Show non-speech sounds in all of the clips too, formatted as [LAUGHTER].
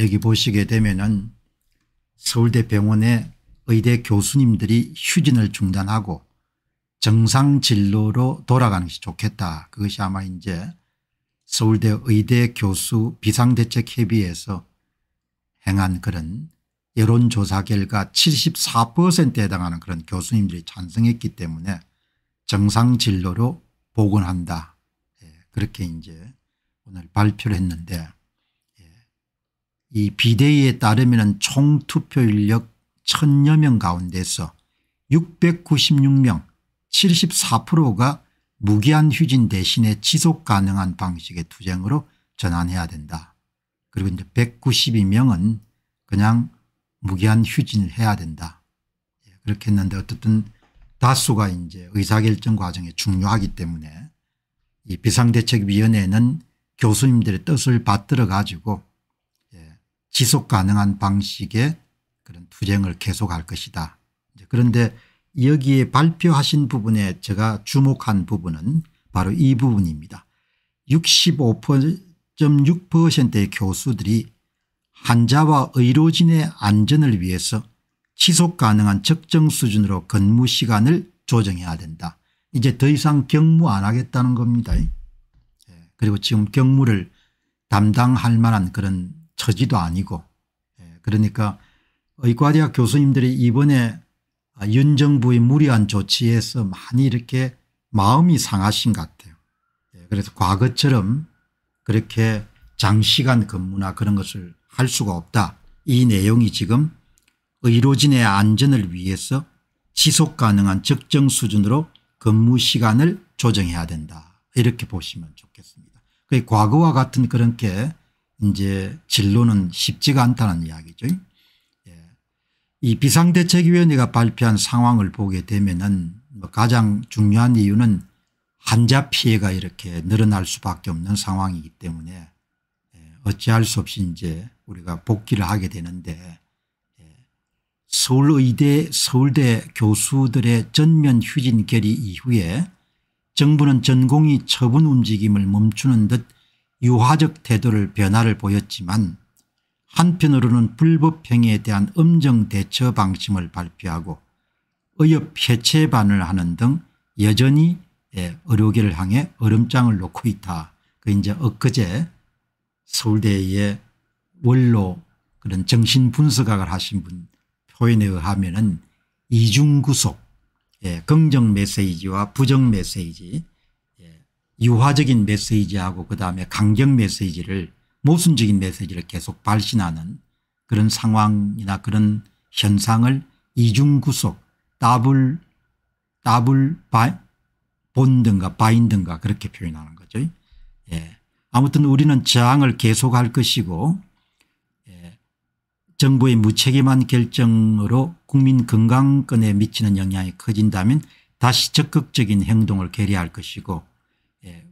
여기 보시게 되면은 서울대 병원의 의대 교수님들이 휴진을 중단하고 정상 진로로 돌아가는 것이 좋겠다. 그것이 아마 이제 서울대 의대 교수 비상대책협의회에서 행한 그런 여론조사 결과 74%에 해당하는 그런 교수님들이 찬성했기 때문에 정상 진로로 복원한다. 예, 그렇게 이제 오늘 발표를 했는데 예, 이 비대위에 따르면 총 투표 인력 천여 명 가운데서 696명 74%가 무기한 휴진 대신에 지속 가능한 방식의 투쟁으로 전환해야 된다. 그리고 이제 192명은 그냥 무기한 휴진을 해야 된다. 예, 그렇게 했는데 어떻든 다수가 이제 의사결정 과정에 중요하기 때문에 이 비상대책위원회는 교수님들의 뜻을 받들어 가지고 예, 지속 가능한 방식의 그런 투쟁을 계속할 것이다. 그런데 여기에 발표하신 부분에 제가 주목한 부분은 바로 이 부분입니다. 65.6%의 교수들이 환자와 의료진의 안전을 위해서 지속 가능한 적정 수준으로 근무 시간을 조정해야 된다. 이제 더 이상 경무 안 하겠다는 겁니다. 예. 그리고 지금 경무를 담당할 만한 그런 처지도 아니고 예. 그러니까 의과대학 교수님들이 이번에 윤 정부의 무리한 조치에서 많이 이렇게 마음이 상하신 것 같아요. 예. 그래서 과거처럼 그렇게 장시간 근무나 그런 것을 할 수가 없다. 이 내용이 지금 의료진의 안전을 위해서 지속 가능한 적정 수준으로 근무 시간을 조정해야 된다. 이렇게 보시면 좋겠습니다. 그 과거와 같은 그런 게 이제 진로는 쉽지가 않다는 이야기죠. 예. 이 비상대책위원회가 발표한 상황을 보게 되면은 뭐 가장 중요한 이유는 환자 피해가 이렇게 늘어날 수밖에 없는 상황이기 때문에 예, 어찌할 수 없이 이제 우리가 복귀를 하게 되는데 서울의대 서울대 교수들의 전면 휴진 결의 이후에 정부는 전공의 처분 움직임을 멈추는 듯 유화적 태도를 변화를 보였지만 한편으로는 불법 행위에 대한 엄정 대처 방침을 발표하고 의협 해체반을 하는 등 여전히 예, 의료계를 향해 얼음장을 놓고 있다. 그 이제 엊그제 서울대의 원로 그런 정신분석학을 하신 분 표현에 의하면 은 이중구속 예, 긍정 메시지와 부정 메시지 예, 유화적인 메시지하고 그다음에 강경 메시지를 모순적인 메시지를 계속 발신하는 그런 상황이나 그런 현상을 이중구속 double double 바, bond든가 bind든가 그렇게 표현하는 거죠. 예. 아무튼 우리는 저항을 계속할 것이고 정부의 무책임한 결정으로 국민 건강권에 미치는 영향이 커진다면 다시 적극적인 행동을 결의할 것이고 예,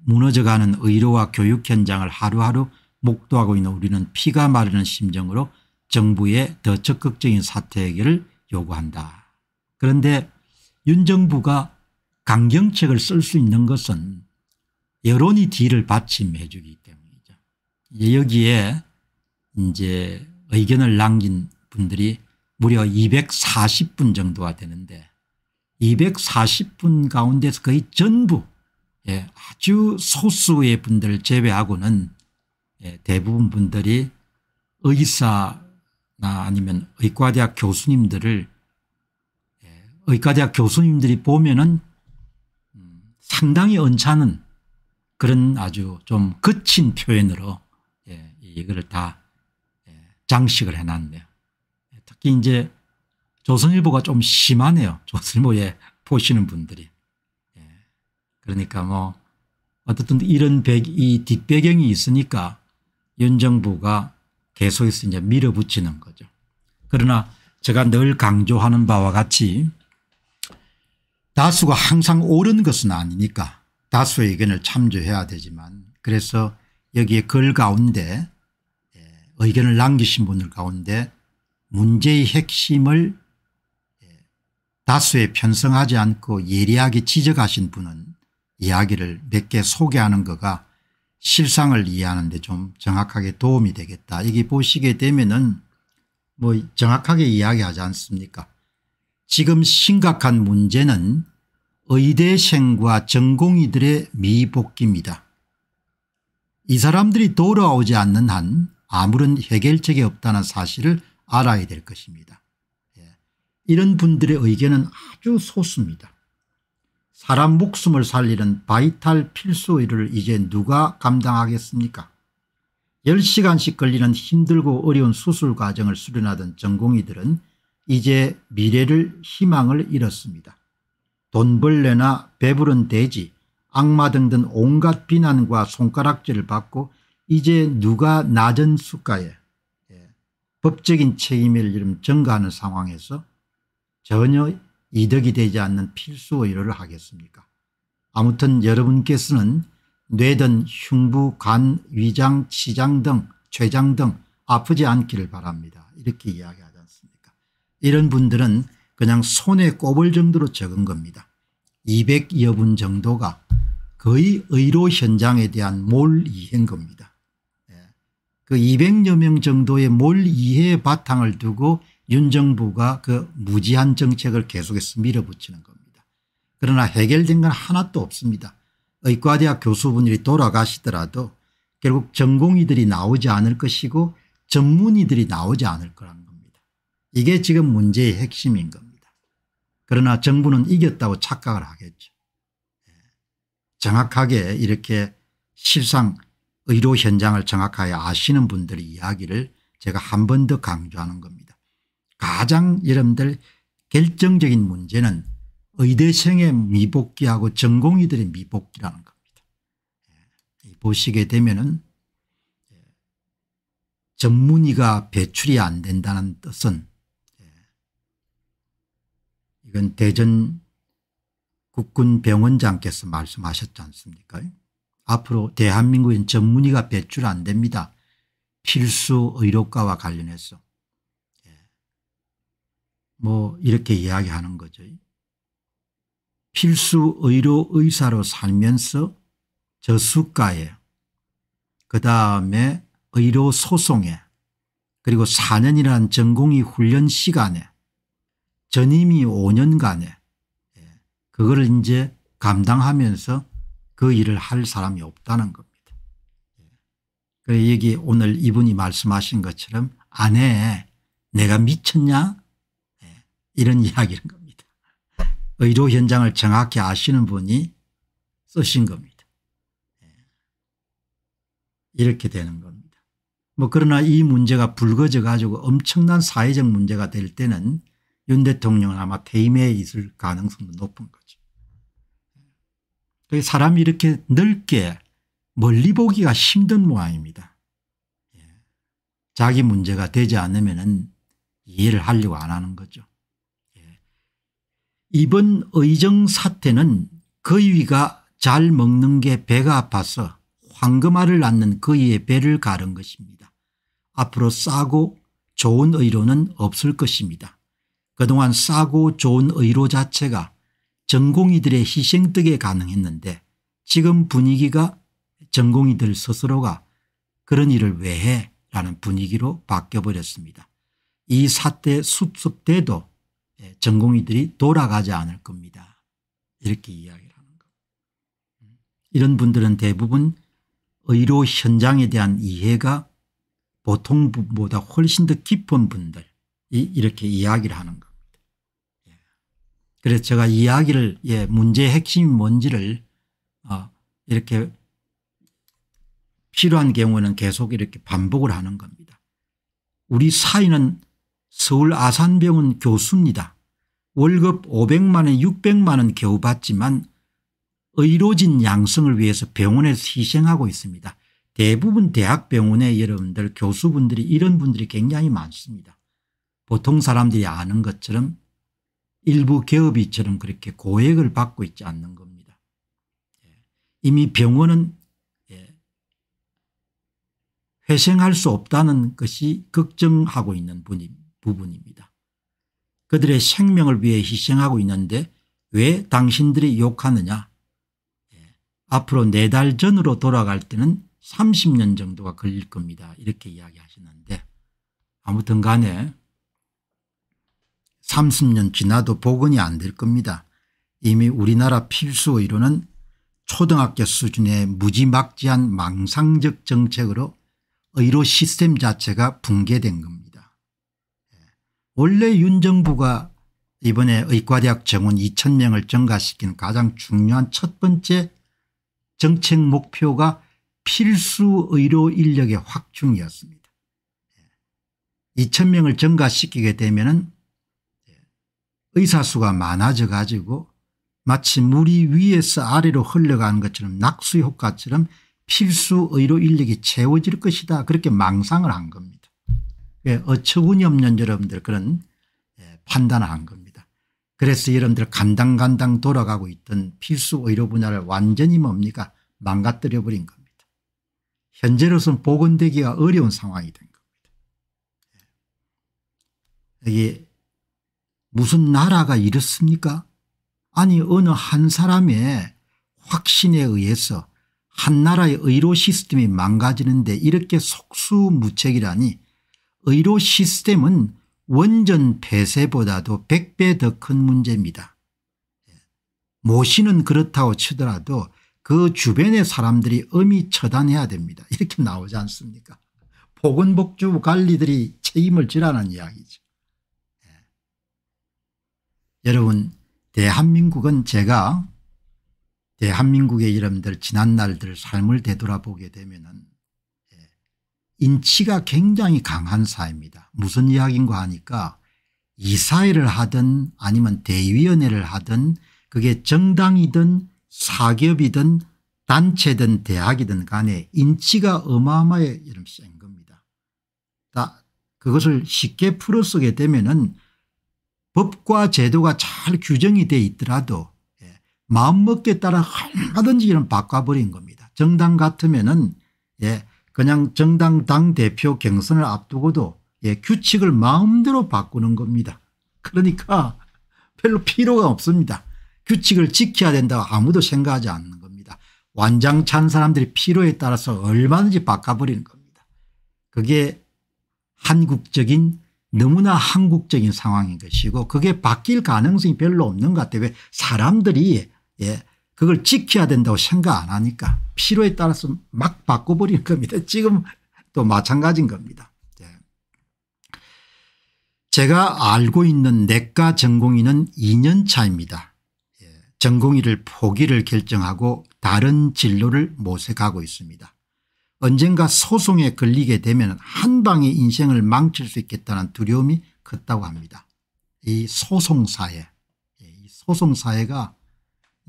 무너져가는 의료와 교육 현장을 하루하루 목도하고 있는 우리는 피가 마르는 심정으로 정부의 더 적극적인 사퇴 해결을 요구한다. 그런데 윤 정부가 강경책을 쓸 수 있는 것은 여론이 뒤를 받침해 주기 때문이죠. 여기에 이제 의견을 남긴 분들이 무려 240분 정도가 되는데 240분 가운데서 거의 전부 예, 아주 소수의 분들을 제외하고는 예, 대부분 분들이 의사나 아니면 의과대학 교수님들을 예, 의과대학 교수님들이 보면은 음, 상당히 언짢은 그런 아주 좀 거친 표현으로 예, 이거를 다 장식을 해놨네요. 특히 이제 조선일보가 좀 심하네요. 조선일보에 보시는 분들이. 예. 그러니까 뭐 어떻든 이런 배, 이 뒷배경이 있으니까 윤 정부가 계속해서 이제 밀어붙이는 거죠. 그러나 제가 늘 강조하는 바와 같이 다수가 항상 옳은 것은 아니니까 다수의 의견을 참조해야 되지만 그래서 여기에 글 가운데 의견을 남기신 분들 가운데 문제의 핵심을 예, 다수에 편성하지 않고 예리하게 지적하신 분은 이야기를 몇 개 소개하는 거가 실상을 이해하는 데 좀 정확하게 도움이 되겠다. 여기 보시게 되면은 뭐 정확하게 이야기하지 않습니까 지금 심각한 문제는 의대생과 전공의들의 미복귀입니다. 이 사람들이 돌아오지 않는 한 아무런 해결책이 없다는 사실을 알아야 될 것입니다. 예. 이런 분들의 의견은 아주 소수입니다. 사람 목숨을 살리는 바이탈 필수 일을 이제 누가 감당하겠습니까 10시간씩 걸리는 힘들고 어려운 수술 과정을 수련하던 전공의들은 이제 미래를 희망을 잃었습니다. 돈벌레나 배부른 돼지 악마 등등 온갖 비난과 손가락질을 받고 이제 누가 낮은 수가에 예, 법적인 책임을 이름 전가하는 상황에서 전혀 이득이 되지 않는 필수 의료를 하겠습니까 아무튼 여러분께서는 뇌든 흉부 간 위장 치장 등 췌장 등 아프지 않기를 바랍니다 이렇게 이야기하지 않습니까 이런 분들은 그냥 손에 꼽을 정도로 적은 겁니다 200여 분 정도가 거의 의료 현장에 대한 몰 이해인 겁니다. 예. 그 200여 명 정도의 몰 이해의 바탕을 두고 윤 정부가 그 무지한 정책을 계속해서 밀어붙이는 겁니다. 그러나 해결된 건 하나도 없습니다. 의과대학 교수분들이 돌아가시더라도 결국 전공의들이 나오지 않을 것이고 전문의들이 나오지 않을 거란 겁니다. 이게 지금 문제의 핵심인 겁니다. 그러나 정부는 이겼다고 착각을 하겠죠. 정확하게 이렇게 실상 의료 현장을 정확하게 아시는 분들의 이야기를 제가 한 번 더 강조하는 겁니다. 가장 여러분들 결정적인 문제는 의대생의 미복귀하고 전공의들의 미복귀라는 겁니다. 예, 보시게 되면 은 전문의가 배출이 안 된다는 뜻은 예, 이건 대전 국군 병원장께서 말씀하셨지 않습니까 앞으로 대한민국엔 전문의가 배출 안 됩니다. 필수 의료과와 관련해서 예. 뭐 이렇게 이야기하는 거죠. 필수 의료 의사로 살면서 저수가에 그다음에 의료 소송에 그리고 4년이라는 전공의 훈련 시간에 전임이 5년간에 그거를 이제 감당하면서 그 일을 할 사람이 없다는 겁니다. 그래 여기 오늘 이분이 말씀하신 것처럼 아내 내가 미쳤냐 예, 이런 이야기인 겁니다. 의료 현장을 정확히 아시는 분이 쓰신 겁니다. 예. 이렇게 되는 겁니다. 뭐 그러나 이 문제가 불거져 가지고 엄청난 사회적 문제가 될 때는 윤 대통령은 아마 퇴임에 있을 가능성도 높은 거죠. 사람이 이렇게 넓게 멀리 보기가 힘든 모양입니다. 예. 자기 문제가 되지 않으면 이해를 하려고 안 하는 거죠. 예. 이번 의정 사태는 거위가 잘 먹는 게 배가 아파서 황금알을 낳는 거위의 배를 가른 것입니다. 앞으로 싸고 좋은 의료는 없을 것입니다. 그동안 싸고 좋은 의료 자체가 전공의들의 희생 덕에 가능했는데 지금 분위기가 전공의들 스스로가 그런 일을 왜 해? 라는 분위기로 바뀌어버렸습니다. 이 사태 예, 전공의들이 돌아가지 않을 겁니다. 이렇게 이야기를 하는 거. 이런 분들은 대부분 의료 현장에 대한 이해가 보통 분보다 훨씬 더 깊은 분들 이렇게 이야기를 하는 거. 그래서 제가 이야기를 예, 문제의 핵심이 뭔지를 어, 이렇게 필요한 경우는 계속 이렇게 반복을 하는 겁니다. 우리 사위는 서울 아산병원 교수입니다. 월급 500만 원 600만 원 겨우 받지만 의료진 양성을 위해서 병원에서 희생하고 있습니다. 대부분 대학병원의 여러분들 교수분들이 이런 분들이 굉장히 많습니다. 보통 사람들이 아는 것처럼 일부 기업이처럼 그렇게 고액을 받고 있지 않는 겁니다. 예. 이미 병원은 예. 회생할 수 없다는 것이 걱정하고 있는 부분입니다. 그들의 생명을 위해 희생하고 있는데 왜 당신들이 욕하느냐 예. 앞으로 네 달 전으로 돌아갈 때는 30년 정도가 걸릴 겁니다. 이렇게 이야기하시는데 아무튼 간에 30년 지나도 복원이 안 될 겁니다. 이미 우리나라 필수 의료는 초등학교 수준의 무지막지한 망상적 정책으로 의료 시스템 자체가 붕괴된 겁니다. 예. 원래 윤 정부가 이번에 의과대학 정원 2000명을 증가시킨 가장 중요한 첫 번째 정책 목표가 필수 의료 인력의 확충이었습니다. 2000명을 예. 증가시키게 되면 의사수가 많아져 가지고 마치 물이 위에서 아래로 흘러가는 것처럼 낙수 효과처럼 필수 의료 인력이 채워질 것이다 그렇게 망상을 한 겁니다. 예, 어처구니 없는 여러분들 그런 예, 판단을 한 겁니다. 그래서 여러분들 간당간당 돌아가고 있던 필수 의료 분야를 완전히 뭡니까 망가뜨려 버린 겁니다. 현재로서는 복원되기가 어려운 상황이 된 겁니다. 예. 여기 무슨 나라가 이렇습니까 아니 어느 한 사람의 확신에 의해서 한 나라의 의료 시스템이 망가지는데 이렇게 속수무책이라니 의료 시스템은 원전 폐쇄보다도 100배 더 큰 문제입니다. 모시는 그렇다고 치더라도 그 주변의 사람들이 엄히 처단해야 됩니다. [LAUGHS] 이렇게 나오지 않습니까 보건복지부 관리들이 책임을 지라는 이야기죠. 여러분 대한민국은 제가 대한민국의 여러분들 지난 날들 삶을 되돌아보게 되면 예, 인치가 굉장히 강한 사회입니다. 무슨 이야기인가 하니까 이사회를 하든 아니면 대위원회를 하든 그게 정당이든 사기업이든 단체든 대학이든 간에 인치가 어마어마하게 센 겁니다. 그것을 쉽게 풀어쓰게 되면 법과 제도가 잘 규정이 돼 있더라도 예, 마음먹기에 따라 얼마든지 이런 바꿔버린 겁니다. 정당 같으면은 예, 그냥 정당 당대표 경선을 앞두고도 예, 규칙을 마음대로 바꾸는 겁니다. 그러니까 별로 필요가 없습니다. 규칙을 지켜야 된다고 아무도 생각하지 않는 겁니다. 완장 찬 사람들이 필요에 따라서 얼마든지 바꿔버리는 겁니다. 그게 한국적인 너무나 한국적인 상황인 것이고 그게 바뀔 가능성이 별로 없는 것 같아요. 왜 사람들이 예 그걸 지켜야 된다고 생각 안 하니까 필요에 따라서 막 바꿔버리는 겁니다. [LAUGHS] 지금 또 마찬가지인 겁니다. 예. 제가 알고 있는 내과 전공의는 2년 차입니다. 예. 전공의를 포기를 결정하고 다른 진로를 모색하고 있습니다. 언젠가 소송에 걸리게 되면 한 방에 인생을 망칠 수 있겠다는 두려움이 컸다고 합니다. 이 소송사회 예, 이 소송사회가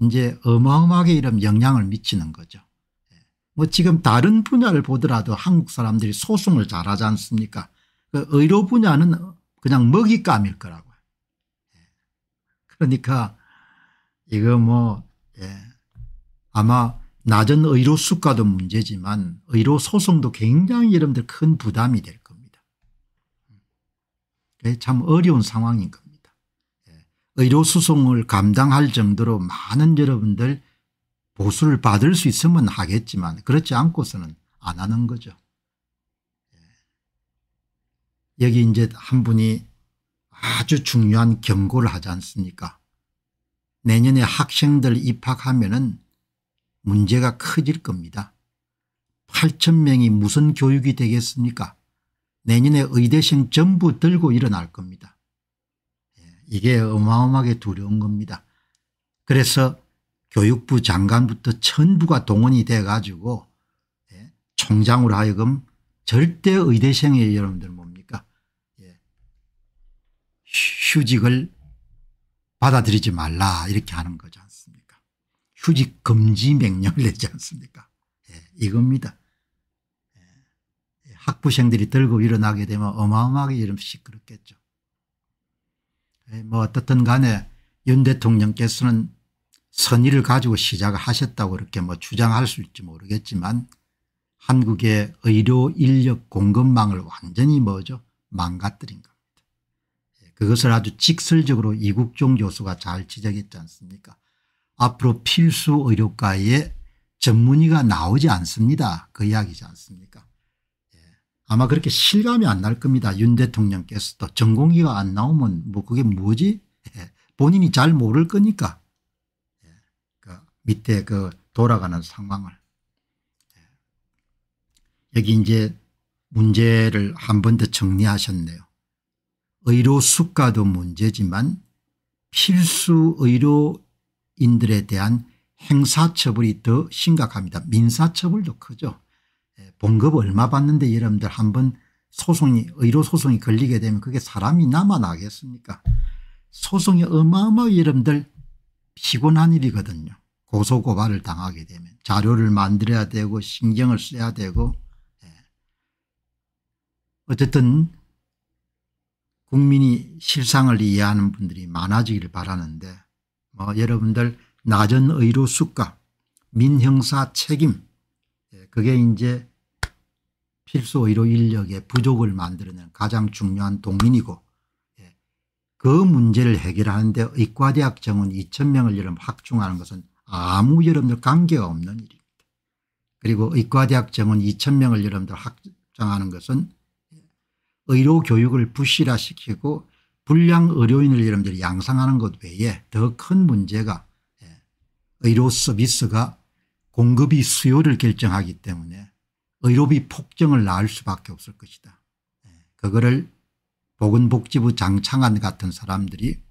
이제 어마어마하게 이런 영향을 미치는 거죠. 예. 뭐 지금 다른 분야를 보더라도 한국 사람들이 소송을 잘하지 않습니까 그 의료 분야는 그냥 먹잇감일 거라고요. 예. 그러니까 이거 뭐 아마 낮은 의료 수가도 문제지만 의료 소송도 굉장히 여러분들 큰 부담이 될 겁니다. 참 어려운 상황인 겁니다. 예. 의료 소송을 감당할 정도로 많은 여러분들 보수를 받을 수 있으면 하겠지만 그렇지 않고서는 안 하는 거죠. 예. 여기 이제 한 분이 아주 중요한 경고를 하지 않습니까 내년에 학생들 입학하면 은 문제가 커질 겁니다. 8천 명이 무슨 교육이 되겠습니까 내년에 의대생 전부 들고 일어날 겁니다. 예, 이게 어마어마하게 두려운 겁니다. 그래서 교육부 장관부터 전부가 동원이 돼 가지고 예, 총장으로 하여금 절대 의대생의 여러분들 뭡니까 예, 휴직을 받아들이지 말라 이렇게 하는 거지 않습니까 휴직 금지 명령을 내지 않습니까 예, 이겁니다. 예, 학부생들이 들고 일어나게 되면 어마어마하게 이름 시끄럽겠죠. 예, 뭐 어떻든 간에 윤 대통령께서는 선의를 가지고 시작하셨다고 이렇게 뭐 주장할 수 있지 모르겠지만 한국의 의료 인력 공급망을 완전히 뭐죠 망가뜨린 겁니다. 예, 그것을 아주 직설적으로 이국종 교수가 잘 지적했지 않습니까 앞으로 필수 의료가의 전문의가 나오지 않습니다. 그 이야기지 않습니까 예. 아마 그렇게 실감이 안 날 겁니다. 윤 대통령께서도 전공의가 안 나오면 뭐 그게 뭐지 예. 본인이 잘 모를 거니까 예. 그 밑에 그 돌아가는 상황을 여기 이제 문제를 한 번 더 정리하셨네요. 의료 수가도 문제지만 필수 의료인들에 대한 행사처벌이 더 심각합니다. 민사처벌도 크죠. 예, 봉급 얼마 받는데 여러분들 한번 소송이 의료 소송이 걸리게 되면 그게 사람이 남아나겠습니까 소송이 어마어마하게 여러분들 피곤한 일이거든요. 고소고발을 당하게 되면 자료를 만들어야 되고 신경을 써야 되고 예. 어쨌든 국민이 실상을 이해하는 분들이 많아지기를 바라는데 뭐 여러분들 낮은 의료 수가 민형사 책임 예, 그게 이제 필수 의료 인력의 부족을 만들어내는 가장 중요한 동인이고 예, 그 문제를 해결하는데 의과대학 정원 2천명을 여러분 확충하는 것은 아무 여러분들 관계가 없는 일입니다. 그리고 의과대학 정원 2천명을 여러분들 확장하는 것은 의료 교육을 부실화시키고 불량 의료인을 여러분들이 양성하는 것 외에 더 큰 문제가 예, 의료 서비스가 공급이 수요를 결정하기 때문에 의료비 폭정을 낳을 수밖에 없을 것이다. 예, 그거를 보건복지부 장창한 같은 사람들이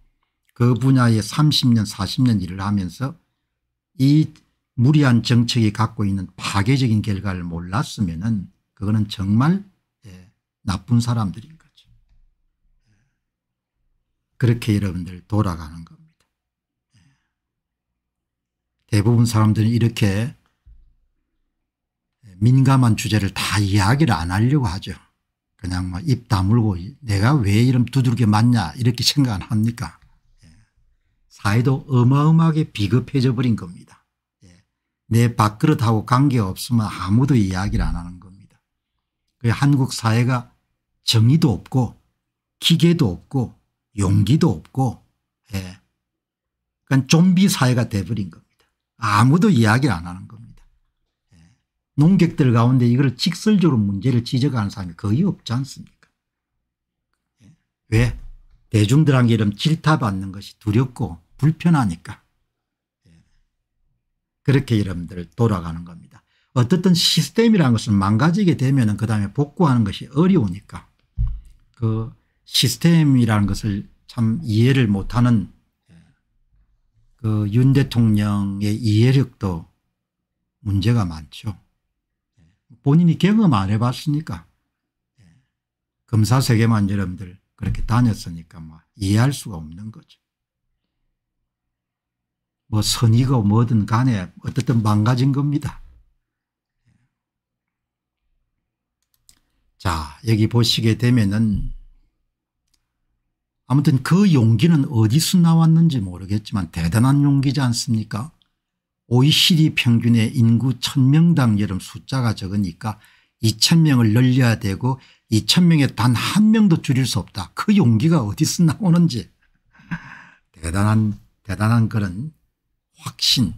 그 분야에 30년 40년 일을 하면서 이 무리한 정책이 갖고 있는 파괴적인 결과를 몰랐으면 은 그거는 정말 나쁜 사람들인 거죠. 그렇게 여러분들 돌아가는 겁니다. 대부분 사람들은 이렇게 민감한 주제를 다 이야기를 안 하려고 하죠. 그냥 막입 다물고 내가 왜 이런 두들겨 맞냐 이렇게 생각 안 합니까 사회도 어마어마하게 비겁해져 버린 겁니다. 내 밥그릇하고 관계없으면 아무도 이야기를 안 하는 겁니다. 한국 사회가 정의도 없고 기계도 없고 용기도 없고 예. 그러니까 좀비 사회가 돼버린 겁니다. 아무도 이야기를 안 하는 겁니다. 예. 농객들 가운데 이걸 직설적으로 문제를 지적하는 사람이 거의 없지 않습니까 예. 왜 대중들한테 이런 질타받는 것이 두렵고 불편하니까 예. 그렇게 여러분들 돌아가는 겁니다. 어떻든 시스템이라는 것은 망가지게 되면 그 다음에 복구하는 것이 어려우니까 그 시스템이라는 것을 참 이해를 못하는 그 윤 대통령의 이해력도 문제가 많죠. 본인이 경험 안 해봤으니까 검사 세계만 여러분들 그렇게 다녔으니까 뭐 이해할 수가 없는 거죠. 뭐 선의고 뭐든 간에 어떻든 망가진 겁니다. 자 여기 보시게 되면은 아무튼 그 용기는 어디서 나왔는지 모르겠지만 대단한 용기지 않습니까 OECD 평균의 인구 1000명당 여름 숫자가 적으니까 2000명을 늘려야 되고 2000명에 단 한 명도 줄일 수 없다. 그 용기가 어디서 나오는지. 대단한 대단한 그런 확신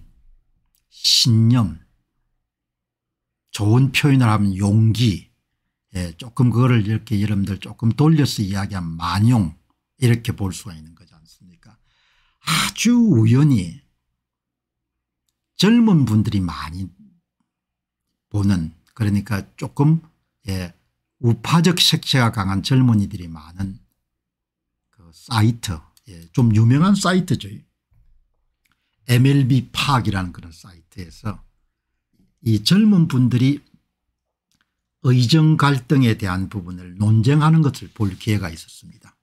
신념 좋은 표현을 하면 용기. 예, 조금 그거를 이렇게 여러분들 조금 돌려서 이야기한 만용. 이렇게 볼 수가 있는 거지 않습니까? 아주 우연히 젊은 분들이 많이 보는 그러니까 조금 예, 우파적 색채가 강한 젊은이들이 많은 그 사이트 예, 좀 유명한 사이트죠. MLB 파악이라는 그런 사이트에서 이 젊은 분들이 의정 갈등에 대한 부분을 논쟁하는 것을 볼 기회가 있었습니다.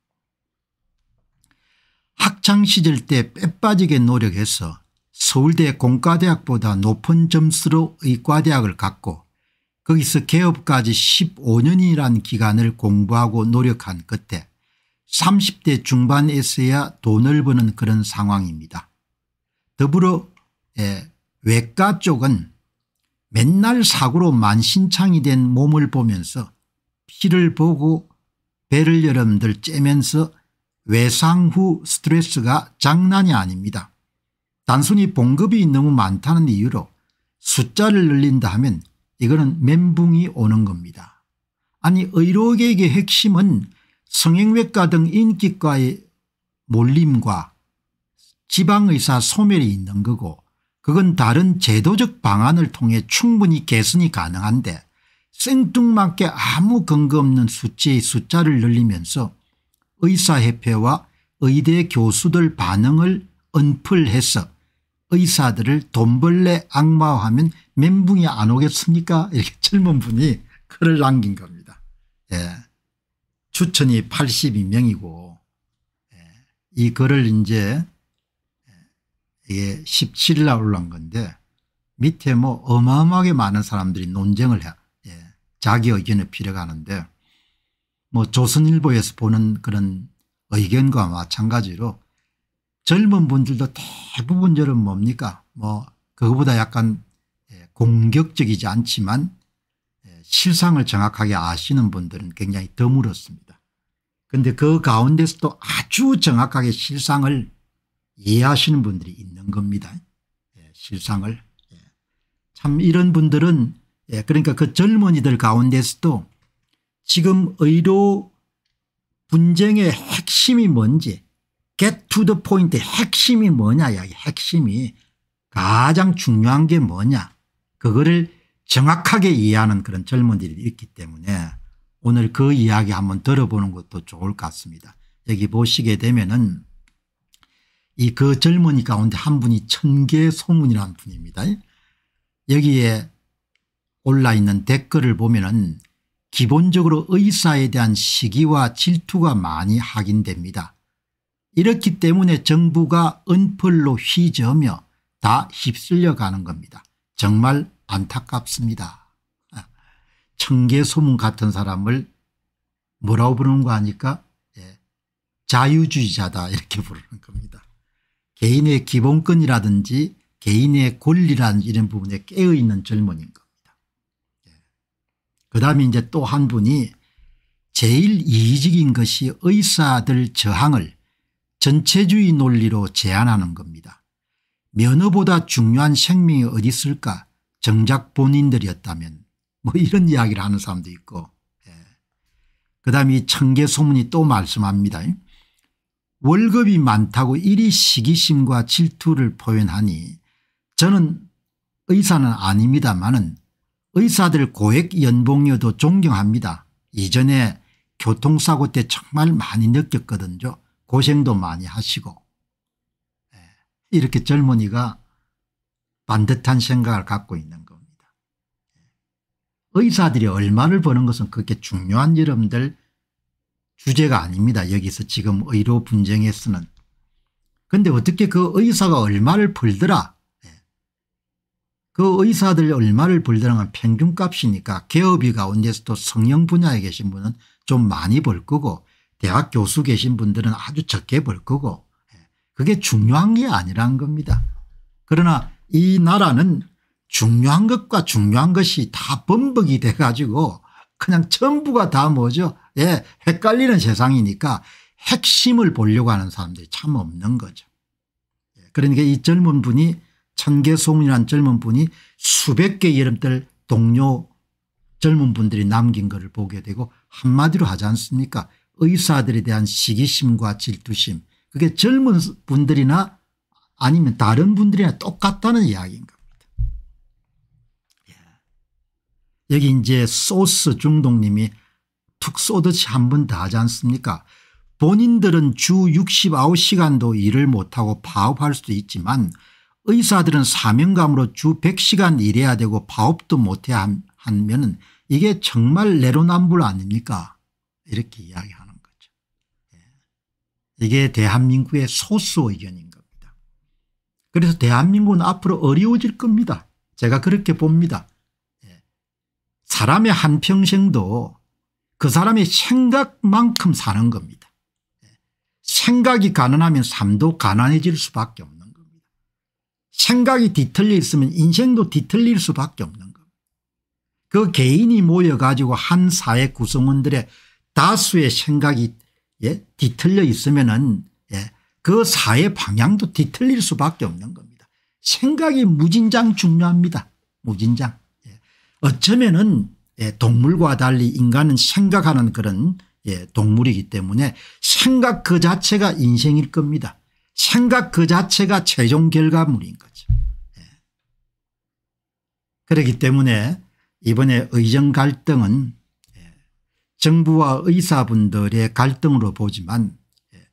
학창시절 때 빼빠지게 노력해서 서울대 공과대학보다 높은 점수로 의과대학을 갔고 거기서 개업까지 15년이라는 기간을 공부하고 노력한 끝에 30대 중반에서야 돈을 버는 그런 상황입니다. 더불어 예, 외과 쪽은 맨날 사고로 만신창이 된 몸을 보면서 피를 보고 배를 여러분들 째면서 외상 후 스트레스가 장난이 아닙니다. 단순히 봉급이 너무 많다는 이유로 숫자를 늘린다 하면 이거는 멘붕이 오는 겁니다. 아니 의료계획의 핵심은 성형외과 등 인기과의 몰림과 지방의사 소멸이 있는 거고 그건 다른 제도적 방안을 통해 충분히 개선이 가능한데 생뚱맞게 아무 근거 없는 수치의 숫자를 늘리면서 의사협회와 의대 교수들 반응을 언플해서 의사들을 돈벌레 악마화하면 멘붕이 안 오겠습니까 이렇게 [LAUGHS] 젊은 분이 글을 남긴 겁니다. 예. 추천이 82명이고 예. 이 글을 이제 이게 17일 날 올라온 건데 밑에 뭐 어마어마하게 많은 사람들이 논쟁을 해 예. 자기 의견을 필요가하는데 뭐 조선일보에서 보는 그런 의견과 마찬가지로 젊은 분들도 대부분 저는 뭡니까 뭐 그거보다 약간 예, 공격적이지 않지만 예, 실상을 정확하게 아시는 분들은 굉장히 드물었습니다. 그런데 그 가운데서도 아주 정확하게 실상을 이해하시는 분들이 있는 겁니다. 예, 실상을. 예. 참 이런 분들은 예, 그러니까 그 젊은이들 가운데서도 지금 의료 분쟁의 핵심이 뭔지 the point 핵심이 뭐냐 이 핵심이 가장 중요한 게 뭐냐 그거를 정확하게 이해하는 그런 젊은이들이 있기 때문에 오늘 그 이야기 한번 들어보는 것도 좋을 것 같습니다. 여기 보시게 되면은 이 그 젊은이 가운데 한 분이 천개 소문이라는 분입니다. 여기에 올라 있는 댓글을 보면은 기본적으로 의사에 대한 시기와 질투가 많이 확인됩니다. 이렇기 때문에 정부가 은펄로 휘저으며 다 휩쓸려 가는 겁니다. 정말 안타깝습니다. 청개 소문 같은 사람을 뭐라고 부르는 거 아니까 예. 자유주의자다 이렇게 부르는 겁니다. 개인의 기본권이라든지 개인의 권리라든지 이런 부분에 깨어있는 젊은인 겁니다. 예. 그 다음에 이제 또 한 분이 제일 이의적인 것이 의사들 저항을 전체주의 논리로 제안하는 겁니다. 면허보다 중요한 생명이 어디 있을까 정작 본인들이었다면 뭐 이런 이야기를 하는 사람도 있고 예. 그 다음에 이 청계 소문이 또 말씀합니다. 월급이 많다고 이리 시기심과 질투를 표현하니 저는 의사는 아닙니다마는 의사들 고액 연봉이어도 존경합니다. 이전에 교통사고 때 정말 많이 느꼈거든요. 고생도 많이 하시고 예, 이렇게 젊은이가 반듯한 생각을 갖고 있는 겁니다. 예. 의사들이 얼마를 버는 것은 그렇게 중요한 여러분들 주제가 아닙니다. 여기서 지금 의료 분쟁에서는. 그런데 어떻게 그 의사가 얼마를 벌더라. 예. 그 의사들 얼마를 벌더라는 평균값이니까 개업이 가운데서도 성형 분야에 계신 분은 좀 많이 벌 거고 대학 교수 계신 분들은 아주 적게 벌 거고 예. 그게 중요한 게 아니란 겁니다. 그러나 이 나라는 중요한 것과 중요한 것이 다 범벅이 돼 가지고 그냥 전부가 다 뭐죠 예, 헷갈리는 세상이니까 핵심을 보려고 하는 사람들이 참 없는 거죠. 예, 그러니까 이 젊은 분이 천개소문이라는 젊은 분이 수백 개의 여러분들 동료 젊은 분들이 남긴 것을 보게 되고 한마디로 하지 않습니까 의사들에 대한 시기심과 질투심 그게 젊은 분들이나 아니면 다른 분들이나 똑같다는 이야기인 겁니다. 예. 여기 이제 소스 중독님이 툭 쏘듯이 한번더 하지 않습니까 본인들은 주 69시간도 일을 못하고 파업할 수도 있지만 의사들은 사명감으로 주 100시간 일해야 되고 파업도 못해야 하면 이게 정말 내로남불 아닙니까 이렇게. 예. 이게 대한민국의 소수 의견인 겁니다. 그래서 대한민국은 앞으로 어려워질 겁니다. 제가 그렇게 봅니다. 예. 사람의 한평생도 그 사람의 생각만큼 사는 겁니다. 생각이 가난하면 삶도 가난해질 수밖에 없는 겁니다. 생각이 뒤틀려 있으면 인생도 뒤틀릴 수밖에 없는 겁니다. 그 개인이 모여가지고 한 사회 구성원들의 다수의 생각이 예? 뒤틀려 있으면은 예? 그 사회 방향도 뒤틀릴 수밖에 없는 겁니다. 생각이 무진장 중요합니다. 무진장. 예. 어쩌면은 예, 동물과 달리 인간은 생각하는 그런 예, 동물이기 때문에 생각 그 자체가 인생일 겁니다. 생각 그 자체가 최종 결과물인 거죠. 예. 그렇기 때문에 이번에 의정 갈등은 예, 정부와 의사분들의 갈등으로 보지만 예,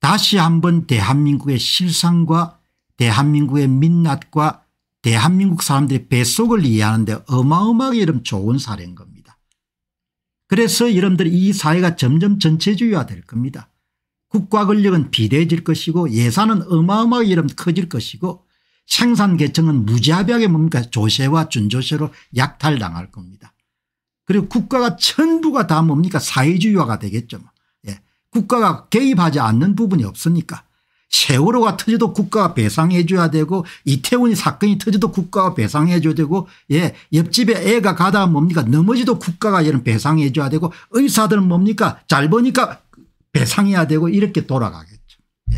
다시 한번 대한민국의 실상과 대한민국의 민낯과 대한민국 사람들의 뱃속을 이해하는데 어마어마하게 이런 좋은 사례인 겁니다. 그래서 여러분들 이 사회가 점점 전체주의화 될 겁니다. 국가 권력은 비대해질 것이고 예산은 어마어마하게 여러분 커질 것이고 생산 계층은 무자비하게 뭡니까 조세와 준조세로 약탈당할 겁니다. 그리고 국가가 전부가 다 뭡니까 사회주의화가 되겠죠. 뭐. 예. 국가가 개입하지 않는 부분이 없으니까 세월호가 터져도 국가가 배상해 줘야 되고 이태원이 사건이 터져도 국가가 배상해 줘야 되고 예 옆집에 애가 가다 뭡니까 넘어지도 국가가 이런 배상해 줘야 되고 의사들은 뭡니까 잘 보니까 배상해야 되고 이렇게 돌아가겠죠. 예.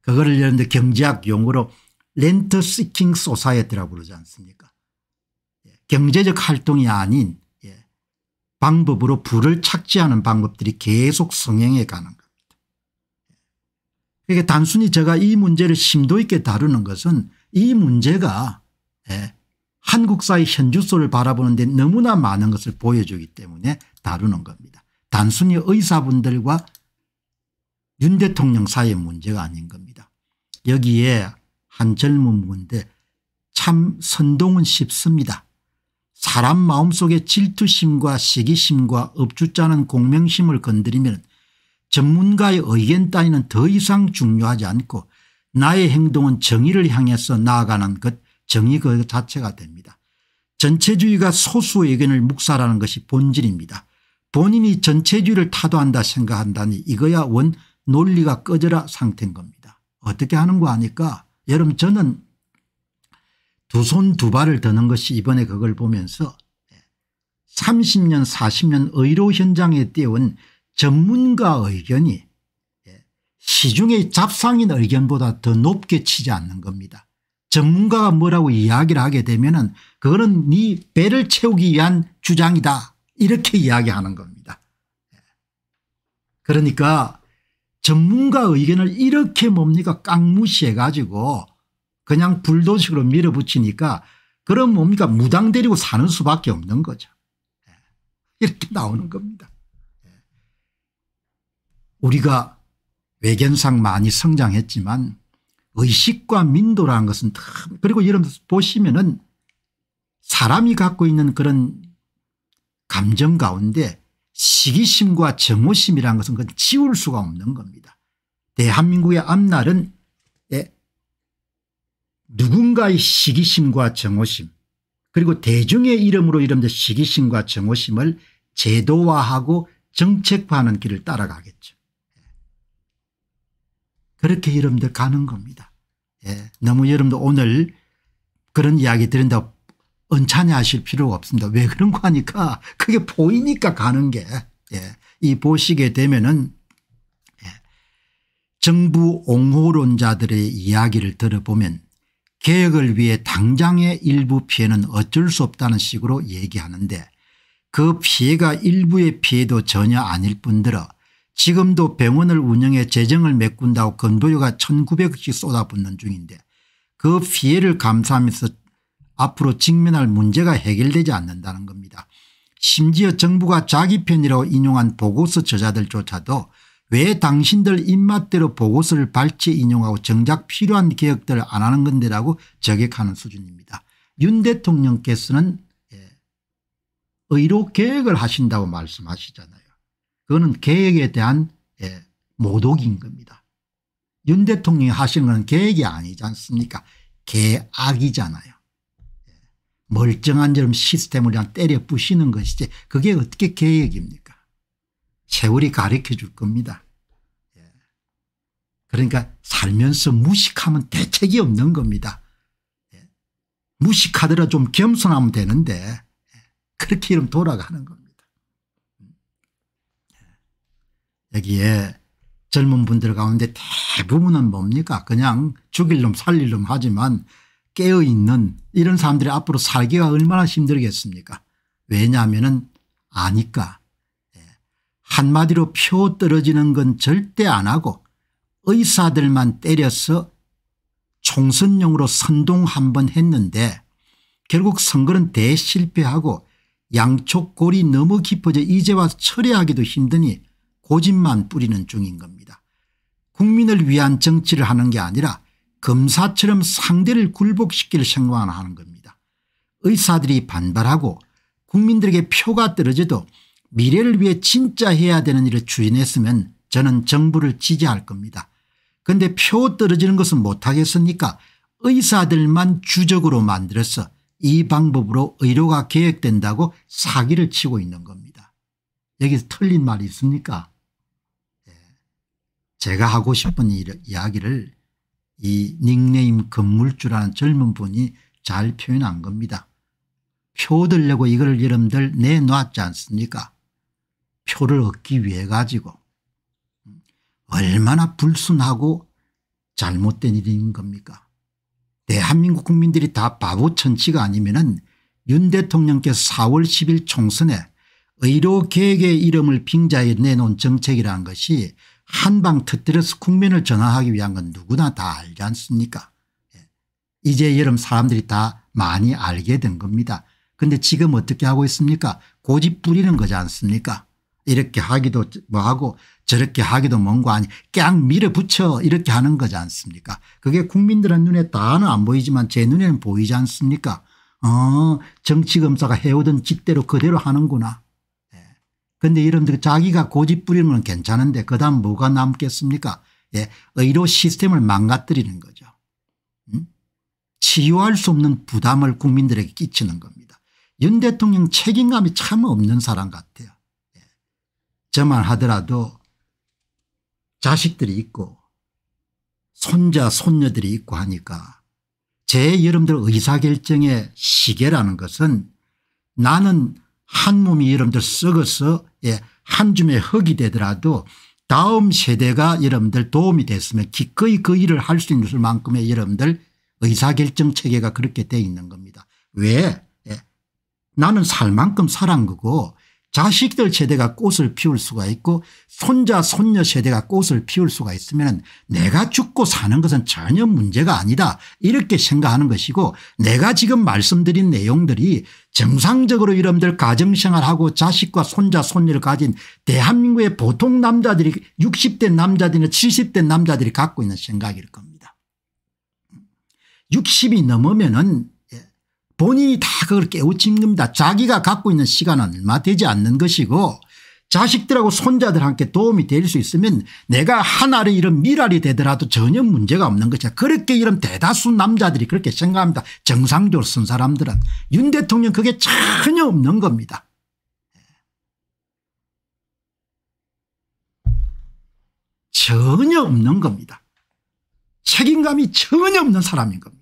그거를 여러분들 경제학 용어로 rent seeking society라고 그러지 않습니까 예. 경제적 활동이 아닌 예. 방법으로 부를 착지하는 방법들이 계속 성행해 가는 것. 그러니까 단순히 제가 이 문제를 심도 있게 다루는 것은 이 문제가 예, 한국 사회 현주소를 바라보는 데 너무나 많은 것을 보여주기 때문에 다루는 겁니다. 단순히 의사분들과 윤 대통령 사이의 문제가 아닌 겁니다. 여기에 한 젊은 분인데 참 선동은 쉽습니다. 사람 마음속에 질투심과 시기심과 업주자는 공명심을 건드리면 전문가의 의견 따위는 더 이상 중요하지 않고 나의 행동은 정의를 향해서 나아가는 것 정의 그 자체가 됩니다. 전체주의가 소수의 의견을 묵살하는 것이 본질입니다. 본인이 전체주의를 타도한다 생각한다니 이거야 원 논리가 꺼져라 상태인 겁니다. 어떻게 하는 거 아니까 여러분 저는 두 손 두 발을 드는 것이 이번에 그걸 보면서 30년 40년 의료 현장에 띄운 전문가 의견이 예, 시중의 잡상인 의견보다 더 높게 치지 않는 겁니다. 전문가가 뭐라고 이야기를 하게 되면 은 그거는 네 배를 채우기 위한 주장이다 이렇게 이야기하는 겁니다. 예. 그러니까 전문가 의견을 이렇게 뭡니까 깡무시해 가지고 그냥 불도식으로 밀어붙이니까 그럼 뭡니까 무당 데리고 사는 수밖에 없는 거죠. 예. 이렇게 나오는 겁니다. 우리가 외견상 많이 성장했지만 의식과 민도라는 것은 그리고 여러분 보시면은 사람이 갖고 있는 그런 감정 가운데 시기심과 정오심이라는 것은 그건 지울 수가 없는 겁니다. 대한민국의 앞날은 누군가의 시기심과 정오심 그리고 대중의 이름으로 이름된 시기심과 정오심을 제도화하고 정책화하는 길을 따라가겠죠. 그렇게 여러분들 가는 겁니다. 예. 너무 여러분들 오늘 그런 이야기 들은다 언짢이 하실 필요가 없습니다. 왜 그런 거 하니까 그게 보이니까 가는 게. 예. 이 보시게 되면은 예. 정부 옹호론자들의 이야기를 들어보면 개혁을 위해 당장의 일부 피해는 어쩔 수 없다는 식으로 얘기하는데 그 피해가 일부의 피해도 전혀 아닐 뿐더러 지금도 병원을 운영해 재정을 메꾼다고 건보료가 1900억씩 쏟아붓는 중인데 그 피해를 감수하면서 앞으로 직면할 문제가 해결되지 않는다는 겁니다. 심지어 정부가 자기 편이라고 인용한 보고서 저자들조차도 왜 당신들 입맛대로 보고서를 발췌 인용하고 정작 필요한 개혁들을 안 하는 건데라고 저격하는 수준입니다. 윤 대통령께서는 예, 의료 계획을 하신다고 말씀하시잖아요. 그거는 계획에 대한 예, 모독인 겁니다. 윤 대통령이 하시는 건 계획이 아니지 않습니까 계악이잖아요. 예. 멀쩡한 점 시스템을 그냥 때려 부시는 것이지 그게 어떻게 계획입니까 세월이 가르쳐 줄 겁니다. 예. 그러니까 살면서 무식하면 대책이 없는 겁니다. 무식하더라 좀 겸손하면 되는데 그렇게 이러면 돌아가는 겁니다. 여기에 젊은 분들 가운데 대부분은 뭡니까 그냥 죽일 놈 살릴 놈 하지만 깨어있는 이런 사람들이 앞으로 살기가 얼마나 힘들겠습니까 왜냐하면 아니까 예. 한마디로 표 떨어지는 건 절대 안 하고 의사들만 때려서 총선용으로 선동 한 번 했는데 결국 선거는 대실패하고 양쪽 골이 너무 깊어져 이제 와서 철회하기도 힘드니 고집만 뿌리는 중인 겁니다. 국민을 위한 정치를 하는 게 아니라 검사처럼 상대를 굴복시킬 생각을 하는 겁니다. 의사들이 반발하고 국민들에게 표가 떨어져도 미래를 위해 진짜 해야 되는 일을 추진했으면 저는 정부를 지지할 겁니다. 그런데 표 떨어지는 것은 못하겠습니까 의사들만 주적으로 만들어서 이 방법으로 의료가 계획된다고 사기를 치고 있는 겁니다. 여기서 틀린 말이 있습니까 예. 제가 하고 싶은 이야기를 이 닉네임 건물주라는 젊은 분이 잘 표현한 겁니다. 표 들려고 이걸 여러분들 내놨지 않습니까 표를 얻기 위해 가지고 얼마나 불순하고 잘못된 일인 겁니까 대한민국 국민들이 다 바보 천치가 아니면 은윤 대통령께서 4월 10일 총선에 의료계획의 이름을 빙자해 내놓은 정책이라는 것이 한방 터뜨려서 국민을 전환하기 위한 건 누구나 다 알지 않습니까 예. 이제 여름 사람들이 다 많이 알게 된 겁니다. 그런데 지금 어떻게 하고 있습니까 고집 부리는 거지 않습니까 이렇게 하기도 뭐하고 저렇게 하기도 뭔고 아니 그냥 밀어붙여 이렇게 하는 거지 않습니까 그게 국민들은 눈에 다는 안 보이지만 제 눈에는 보이지 않습니까 어 정치검사가 해오던 짓대로 그대로 하는구나 그런데 이런들 자기가 고집 부리는 건 괜찮은데 그다음 뭐가 남겠습니까 예, 의료 시스템을 망가뜨리는 거죠. 음? 치유할 수 없는 부담을 국민들에게 끼치는 겁니다. 윤 대통령 책임감이 참 없는 사람 같아요. 예. 저만 하더라도 자식들이 있고 손자 손녀들이 있고 하니까 제 여러분들 의사결정의 시계라는 것은 나는 한 몸이 여러분들 썩어서 예, 한 줌의 흙이 되더라도 다음 세대가 여러분들 도움이 됐으면 기꺼이 그 일을 할 수 있는 만큼의 여러분들 의사결정 체계가 그렇게 돼 있는 겁니다. 왜 예. 나는 살 만큼 살한 거고 자식들 세대가 꽃을 피울 수가 있고 손자 손녀 세대가 꽃을 피울 수가 있으면 내가 죽고 사는 것은 전혀 문제가 아니다 이렇게 생각하는 것이고 내가 지금 말씀드린 내용들이 정상적으로 여러분들 가정생활하고 자식과 손자 손녀를 가진 대한민국의 보통 남자들이 60대 남자들이나 70대 남자들이 갖고 있는 생각일 겁니다. 60이 넘으면 본인이 다 그걸 깨우친 겁니다. 자기가 갖고 있는 시간은 얼마 되지 않는 것이고 자식들하고 손자들 함께 도움이 될 수 있으면 내가 하나의 이런 미랄이 되더라도 전혀 문제가 없는 것이야. 그렇게 이런 대다수 남자들이 그렇게 생각합니다. 정상적으로 쓴 사람들은. 윤 대통령 그게 전혀 없는 겁니다. 전혀 없는 겁니다. 책임감이 전혀 없는 사람인 겁니다.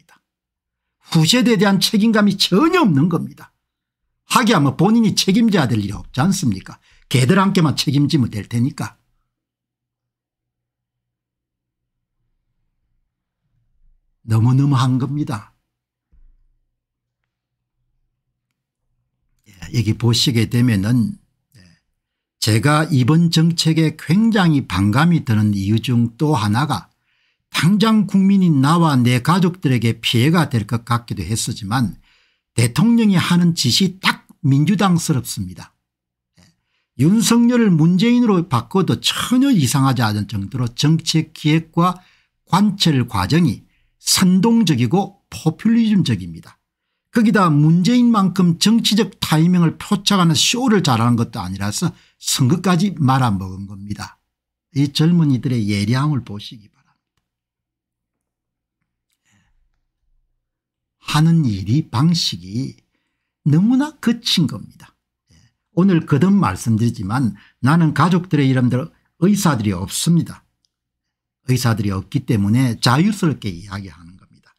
후세대에 대한 책임감이 전혀 없는 겁니다. 하기야 뭐 본인이 책임져야 될 일이 없지 않습니까 개들한테만 책임지면 될 테니까. 너무너무 한 겁니다. 예, 여기 보시게 되면은 예, 제가 이번 정책에 굉장히 반감이 드는 이유 중 또 하나가 당장 국민이 나와 내 가족들에게 피해가 될 것 같기도 했었지만 대통령이 하는 짓이 딱 민주당스럽습니다. 예. 윤석열을 문재인으로 바꿔도 전혀 이상하지 않은 정도로 정책 기획과 관철 과정이 선동적이고 포퓰리즘적입니다. 거기다 문재인만큼 정치적 타이밍을 표착하는 쇼를 잘하는 것도 아니라서 선거까지 말아먹은 겁니다. 이 젊은이들의 예량을 보시기 바랍니다. 하는 일이 방식이 너무나 거친 겁니다. 예. 오늘 거듭 말씀드리지만 나는 가족들의 이름들 의사들이 없습니다. 의사들이 없기 때문에 자유스럽게 이야기하는 겁니다.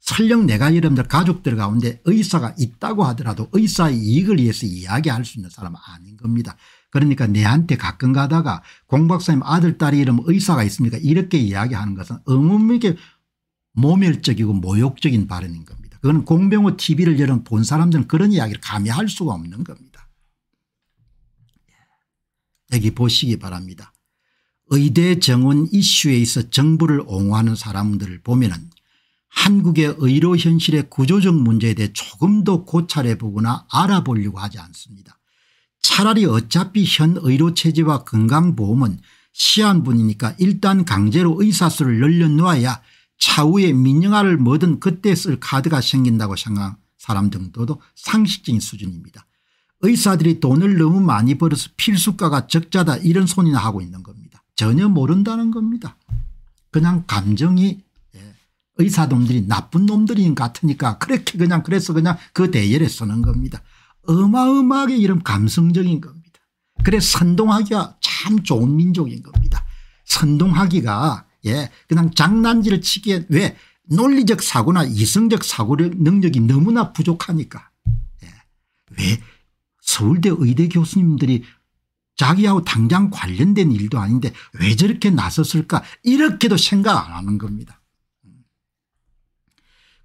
설령 내가 여러분들 가족들 가운데 의사가 있다고 하더라도 의사의 이익을 위해서 이야기할 수 있는 사람은 아닌 겁니다. 그러니까 내한테 가끔 가다가 공 박사님 아들 딸이 이름 의사가 있습니까 이렇게 이야기하는 것은 어머니게 모멸적이고 모욕적인 발언인 겁니다. 그건 공병호 tv를 여러분 본 사람들은 그런 이야기를 감히 할 수가 없는 겁니다. 여기 보시기 바랍니다. 의대 정원 이슈에 있어 정부를 옹호하는 사람들을 보면 은 한국의 의료 현실의 구조적 문제에 대해 조금 더 고찰해 보거나 알아보려고 하지 않습니다. 차라리 어차피 현 의료체제와 건강보험은 시한분이니까 일단 강제로 의사수를 늘려놓아야 차후에 민영화를 뭐든 그때 쓸 카드가 생긴다고 생각한 사람 정도도 상식적인 수준입니다. 의사들이 돈을 너무 많이 벌어서 필수가가 적자다 이런 소리나 하고 있는 겁니다. 전혀 모른다는 겁니다. 그냥 감정이 예, 의사놈들이 나쁜 놈들인 같으니까 그렇게 그냥 그래서 그냥 그 대열에 서는 겁니다. 어마어마하게 이런 감성적인 겁니다. 그래 선동하기가 참 좋은 민족인 겁니다. 선동하기가 예 그냥 장난질을 치기에 왜 논리적 사고나 이성적 사고 능력이 너무나 부족하니까 예. 왜 서울대 의대 교수님들이 자기하고 당장 관련된 일도 아닌데 왜 저렇게 나섰을까 이렇게도 생각 안 하는 겁니다.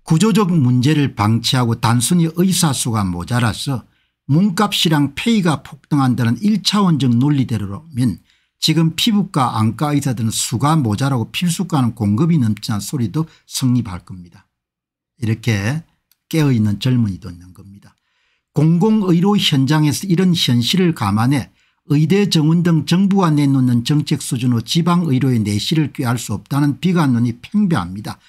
구조적 문제를 방치하고 단순히 의사수가 모자라서 몸값이랑 페이가 폭등한다는 1차원적 논리대로면 지금 피부과 안과 의사들은 수가 모자라고 필수과는 공급이 넘치는 소리도 성립할 겁니다. 이렇게 깨어있는 젊은이도 있는 겁니다. 공공의료 현장에서 이런 현실을 감안해 의대 정원 등 정부가 내놓는 정책 수준으로 지방의료의 내실을 꾀할 수 없다는 비관론이 팽배합니다.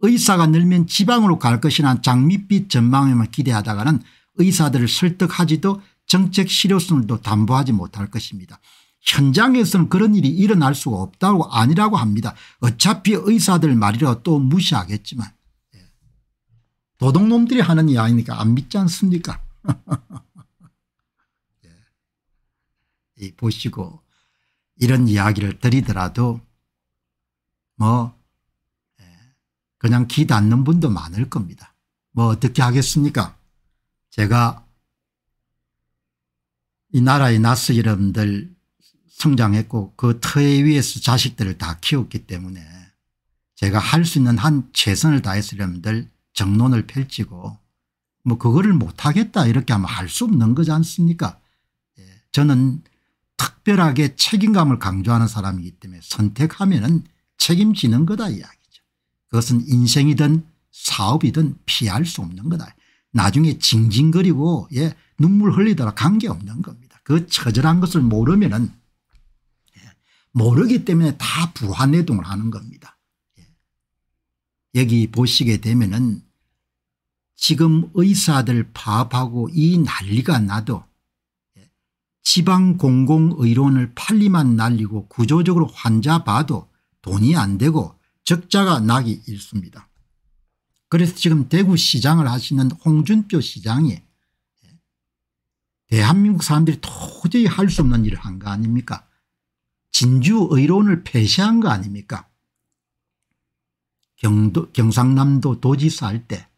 의사가 늘면 지방으로 갈 것이라는 장밋빛 전망에만 기대하다가는 의사들을 설득하지도 정책 실효성을도 담보하지 못할 것입니다. 현장에서는 그런 일이 일어날 수가 없다고 아니라고 합니다. 어차피 의사들 말이라 또 무시하겠지만 예. 도둑놈들이 하는 이야기니까 안 믿지 않습니까 [LAUGHS] 예. 보시고 이런 이야기를 드리더라도 뭐 그냥 기 닿는 분도 많을 겁니다. 뭐 어떻게 하겠습니까 제가 이 나라의 나스 여러분들 성장했고 그 터에 위에서 자식들을 다 키웠기 때문에 제가 할 수 있는 한 최선을 다해서 여러분들 정론을 펼치고 뭐 그거를 못하겠다 이렇게 하면 할 수 없는 거지 않습니까 예. 저는 특별하게 책임감을 강조하는 사람이기 때문에 선택하면 은 책임지는 거다 이야기. 그것은 인생이든 사업이든 피할 수 없는 거다. 나중에 징징거리고 예, 눈물 흘리더라 관계없는 겁니다. 그 처절한 것을 모르면 은 예, 모르기 때문에 다 부화내동을 하는 겁니다. 예. 여기 보시게 되면 은 지금 의사들 파업하고 이 난리가 나도 예, 지방공공의료원을 팔리만 날리고 구조적으로 환자 봐도 돈이 안 되고 적자가 나기 일쑤입니다. 그래서 지금 대구시장을 하시는 홍준표 시장이 대한민국 사람들이 도저히 할 수 없는 일을 한 거 아닙니까 진주 의료원을 폐쇄한 거 아닙니까 경도, 경상남도 도지사 할 때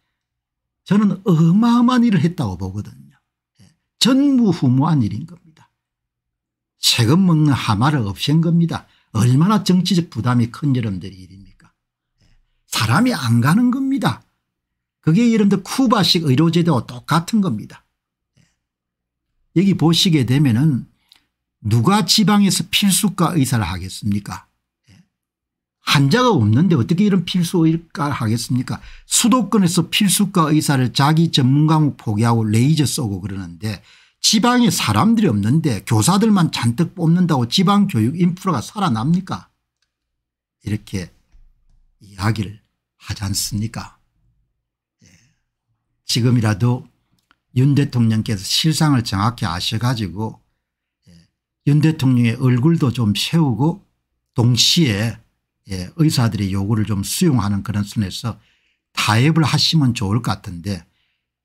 저는 어마어마한 일을 했다고 보거든요. 전무후무한 일인 겁니다. 세금 먹는 하마를 없앤 겁니다. 얼마나 정치적 부담이 큰 여러분들이 일입니까 사람이 안 가는 겁니다. 그게 여러분들 쿠바식 의료제도와 똑같은 겁니다. 여기 보시게 되면은 누가 지방에서 필수과 의사를 하겠습니까 환자가 없는데 어떻게 이런 필수 의사를 하겠습니까 수도권에서 필수과 의사를 자기 전문 과목 포기하고 레이저 쏘고 그러는데 지방에 사람들이 없는데 교사들만 잔뜩 뽑는다고 지방 교육 인프라가 살아납니까 이렇게 이야기를 하지 않습니까 예. 지금이라도 윤 대통령께서 실상을 정확히 아셔가지고 예. 윤 대통령의 얼굴도 좀 세우고 동시에 예. 의사들의 요구를 좀 수용하는 그런 선에서 타협을 하시면 좋을 것 같은데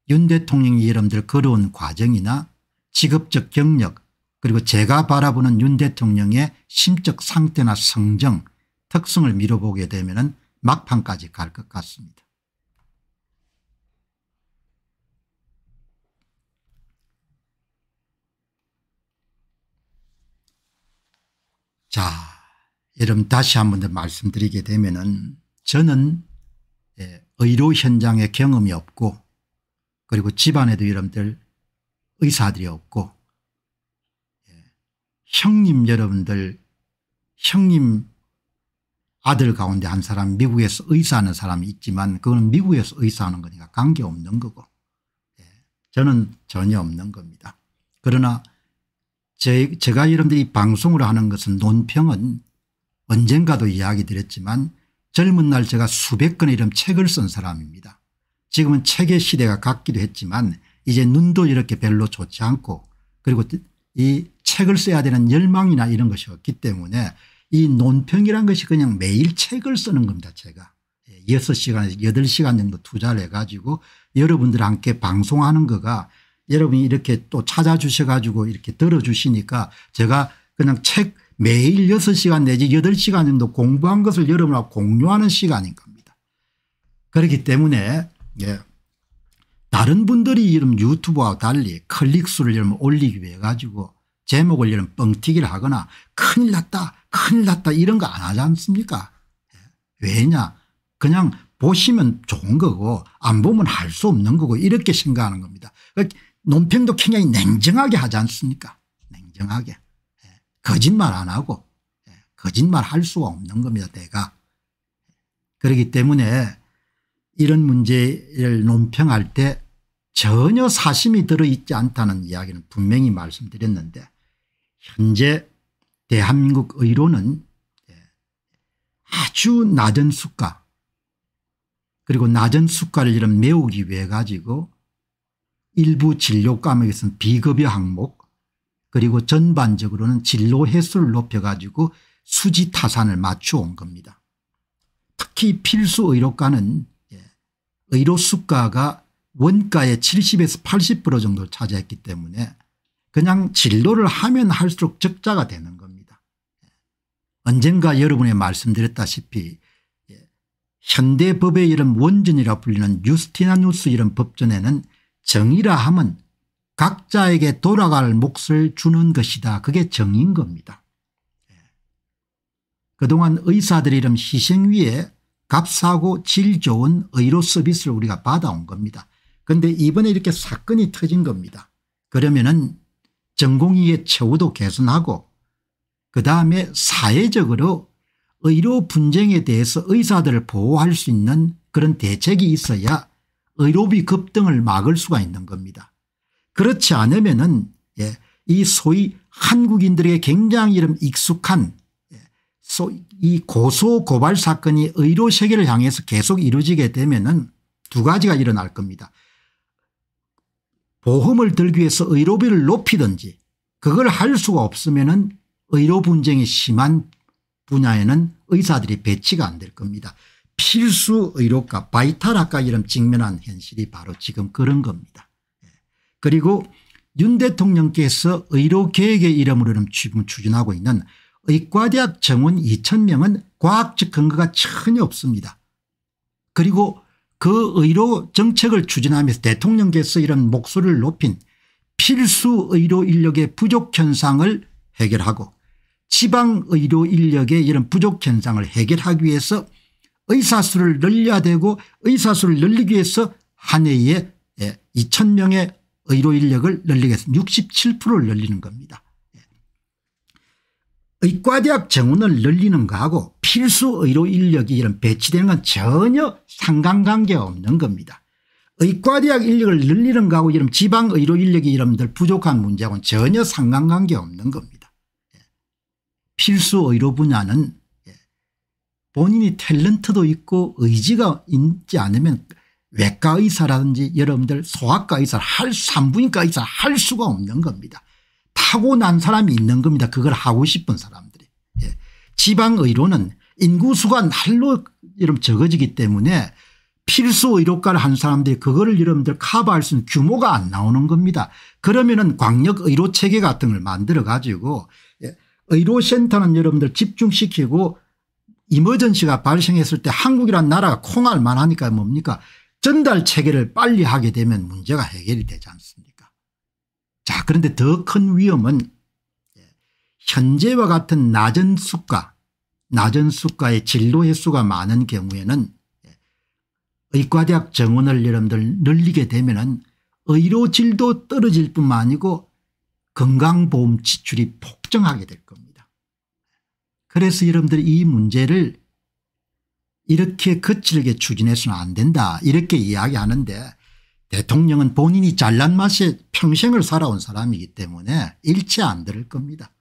윤 대통령이 여러분들 걸어온 과정이나 직업적 경력 그리고 제가 바라보는 윤 대통령의 심적 상태나 성정 특성을 미뤄보게 되면 막판까지 갈 것 같습니다. 자 여러분 다시 한 번 더 말씀드리게 되면 은 저는 예, 의료 현장에 경험이 없고 그리고 집안에도 여러분들 의사들이 없고 예, 형님 여러분들 형님 아들 가운데 한 사람 미국에서 의사하는 사람이 있지만 그거는 미국에서 의사하는 거니까 관계없는 거고 예, 저는 전혀 없는 겁니다. 그러나 제, 제가 여러분들이 방송을 하는 것은 논평은 언젠가도 이야기 드렸지만 젊은 날 제가 수백 건의 이런 책을 쓴 사람입니다. 지금은 책의 시대가 갔기도 했지만 이제 눈도 이렇게 별로 좋지 않고 그리고 이 책을 써야 되는 열망이나 이런 것이 없기 때문에 이 논평이란 것이 그냥 매일 책을 쓰는 겁니다 제가. 6시간에서 예, 8시간 정도 투자를 해가지고 여러분들 함께 방송하는 거가 여러분이 이렇게 또 찾아주셔 가지고 이렇게 들어주시니까 제가 그냥 책 매일 6시간 내지 8시간 정도 공부한 것을 여러분하고 공유하는 시간인 겁니다. 그렇기 때문에 예. 다른 분들이 이런 유튜브와 달리 클릭수를 여러분 올리기 위해 가지고 제목을 여러분 뻥튀기를 하거나 큰일 났다 큰일 났다 이런 거 안 하지 않습니까 예. 왜냐 그냥 보시면 좋은 거고 안 보면 할 수 없는 거고 이렇게 생각하는 겁니다. 그러니까 논평도 굉장히 냉정하게 하지 않습니까 냉정하게 예. 거짓말 안 하고 예. 거짓말 할 수가 없는 겁니다 내가 그렇기 때문에 이런 문제를 논평할 때 전혀 사심이 들어있지 않다는 이야기는 분명히 말씀드렸는데 현재 대한민국 의료는 예, 아주 낮은 수가 그리고 낮은 수가를 이런 메우기 위해 가지고 일부 진료 과목에서는 비급여 항목 그리고 전반적으로는 진로 횟수를 높여 가지고 수지 타산을 맞춰 온 겁니다. 특히 필수 의료과는 예, 의료 수가가 원가의 70에서 80% 정도를 차지했기 때문에 그냥 진로를 하면 할수록 적자가 되는 겁니다. 예. 언젠가 여러분에 말씀드렸다시피 예, 현대법의 이런 원전이라 불리는 유스티나누스 이런 법전에는 정의라 하면 각자에게 돌아갈 몫을 주는 것이다. 그게 정인 겁니다. 예. 그동안 의사들이 이런 희생 위에 값싸고 질 좋은 의료 서비스를 우리가 받아온 겁니다. 그런데 이번에 이렇게 사건이 터진 겁니다. 그러면은 전공의의 처우도 개선하고 그다음에 사회적으로 의료 분쟁에 대해서 의사들을 보호할 수 있는 그런 대책이 있어야 의료비 급등을 막을 수가 있는 겁니다. 그렇지 않으면은 예, 이 소위 한국인들에게 굉장히 이런 익숙한 예, 이 고소 고발 사건이 의료 세계를 향해서 계속 이루어지게 되면은 두 가지가 일어날 겁니다. 보험을 들기 위해서 의료비를 높이든지 그걸 할 수가 없으면은 의료 분쟁이 심한 분야에는 의사들이 배치가 안 될 겁니다. 필수 의료과 바이탈학과 이름 직면한 현실이 바로 지금 그런 겁니다. 예. 그리고 윤 대통령께서 의료계획의 이름으로 지금 추진하고 있는 의과대학 정원 2천명은 과학적 근거가 전혀 없습니다. 그리고 그 의료 정책을 추진하면서 대통령께서 이런 목소리를 높인 필수 의료 인력의 부족 현상을 해결하고 지방 의료 인력의 이런 부족 현상을 해결하기 위해서 의사수를 늘려야 되고 의사수를 늘리기 위해서 한 해에 2천 예, 명의 의료 인력을 늘리겠습니다. 67%를 늘리는 겁니다. 예. 의과대학 정원을 늘리는 거하고 필수 의료 인력이 이런 배치되는 건 전혀 상관관계가 없는 겁니다. 의과대학 인력을 늘리는 거하고 이런 지방 의료 인력이 여러분들 부족한 문제하고는 전혀 상관관계 없는 겁니다. 예. 필수 의료 분야는 본인이 탤런트도 있고 의지가 있지 않으면 외과 의사라든지 여러분들 소아과 의사 할 산부인과 의사 할 수가 없는 겁니다. 타고난 사람이 있는 겁니다. 그걸 하고 싶은 사람들이. 예. 지방의료는 인구수가 날로 여러분 적어지기 때문에 필수 의료과를 한 사람들이 그거를 여러분들 커버할 수 있는 규모가 안 나오는 겁니다. 그러면은 광역 의료 체계 같은 걸 만들어 가지고 예. 의료센터는 여러분들 집중시키고 이머전시가 발생했을 때 한국이란 나라가 콩할 만하니까 뭡니까 전달 체계를 빨리 하게 되면 문제가 해결이 되지 않습니까 자 그런데 더 큰 위험은 현재와 같은 낮은 수가 낮은 수가의 진로 횟수가 많은 경우에는 의과대학 정원을 여러분들 늘리게 되면 의료질도 떨어질 뿐만 아니고 건강보험 지출이 폭증하게 될 겁니다. 그래서 여러분들 이 문제를 이렇게 거칠게 추진해서는 안 된다 이렇게 이야기하는데 대통령은 본인이 잘난 맛에 평생을 살아온 사람이기 때문에 일체 안 들을 겁니다.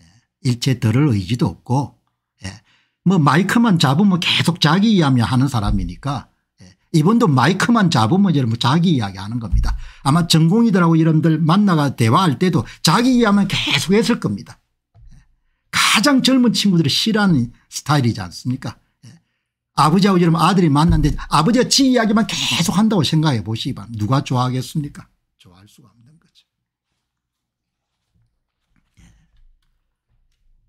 예. 일체 들을 의지도 없고 예. 뭐 마이크만 잡으면 계속 자기 이야기 하는 사람이니까 예. 이번도 마이크만 잡으면 여러분 자기 이야기 하는 겁니다. 아마 전공이들하고 여러분들 만나가 대화할 때도 자기 이야기만 계속 했을 겁니다. 가장 젊은 친구들이 싫어하는 스타일이지 않습니까 아버지하고 여러분 아들이 만났는데 아버지가 지 이야기만 계속 한다고 생각해 보시기 누가 좋아하겠습니까 좋아할 수가 없는 거죠. 예.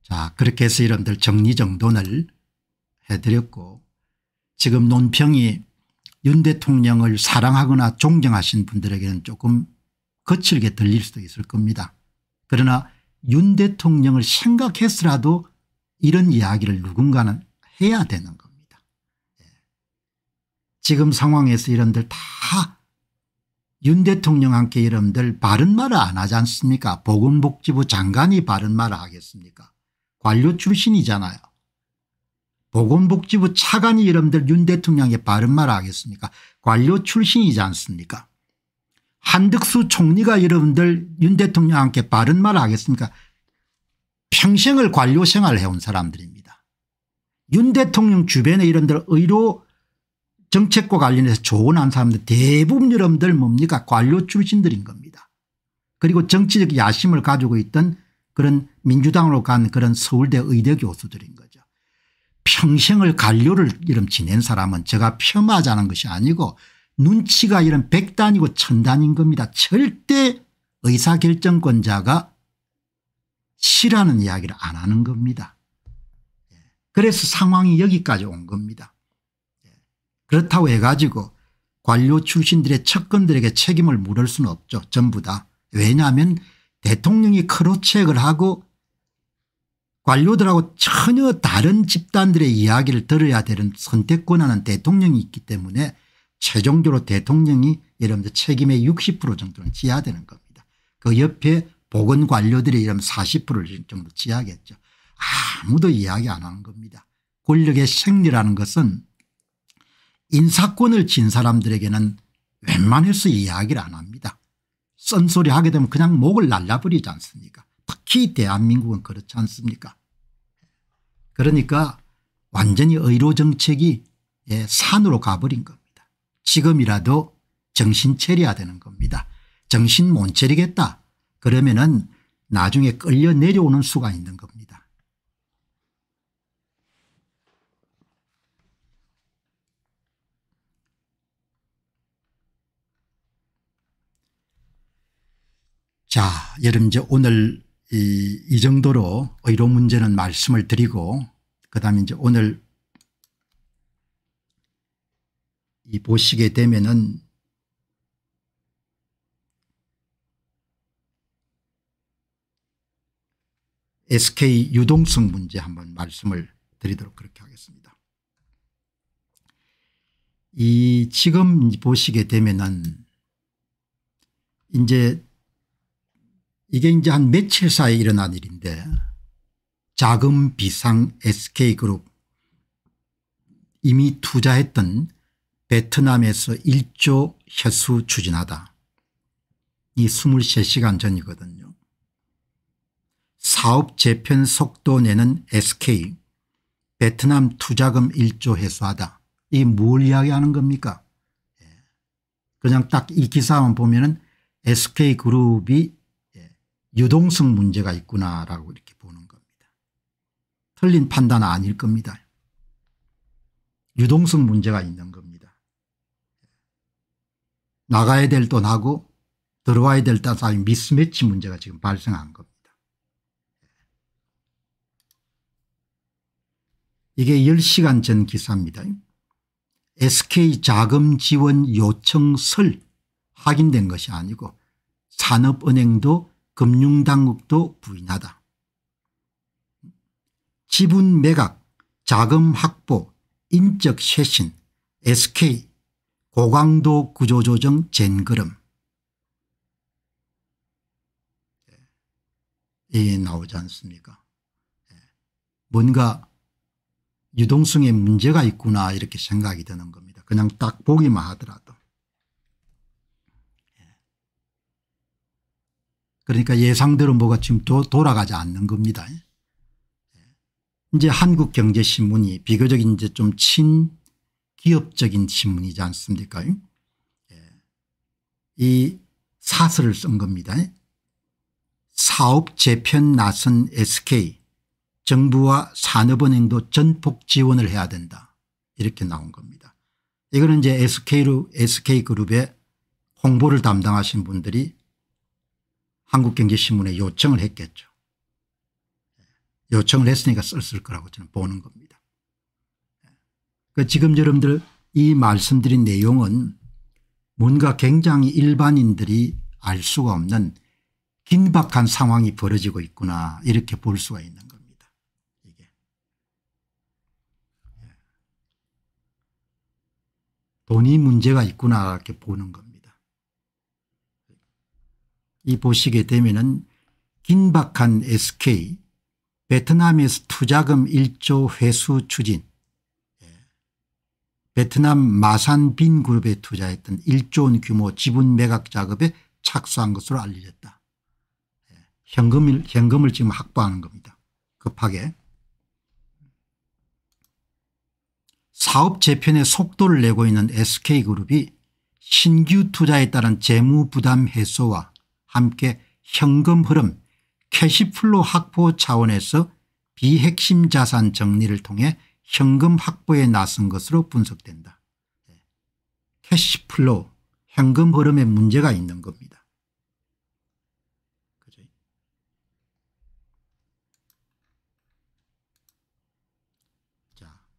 자 그렇게 해서 여러분들 정리정돈을 해드렸고 지금 논평이 윤 대통령을 사랑하거나 존경하신 분들에게는 조금 거칠게 들릴 수도 있을 겁니다. 그러나 윤 대통령을 생각해서라도 이런 이야기를 누군가는 해야 되는 겁니다. 지금 상황에서 여러분들 다 윤 대통령 함께 여러분들 바른 말을 안 하지 않습니까? 보건복지부 장관이 바른 말을 하겠습니까? 관료 출신이잖아요. 보건복지부 차관이 여러분들 윤 대통령에게 바른 말을 하겠습니까? 관료 출신이지 않습니까 한덕수 총리가 여러분들 윤 대통령께 바른 말을 하겠습니까 평생을 관료 생활을 해온 사람들입니다. 윤 대통령 주변에 이런들 의료 정책과 관련해서 조언한 사람들 대부분 여러분들 뭡니까 관료 출신들인 겁니다. 그리고 정치적 야심을 가지고 있던 그런 민주당으로 간 그런 서울대 의대 교수들인 거죠. 평생을 관료를 이런 지낸 사람은 제가 폄하하자는 것이 아니고 눈치가 이런 백단이고 천단인 겁니다. 절대 의사결정권자가 싫어하는 이야기를 안 하는 겁니다. 예. 그래서 상황이 여기까지 온 겁니다. 그렇다고 해가지고 관료 출신들의 측근들에게 책임을 물을 수는 없죠. 전부 다. 왜냐하면 대통령이 크로체크를 하고 관료들하고 전혀 다른 집단들의 이야기를 들어야 되는 선택 권한은 대통령이 있기 때문에 최종적으로 대통령이 여러분들 책임의 60% 정도는 지어야 되는 겁니다. 그 옆에 보건 관료들이 이러면 40% 정도 지어야겠죠. 아무도 이야기 안 하는 겁니다. 권력의 생리라는 것은 인사권을 진 사람들에게는 웬만해서 이야기를 안 합니다. 썬소리 하게 되면 그냥 목을 날라버리지 않습니까 특히 대한민국은 그렇지 않습니까 그러니까 완전히 의료정책이 예, 산으로 가버린 겁니다. 지금이라도 정신 차려야 되는 겁니다. 정신 못 차리겠다 그러면 은 나중에 끌려 내려오는 수가 있는 겁니다. 자 여러분 이제 오늘 이, 이 정도로 의료 문제는 말씀을 드리고 그 다음에 이제 오늘 이 보시게 되면은 SK 유동성 문제 한번 말씀을 드리도록 그렇게 하겠습니다. 이 지금 보시게 되면은 이제 이게 이제 한 며칠 사이에 일어난 일인데 자금 비상 SK그룹 이미 투자했던 베트남에서 1조 해수 추진하다. 이 23시간 전이거든요. 사업 재편 속도 내는 SK 베트남 투자금 1조 해소하다. 이 뭘 이야기하는 겁니까 예. 그냥 딱 이 기사만 보면 은 SK그룹이 유동성 문제가 있구나라고 이렇게 보는 겁니다. 틀린 판단은 아닐 겁니다. 유동성 문제가 있는 겁니다. 나가야 될 돈하고 들어와야 될 돈 사이 미스매치 문제가 지금 발생한 겁니다. 이게 10시간 전 기사입니다. SK 자금 지원 요청설 확인된 것이 아니고 산업은행도 금융당국도 부인하다. 지분 매각, 자금 확보, 인적 쇄신, SK 고강도 구조조정 젠그름 이게 나오지 않습니까 예. 뭔가 유동성에 문제가 있구나 이렇게 생각이 드는 겁니다. 그냥 딱 보기만 하더라도. 예. 그러니까 예상대로 뭐가 지금 도, 돌아가지 않는 겁니다. 예. 이제 한국경제신문이 비교적 이제 좀 친 기업적인 신문이지 않습니까? 이 사설을 쓴 겁니다. 사업 재편 나선 SK 정부와 산업은행도 전폭 지원을 해야 된다 이렇게 나온 겁니다. 이거는 이제 SK로, SK그룹의 홍보를 담당하신 분들이 한국경제신문에 요청을 했겠죠. 요청을 했으니까 썼을 거라고 저는 보는 겁니다. 그 지금 여러분들 이 말씀드린 내용은 뭔가 굉장히 일반인들이 알 수가 없는 긴박한 상황이 벌어지고 있구나 이렇게 볼 수가 있는 겁니다. 이게. 예. 돈이 문제가 있구나 이렇게 보는 겁니다. 이 보시게 되면은 긴박한 SK 베트남에서 투자금 1조 회수 추진 예. 베트남 마산 빈 그룹에 투자했던 1조 원 규모 지분 매각 작업에 착수한 것으로 알려졌다. 현금을, 현금을 지금 확보하는 겁니다. 급하게. 사업 재편에 속도를 내고 있는 SK그룹이 신규 투자에 따른 재무 부담 해소와 함께 현금 흐름 캐시플로 확보 차원에서 비핵심 자산 정리를 통해 현금 확보에 나선 것으로 분석된다. 캐시플로 현금 흐름에 문제가 있는 겁니다.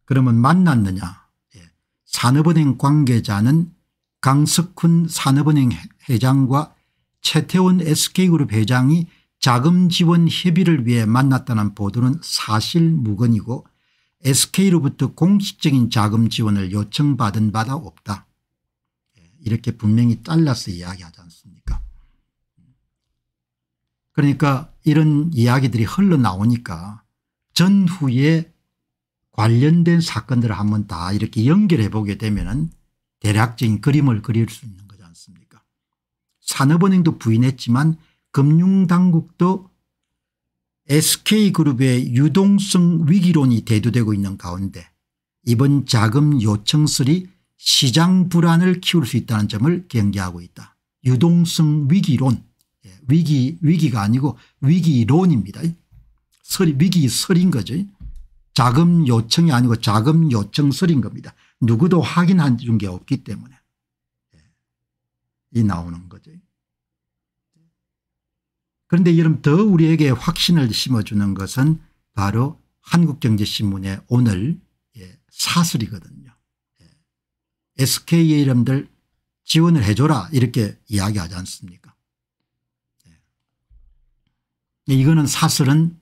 그러면 만났느냐 예. 산업은행 관계자는 강석훈 산업은행 회장과 최태원 SK그룹 회장이 자금 지원 협의를 위해 만났다는 보도는 사실 무근이고 SK로부터 공식적인 자금 지원을 요청받은 바가 없다. 예, 이렇게 분명히 잘라서 이야기하지 않습니까 그러니까 이런 이야기들이 흘러나오니까 전후에 관련된 사건들을 한번 다 이렇게 연결해 보게 되면 대략적인 그림을 그릴 수 있는 거지 않습니까 산업은행도 부인했지만 금융당국도 SK그룹의 유동성 위기론이 대두되고 있는 가운데 이번 자금 요청설이 시장 불안을 키울 수 있다는 점을 경계하고 있다. 유동성 위기론 예, 위기 위기가 아니고 위기론입니다. 설이 위기설인 거죠. 자금 요청이 아니고 자금 요청설인 겁니다. 누구도 확인한 게 없기 때문에 예. 이 나오는 거죠. 그런데 여러분 더 우리에게 확신을 심어주는 것은 바로 한국경제신문의 오늘 예, 사설이거든요. 예. SK의 이름들 지원을 해줘라 이렇게 이야기하지 않습니까 이거는 사설은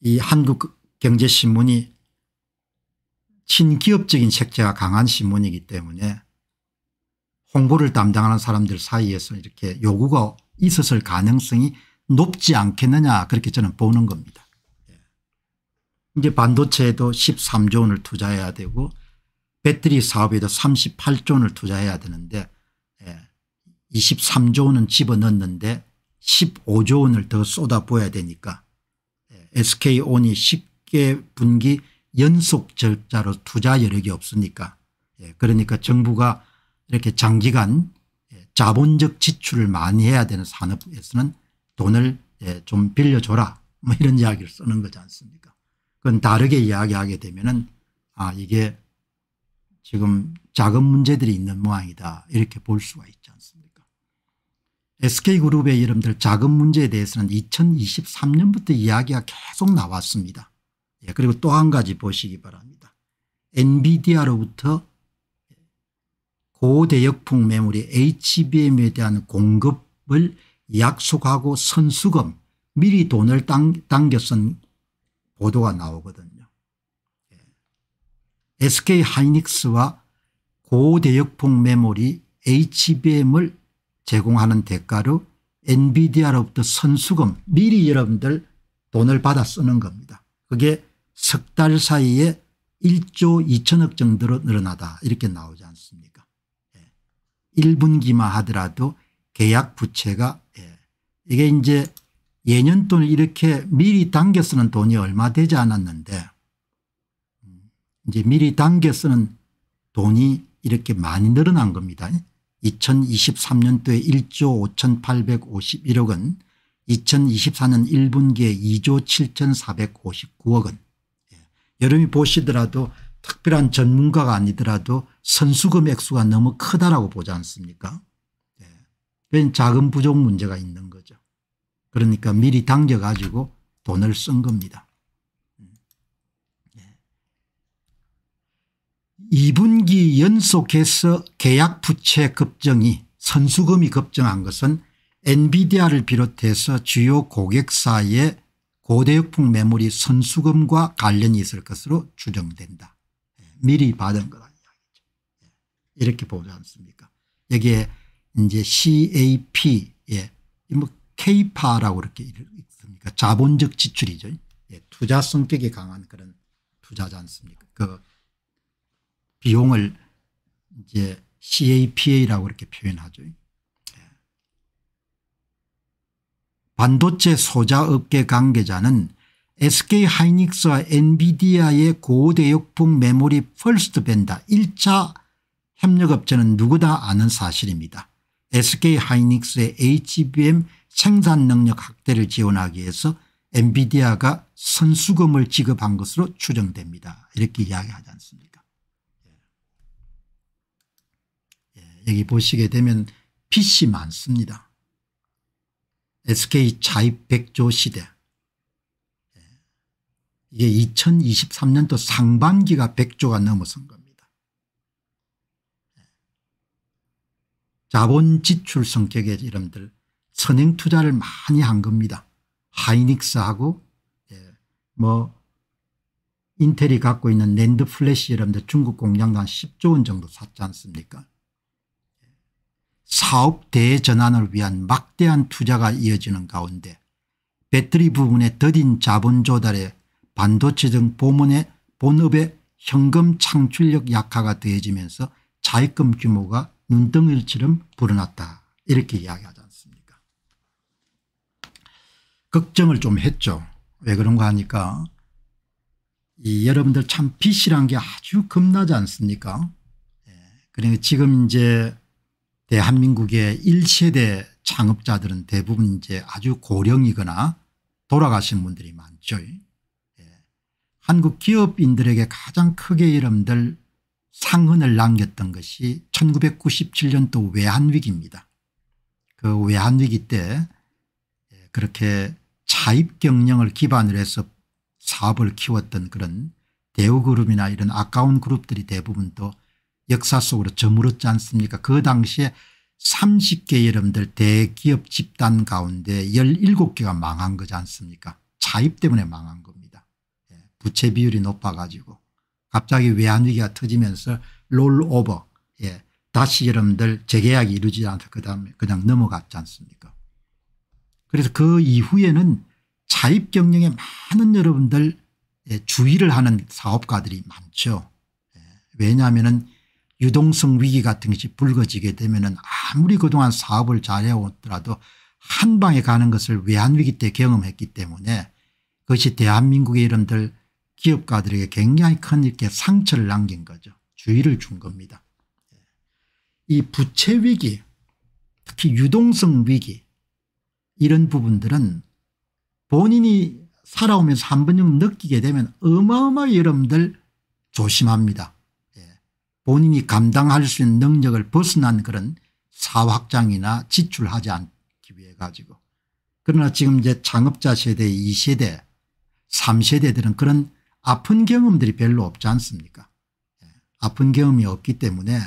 이 한국 경제신문이 친기업적인 색채가 강한 신문이기 때문에 홍보를 담당하는 사람들 사이에서 이렇게 요구가 있었을 가능성이 높지 않겠느냐 그렇게 저는 보는 겁니다. 예. 이제 반도체에도 13조 원을 투자해야 되고 배터리 사업에도 38조 원을 투자해야 되는데 23조 예. 원은 집어넣는데 15조 원을 더 쏟아부어야 되니까 SK온이 예. 10개 분기 연속 적자로 투자 여력이 없으니까 그러니까 정부가 이렇게 장기간 자본적 지출을 많이 해야 되는 산업에서는 돈을 예, 좀 빌려줘라 뭐 이런 이야기를 쓰는 거지 않습니까 그건 다르게 이야기하게 되면 은 아 이게 지금 자금 문제들이 있는 모양이다 이렇게 볼 수가 있지 않습니까 SK그룹의 여러분들 자금 문제에 대해서는 2023년부터 이야기가 계속 나왔습니다. 예, 그리고 또 한 가지 보시기 바랍니다. 엔비디아로부터 고대역풍 매물이 HBM에 대한 공급을 약속하고 선수금 미리 돈을 당, 당겨쓴 보도가 나오거든요. 예. SK 하이닉스와 고대역폭 메모리 HBM을 제공하는 대가로 엔비디아로부터 선수금 미리 여러분들 돈을 받아 쓰는 겁니다. 그게 석 달 사이에 1조 2천억 정도로 늘어나다 이렇게 나오지 않습니까 1분기만 예. 하더라도 계약 부채가 예. 이게 이제 예년 돈을 이렇게 미리 당겨 쓰는 돈이 얼마 되지 않았는데 음, 이제 미리 당겨 쓰는 돈이 이렇게 많이 늘어난 겁니다. 2023년도에 1조 5851억 원 2024년 1분기에 2조 7459억 원 예. 여러분이 보시더라도 특별한 전문가가 아니더라도 선수금 액수가 너무 크다라고 보지 않습니까 예. 자금 부족 문제가 있는 거죠. 그러니까 미리 당겨 가지고 돈을 쓴 겁니다. 2분기 연속해서 계약 부채 급증이 선수금이 급증한 것은 엔비디아를 비롯해서 주요 고객사의 고대역풍 메모리 선수금과 관련이 있을 것으로 추정된다. 예, 미리 받은 거다 이야기죠. 예, 이렇게 보지 않습니까 여기에 이제 CAP 예. 뭐 K파라고 이렇게 있습니까 자본적 지출이죠. 예. 투자 성격이 강한 그런 투자지 않습니까 그 비용을 이제 CAPA라고 이렇게 표현하죠. 예. 반도체 소자업계 관계자는 SK 하이닉스와 엔비디아의 고대역풍 메모리 펄스트 벤다 1차 협력업체는 누구나 아는 사실입니다. SK 하이닉스의 HBM 생산 능력 확대를 지원하기 위해서 엔비디아가 선수금을 지급한 것으로 추정됩니다. 이렇게 이야기하지 않습니까 여기 보시게 되면 빚이 많습니다. SK 차입 백조 시대 예. 이게 2023년도 상반기가 백조가 넘어선 겁니다. 예. 자본 지출 성격의 여러분들 선행 투자를 많이 한 겁니다. 하이닉스하고 예. 뭐 인텔이 갖고 있는 NAND flash 여러분들 중국 공장도 한 10조 원 정도 샀지 않습니까 사업 대전환을 위한 막대한 투자가 이어지는 가운데 배터리 부분의 더딘 자본 조달에 반도체 등 보문의 본업의 현금 창출력 약화가 더해지면서 자익금 규모가 눈덩이처럼 불어났다 이렇게 이야기하지 않습니까 걱정을 좀 했죠. 왜 그런가 하니까 이 여러분들 참 빚이란 게 아주 겁나지 않습니까 예. 그러니까 지금 이제 대한민국의 1세대 창업자들은 대부분 이제 아주 고령이거나 돌아가신 분들이 많죠. 예. 한국 기업인들에게 가장 크게 여러분들 상흔을 남겼던 것이 1997년도 외환위기입니다. 그 외환위기 때 예, 그렇게 차입 경영을 기반으로 해서 사업을 키웠던 그런 대우그룹이나 이런 아까운 그룹들이 대부분 또 역사 속으로 저물었지 않습니까 그 당시에 30개 여러분들 대기업 집단 가운데 17개가 망한 거지 않습니까 차입 때문에 망한. 예, 부채 비율이 높아가지고 갑자기 외환위기가 터지면서 롤오버 예, 다시 여러분들 재계약이 이루어지지 않아서 그다음에 그냥 넘어갔지 않습니까 그래서 그 이후에는 차입 경영에 많은 여러분들 예, 주의를 하는 사업가들이 많죠. 예, 왜냐하면 유동성 위기 같은 것이 불거지게 되면 아무리 그동안 사업을 잘해오더라도 한 방에 가는 것을 외환위기 때 경험했기 때문에 그것이 대한민국의 이런들 기업가들에게 굉장히 큰 이렇게 상처를 남긴 거죠. 주의를 준 겁니다. 이 부채 위기 특히 유동성 위기 이런 부분들은 본인이 살아오면서 한 번쯤 느끼게 되면 어마어마하게 여러분들 조심합니다. 본인이 감당할 수 있는 능력을 벗어난 그런 사확장이나 지출하지 않기 위해 가지고 그러나 지금 이제 창업자 세대 2세대 3세대들은 그런 아픈 경험들이 별로 없지 않습니까 예, 아픈 경험이 없기 때문에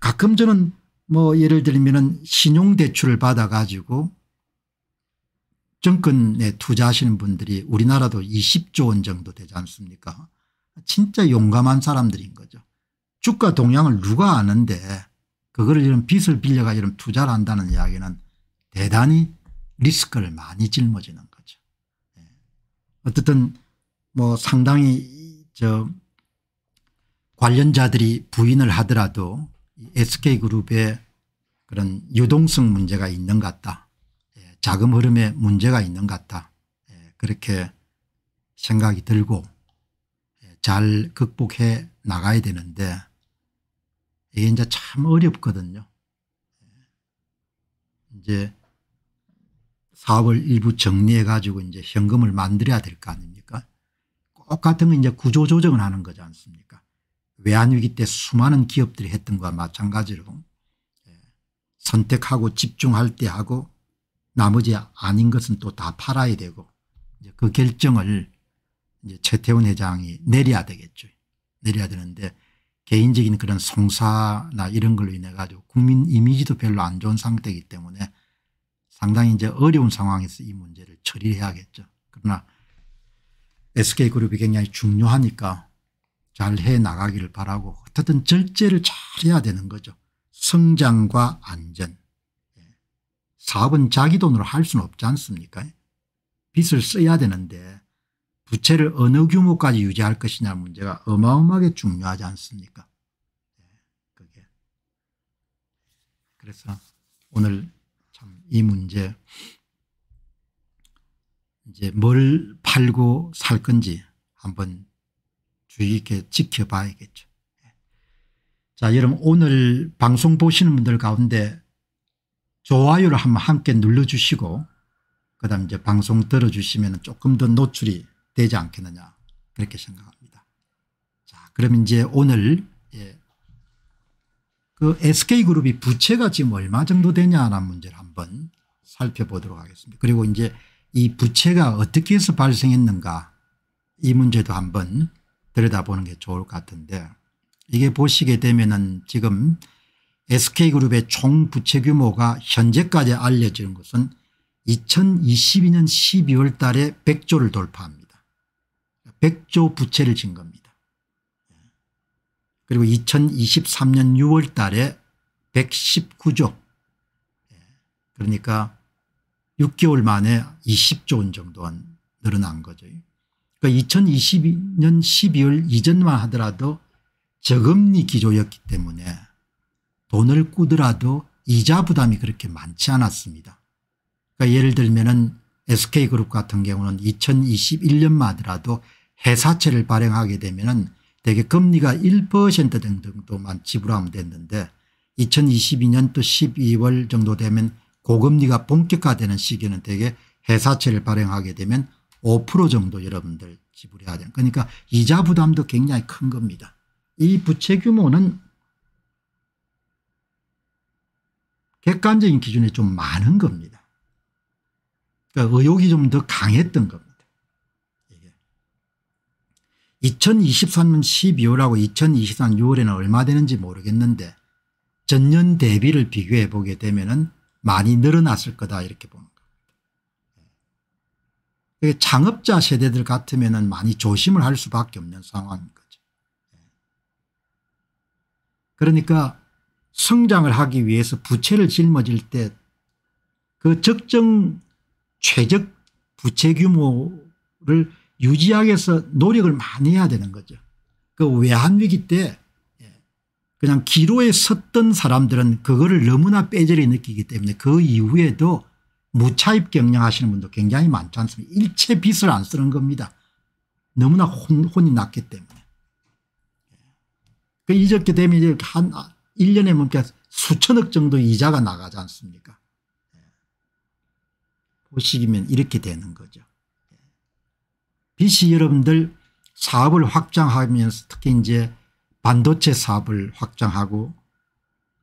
가끔 저는 뭐 예를 들면 신용대출을 받아 가지고 정권에 투자하시는 분들이 우리나라도 20조 원 정도 되지 않습니까 진짜 용감한 사람들인 거죠. 주가 동향을 누가 아는데 그거를 이런 빚을 빌려가 이런 투자를 한다는 이야기는 대단히 리스크를 많이 짊어지는 거죠. 예. 어떻든 뭐 상당히 저 관련자들이 부인을 하더라도 SK그룹의 그런 유동성 문제가 있는 것 같다. 예. 자금 흐름에 문제가 있는 것 같다. 예. 그렇게 생각이 들고 잘 극복해 나가야 되는데 이게 이제 참 어렵거든요. 이제 사업을 일부 정리해 가지고 이제 현금을 만들어야 될 거 아닙니까 꼭 같은 거 이제 구조 조정을 하는 거지 않습니까 외환위기 때 수많은 기업들이 했던 것과 마찬가지로 예, 선택하고 집중할 때 하고 나머지 아닌 것은 또 다 팔아야 되고 그 결정을 이제 최태원 회장이 내려야 되겠죠. 내려야 되는데 개인적인 그런 송사나 이런 걸로 인해 가지고 국민 이미지도 별로 안 좋은 상태이기 때문에 상당히 이제 어려운 상황에서 이 문제를 처리해야겠죠. 그러나 SK그룹이 굉장히 중요하니까 잘 해 나가기를 바라고 어떻든 절제를 잘 해야 되는 거죠. 성장과 안전. 예. 사업은 자기 돈으로 할 수는 없지 않습니까 빚을 써야 되는데 부채를 어느 규모까지 유지할 것이냐 문제가 어마어마하게 중요하지 않습니까 네, 그게. 그래서 오늘 참 이 문제 이제 뭘 팔고 살 건지 한번 주의 깊게 지켜봐야겠죠. 네. 자 여러분 오늘 방송 보시는 분들 가운데 좋아요를 한번 함께 눌러주시고 그 다음 이제 방송 들어주시면 조금 더 노출이 되지 않겠느냐 그렇게 생각합니다. 자, 그럼 이제 오늘 예, 그 SK그룹이 부채가 지금 얼마 정도 되냐는 문제를 한번 살펴보도록 하겠습니다. 그리고 이제 이 부채가 어떻게 해서 발생했는가 이 문제도 한번 들여다보는 게 좋을 것 같은데 이게 보시게 되면은 지금 SK그룹의 총 부채 규모가 현재까지 알려지는 것은 2022년 12월 달에 100조를 돌파합니다. 100조 부채를 진 겁니다. 그리고 2023년 6월 달에 119조 그러니까 6개월 만에 20조 원 정도 늘어난 거죠. 그러니까 2022년 12월 이전만 하더라도 저금리 기조였기 때문에 돈을 꾸더라도 이자 부담이 그렇게 많지 않았습니다. 그러니까 예를 들면 SK그룹 같은 경우는 2021년만 하더라도 회사채를 발행하게 되면 대개 금리가 1% 정도만 지불하면 됐는데 2022년 또 12월 정도 되면 고금리가 본격화되는 시기는 대개 회사채를 발행하게 되면 5% 정도 여러분들 지불해야 되는 그러니까 이자 부담도 굉장히 큰 겁니다. 이 부채 규모는 객관적인 기준에 좀 많은 겁니다. 그러니까 의혹이 좀 더 강했던 겁니다. 2023년 12월하고 2024년 6월에는 얼마 되는지 모르겠는데 전년 대비를 비교해 보게 되면 많이 늘어났을 거다 이렇게 보는 겁니다. 창업자 세대들 같으면 많이 조심을 할 수밖에 없는 상황인 거죠. 그러니까 성장을 하기 위해서 부채를 짊어질 때 그 적정 최적 부채 규모를 유지하기 위해서 노력을 많이 해야 되는 거죠. 그 외환위기 때 예, 그냥 기로에 섰던 사람들은 그거를 너무나 빼절히 느끼기 때문에 그 이후에도 무차입 경영하시는 분도 굉장히 많지 않습니까 일체 빚을 안 쓰는 겁니다. 너무나 혼, 혼이 났기 때문에. 예. 그 이렇게 되면 이제 한 1년에 뭡니까 수천억 정도 이자가 나가지 않습니까 예. 보시면 이렇게 되는 거죠. 빚이 여러분들 사업을 확장하면서 특히 이제 반도체 사업을 확장하고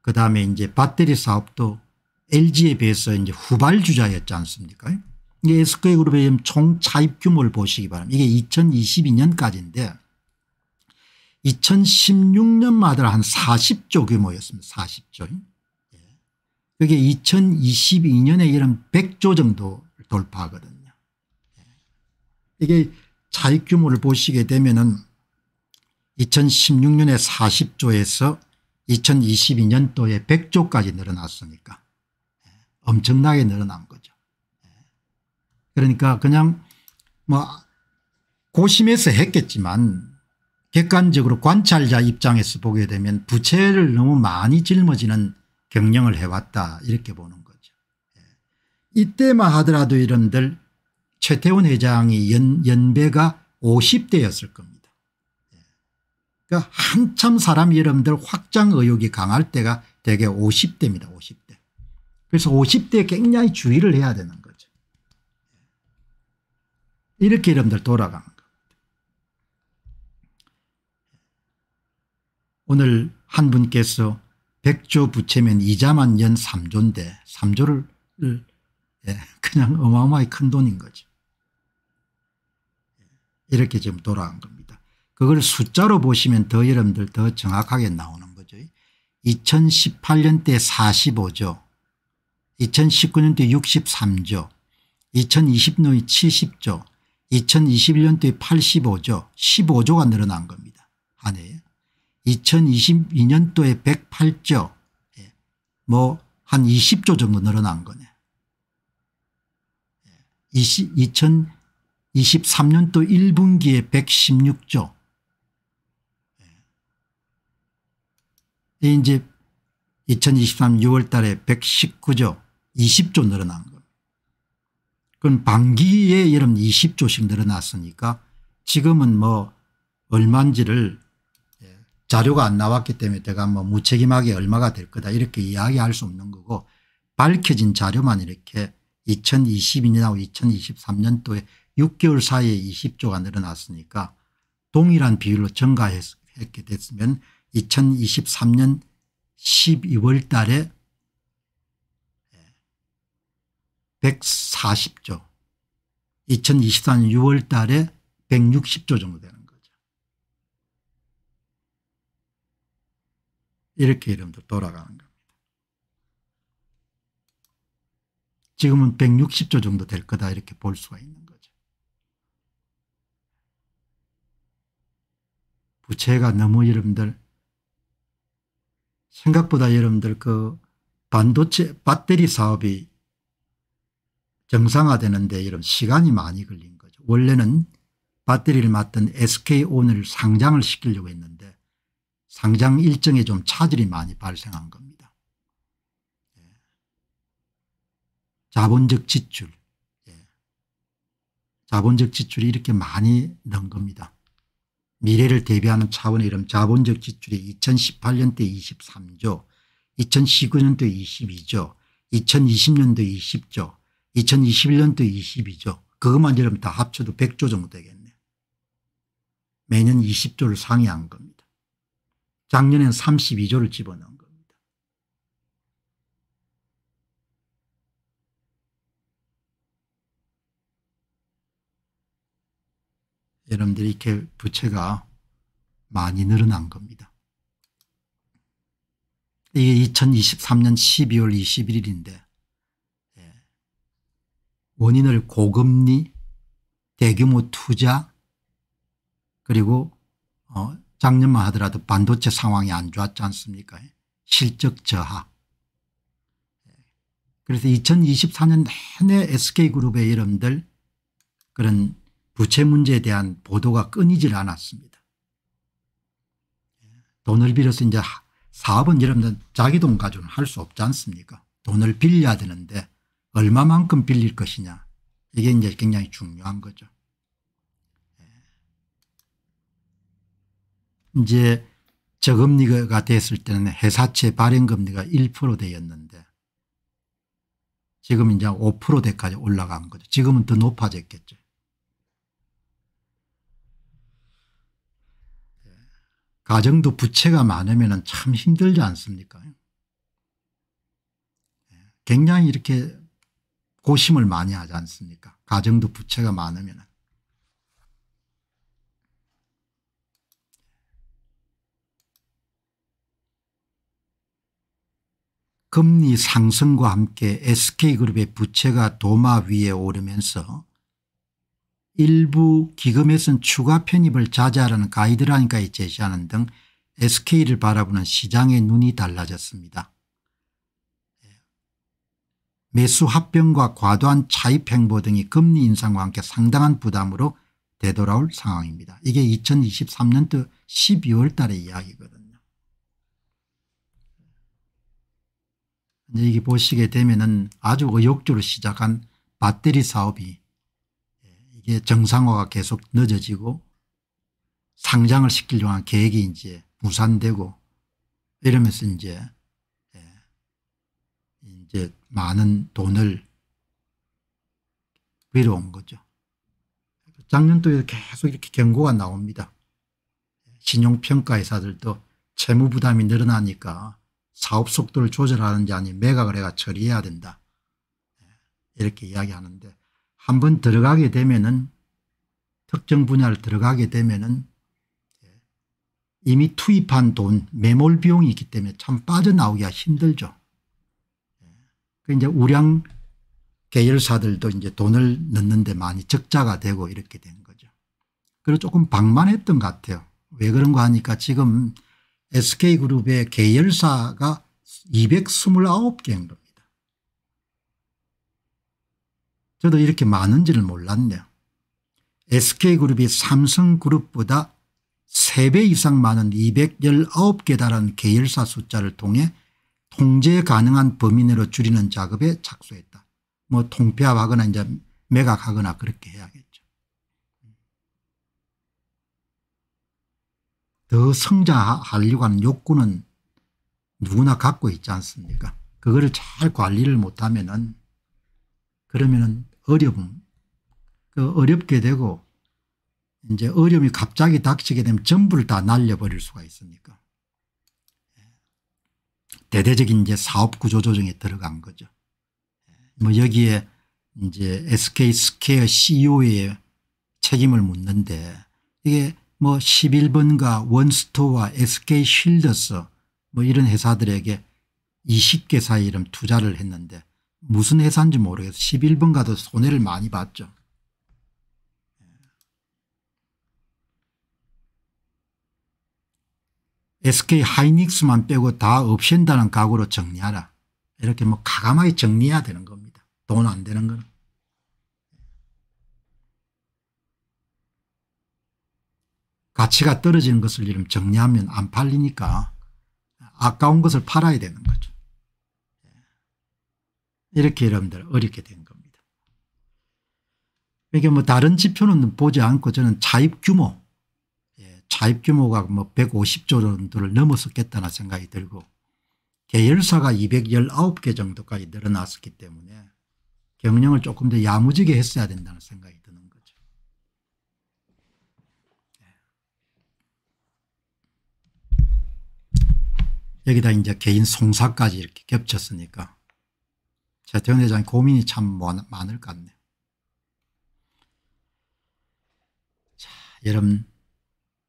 그다음에 이제 배터리 사업도 LG에 비해서 이제 후발주자였지 않습니까 이게 SK그룹의 총 차입 규모를 보시기 바랍니다. 이게 2022년까지인데 2016년마다 한 40조 규모였습니다. 40조. 예. 그게 2022년에 이런 100조 정도 돌파하거든요. 이게 차익 규모를 보시게 되면은 2016년에 40조에서 2022년도에 100조까지 늘어났으니까 예, 엄청나게 늘어난 거죠. 예. 그러니까 그냥 뭐 고심해서 했겠지만 객관적으로 관찰자 입장에서 보게 되면 부채를 너무 많이 짊어지는 경영을 해왔다 이렇게 보는 거죠. 예. 이때만 하더라도 여러분들 최태원 회장이 연, 연배가 50대였을 겁니다. 예. 그러니까 한참 사람 여러분들 확장 의혹이 강할 때가 대개 50대입니다. 50대. 그래서 50대에 굉장히 주의를 해야 되는 거죠. 예. 이렇게 여러분들 돌아간 겁니다. 오늘 한 분께서 100조 부채면 이자만 연 3조인데 3조를 예, 그냥 어마어마하게 큰 돈인 거죠. 이렇게 지금 돌아간 겁니다. 그걸 숫자로 보시면 더 여러분들 더 정확하게 나오는 거죠. 2018년 때 45조 2019년도에 63조 2020년도에 70조 2021년도에 85조 15조가 늘어난 겁니다. 한 해에. 2022년도에 108조 예. 뭐한 20조 정도 늘어난 거네. 20, 2023년도 1분기에 116조 예. 이제 2023 6월 달에 119조 20조 늘어난 겁니다. 그건 반기에 여러분 20조씩 늘어났으니까 지금은 뭐 얼마인지를 자료가 안 나왔기 때문에 제가 뭐 무책임하게 얼마가 될 거다 이렇게 이야기할 수 없는 거고 밝혀진 자료만 이렇게 2022년하고 2023년도에 6개월 사이에 20조가 늘어났으니까 동일한 비율로 증가했게 됐으면 2023년 12월 달에 140조 2024년 6월 달에 160조 정도 되는 이렇게 이름도 돌아가는 겁니다. 지금은 160조 정도 될 거다 이렇게 볼 수가 있는 거죠. 부채가 너무 여러분들 생각보다 여러분들 그 반도체 배터리 사업이 정상화되는데 이런 시간이 많이 걸린 거죠. 원래는 배터리를 맡던 SK온을 상장을 시키려고 했는데 상장 일정에 좀 차질이 많이 발생한 겁니다. 예. 자본적 지출 예. 자본적 지출이 이렇게 많이 는 겁니다. 미래를 대비하는 차원의 이런 자본적 지출이 2018년대 23조 2019년도 22조 2020년도 20조 2021년도 22조 그것만 이러면 다 합쳐도 100조 정도 되겠네. 매년 20조를 상회한 겁니다. 작년엔 32조를 집어넣은 겁니다. 여러분들이 이렇게 부채가 많이 늘어난 겁니다. 이게 2023년 12월 21일인데 원인을 고금리 대규모 투자 그리고 어 작년만 하더라도 반도체 상황이 안 좋았지 않습니까 실적 저하 그래서 2024년 내내 SK그룹의 여러분들 그런 부채 문제에 대한 보도가 끊이질 않았습니다. 돈을 빌어서 이제 사업은 여러분들 자기 돈 가지고는 할 수 없지 않습니까 돈을 빌려야 되는데 얼마만큼 빌릴 것이냐 이게 이제 굉장히 중요한 거죠. 이제 저금리가 됐을 때는 회사채 발행금리가 1% 되었는데 지금 이제 5%대까지 올라간 거죠. 지금은 더 높아졌겠죠. 가정도 부채가 많으면 참 힘들지 않습니까? 굉장히 이렇게 고심을 많이 하지 않습니까? 가정도 부채가 많으면 금리 상승과 함께 SK그룹의 부채가 도마 위에 오르면서 일부 기금에선 추가 편입을 자제하라는 가이드라인까지 제시하는 등 SK를 바라보는 시장의 눈이 달라졌습니다. 매수 합병과 과도한 차입 행보 등이 금리 인상과 함께 상당한 부담으로 되돌아올 상황입니다. 이게 2023년도 12월 달의 이야기거든요. 이제 이게 보시게 되면 은 아주 의욕적으로 시작한 배터리 사업이 정상화가 계속 늦어지고 상장을 시키려고 한 계획이 이제 무산되고 이러면서 이제 이제 많은 돈을 위로 온 거죠. 작년도에 계속 이렇게 경고가 나옵니다. 신용평가회사들도 채무 부담이 늘어나니까 사업 속도를 조절하는지 아니면 매각을 해가 처리해야 된다. 이렇게 이야기하는데 한번 들어가게 되면은 특정 분야를 들어가게 되면은 이미 투입한 돈 매몰 비용이 있기 때문에 참 빠져나오기가 힘들죠. 그 이제 우량 계열사들도 이제 돈을 넣는데 많이 적자가 되고 이렇게 된 거죠. 그리고 조금 방만했던 것 같아요. 왜 그런가 하니까 지금 SK그룹의 계열사가 229개인 겁니다. 저도 이렇게 많은지를 몰랐네요. SK그룹이 삼성그룹보다 3배 이상 많은 219개 달하는 계열사 숫자를 통해 통제 가능한 범위 내로 줄이는 작업에 착수했다. 뭐 통폐합하거나 이제 매각하거나 그렇게 해야겠죠. 더 성장하려고 하는 욕구는 누구나 갖고 있지 않습니까 그거를 잘 관리를 못하면은 그러면은 어려움 그 어렵게 되고 이제 어려움이 갑자기 닥치게 되면 전부를 다 날려버릴 수가 있으니까 대대적인 이제 사업 구조 조정에 들어간 거죠. 뭐 여기에 이제 SK 스퀘어 CEO의 책임을 묻는데 이게 뭐 11번가 원스토어와 SK 쉴더스 뭐 이런 회사들에게 20개 사이 이름 투자를 했는데 무슨 회사인지 모르겠어 11번 가도 손해를 많이 봤죠. SK 하이닉스만 빼고 다 없앤다는 각오로 정리하라. 이렇게 뭐 가감하게 정리해야 되는 겁니다. 돈 안 되는 거는. 가치가 떨어지는 것을 정리하면 안 팔리니까 아까운 것을 팔아야 되는 거죠. 이렇게 여러분들 어렵게 된 겁니다. 이게 뭐 다른 지표는 보지 않고 저는 차입 규모 차입 규모가 뭐 150조 정도를 넘었었겠다는 생각이 들고 계열사가 219개 정도까지 늘어났었기 때문에 경영을 조금 더 야무지게 했어야 된다는 생각이 드는 거죠. 여기다 이제 개인 송사까지 이렇게 겹쳤으니까 최태원 회장 고민이 참 많을 것 같네요. 자, 여러분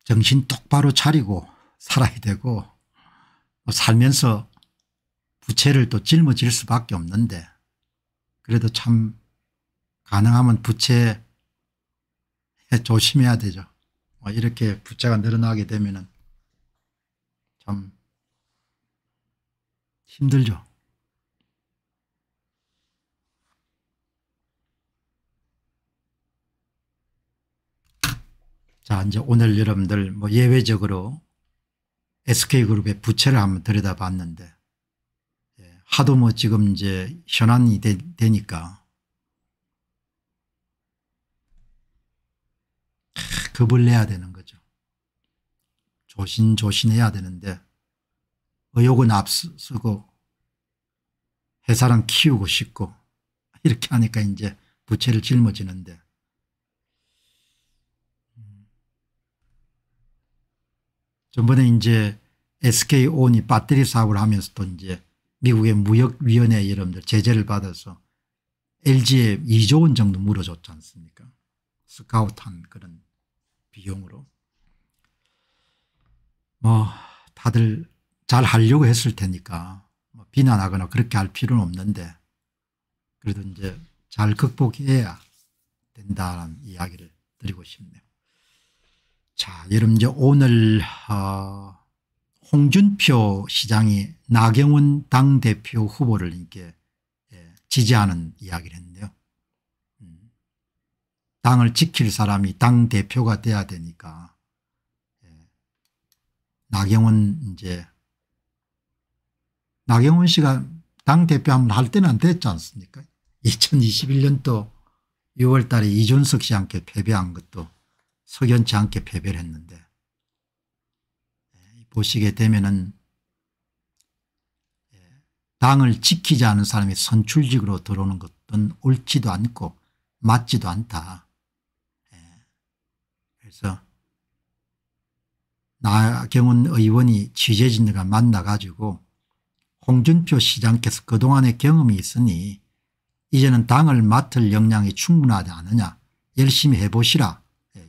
정신 똑바로 차리고 살아야 되고 뭐 살면서 부채를 또 짊어질 수밖에 없는데 그래도 참 가능하면 부채 조심해야 되죠. 뭐 이렇게 부채가 늘어나게 되면 참 힘들죠. 자 이제 오늘 여러분들 뭐 예외적으로 SK그룹의 부채를 한번 들여다봤는데 예, 하도 뭐 지금 이제 현안이 되, 되니까 겁을 내야 되는 거죠. 조신조신해야 되는데 의욕은 앞서고 회사랑 키우고 싶고 [LAUGHS] 이렇게 하니까 이제 부채를 짊어지는데 전번에 이제 SK온이 배터리 사업을 하면서도 이제 미국의 무역위원회 여러분들 제재를 받아서 LG에 2조 원 정도 물어줬지 않습니까 스카우트한 그런 비용으로 뭐 다들 잘 하려고 했을 테니까 뭐 비난하거나 그렇게 할 필요는 없는데 그래도 이제 잘 극복해야 된다는 이야기를 드리고 싶네요. 자 여러분 이제 오늘 어, 홍준표 시장이 나경원 당대표 후보를 이렇게 예, 지지하는 이야기를 했는데요. 음, 당을 지킬 사람이 당대표가 돼야 되니까 예, 나경원 이제 나경원 씨가 당대표 한번 할 때는 안 됐지 않습니까? [LAUGHS] 2021년도 6월 달에 이준석 씨한테 패배한 것도 석연치 않게 패배를 했는데 예, 보시게 되면은 예, 당을 지키지 않은 사람이 선출직으로 들어오는 것은 옳지도 않고 맞지도 않다. 예, 그래서 나경원 의원이 취재진들과 만나가지고 홍준표 시장께서 그동안의 경험이 있으니 이제는 당을 맡을 역량이 충분하지 않느냐 열심히 해보시라 예,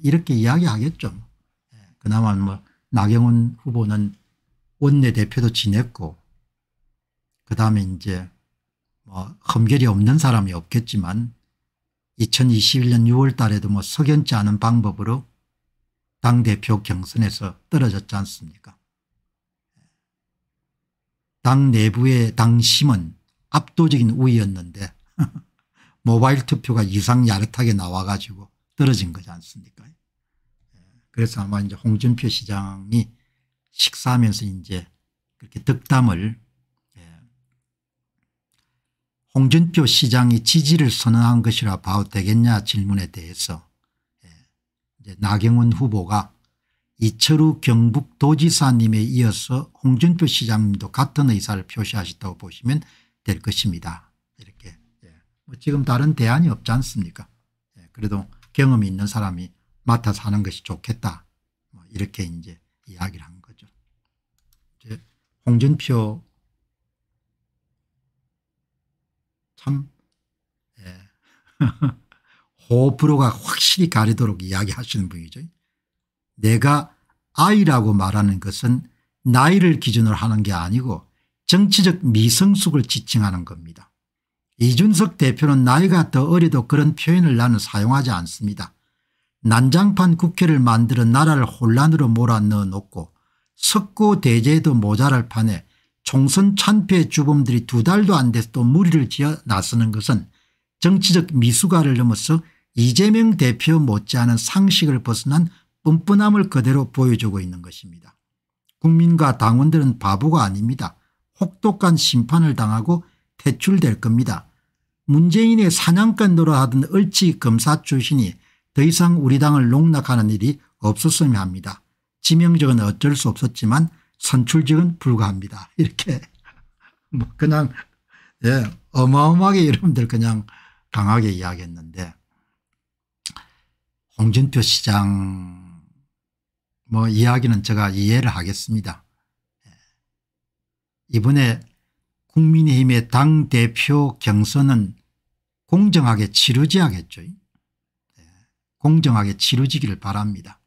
이렇게 이야기하겠죠. 예, 그나마 뭐 나경원 후보는 원내대표도 지냈고 그다음에 이제 뭐 험결이 없는 사람이 없겠지만 2021년 6월 달에도 뭐 석연치 않은 방법으로 당대표 경선에서 떨어졌지 않습니까 예. 당 내부의 당심은 압도적인 우위였는데 [LAUGHS] 모바일 투표가 이상 야릇하게 나와가지고 떨어진 거지 않습니까 예. 그래서 아마 이제 홍준표 시장이 식사하면서 이제 그렇게 덕담을 예. 홍준표 시장이 지지를 선언한 것이라 봐도 되겠냐 질문에 대해서 예. 이제 나경원 후보가 이철우 경북도지사님에 이어서 홍준표 시장님도 같은 의사를 표시하셨다고 보시면 될 것입니다. 이렇게 뭐 지금 다른 대안이 없지 않습니까 예, 그래도 경험이 있는 사람이 맡아서 하는 것이 좋겠다 뭐 이렇게 이제 이야기를 한 거죠. 이제 홍준표 참 예. [LAUGHS] 호불호가 확실히 가리도록 이야기하시는 분이죠. 내가 아이라고 말하는 것은 나이를 기준으로 하는 게 아니고 정치적 미성숙을 지칭하는 겁니다. 이준석 대표는 나이가 더 어려도 그런 표현을 나는 사용하지 않습니다. 난장판 국회를 만들어 나라를 혼란으로 몰아넣어 놓고 석고 대제도 모자랄 판에 총선 찬패 주범들이 두 달도 안 돼서 또 무리를 지어 나서는 것은 정치적 미숙아를 넘어서 이재명 대표 못지않은 상식을 벗어난 뻔뻔함을 그대로 보여주고 있는 것입니다. 국민과 당원들은 바보가 아닙니다. 혹독한 심판을 당하고 퇴출될 겁니다. 문재인의 사냥꾼 노릇하던 얼치 검사 출신이 더 이상 우리 당을 농락하는 일이 없었으면 합니다. 지명직은 어쩔 수 없었지만 선출직은 불가합니다. [LAUGHS] 이렇게 뭐 그냥 예, 어마어마하게 여러분들 그냥 강하게 이야기했는데 홍준표 시장 뭐 이야기는 제가 이해를 하겠습니다. 예. 이번에 국민의힘의 당대표 경선은 공정하게 치루지야겠죠. 네. 공정하게 치루지기를 바랍니다.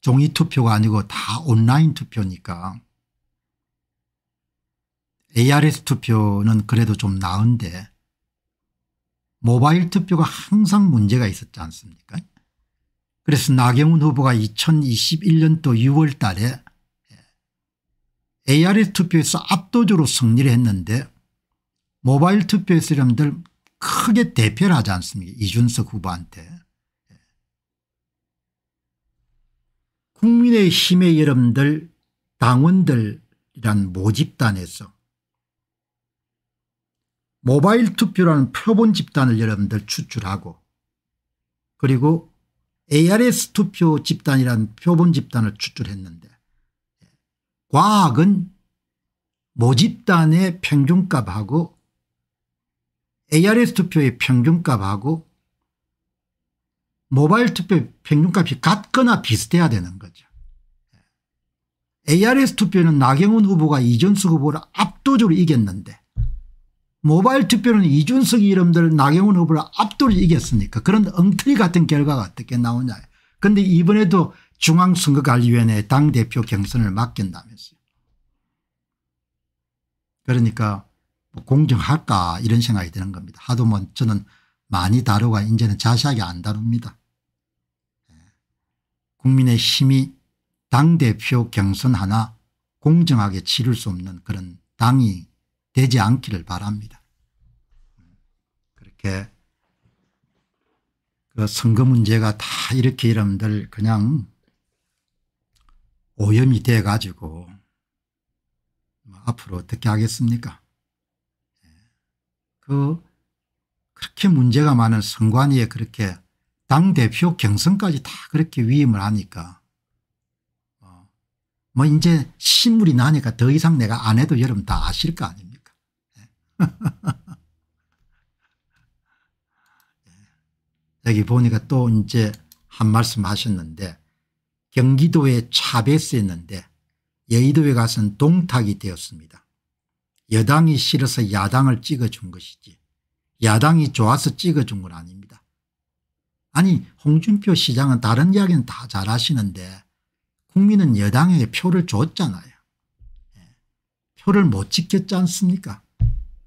종이 투표가 아니고 다 온라인 투표니까 ARS 투표는 그래도 좀 나은데 모바일 투표가 항상 문제가 있었지 않습니까 그래서 나경원 후보가 2021년도 6월 달에 ARS 투표에서 압도적으로 승리를 했는데 모바일 투표에서 여러분들 크게 대표를 하지 않습니까 이준석 후보한테. 국민의힘의 여러분들 당원들이란 모집단에서 모바일 투표라는 표본 집단을 여러분들 추출하고 그리고 ARS 투표 집단이라는 표본 집단을 추출했는데 과학은 모집단의 평균값하고 ARS 투표의 평균값하고 모바일 투표의 평균값이 같거나 비슷해야 되는 거죠. ARS 투표는 나경원 후보가 이준석 후보를 압도적으로 이겼는데 모바일 투표는 이준석 이름들 나경원 후보를 압도적으로 이겼으니까 그런 엉터리 같은 결과가 어떻게 나오냐. 그런데 이번에도 중앙선거관리위원회 당대표 경선을 맡긴다면서요. 그러니까 뭐 공정할까 이런 생각이 드는 겁니다. 하도 뭐 저는 많이 다루가 이제는 자세하게 안 다룹니다. 예. 국민의 힘이 당대표 경선 하나 공정하게 치를 수 없는 그런 당이 되지 않기를 바랍니다. 그렇게 그 선거 문제가 다 이렇게 여러분들 그냥 오염이 돼 가지고 뭐 앞으로 어떻게 하겠습니까 예. 그 그렇게 문제가 많은 선관위에 그렇게 당대표 경선까지 다 그렇게 위임을 하니까 어, 뭐 이제 신물이 나니까 더 이상 내가 안 해도 여러분 다 아실 거 아닙니까 예. [LAUGHS] 예. 여기 보니까 또 이제 한 말씀 하셨는데 경기도에 차베스였는데 여의도에 가서는 동탁이 되었습니다. 여당이 싫어서 야당을 찍어준 것이지 야당이 좋아서 찍어준 건 아닙니다. 아니 홍준표 시장은 다른 이야기는 다 잘하시는데 국민은 여당에게 표를 줬잖아요. 예. 표를 못 지켰지 않습니까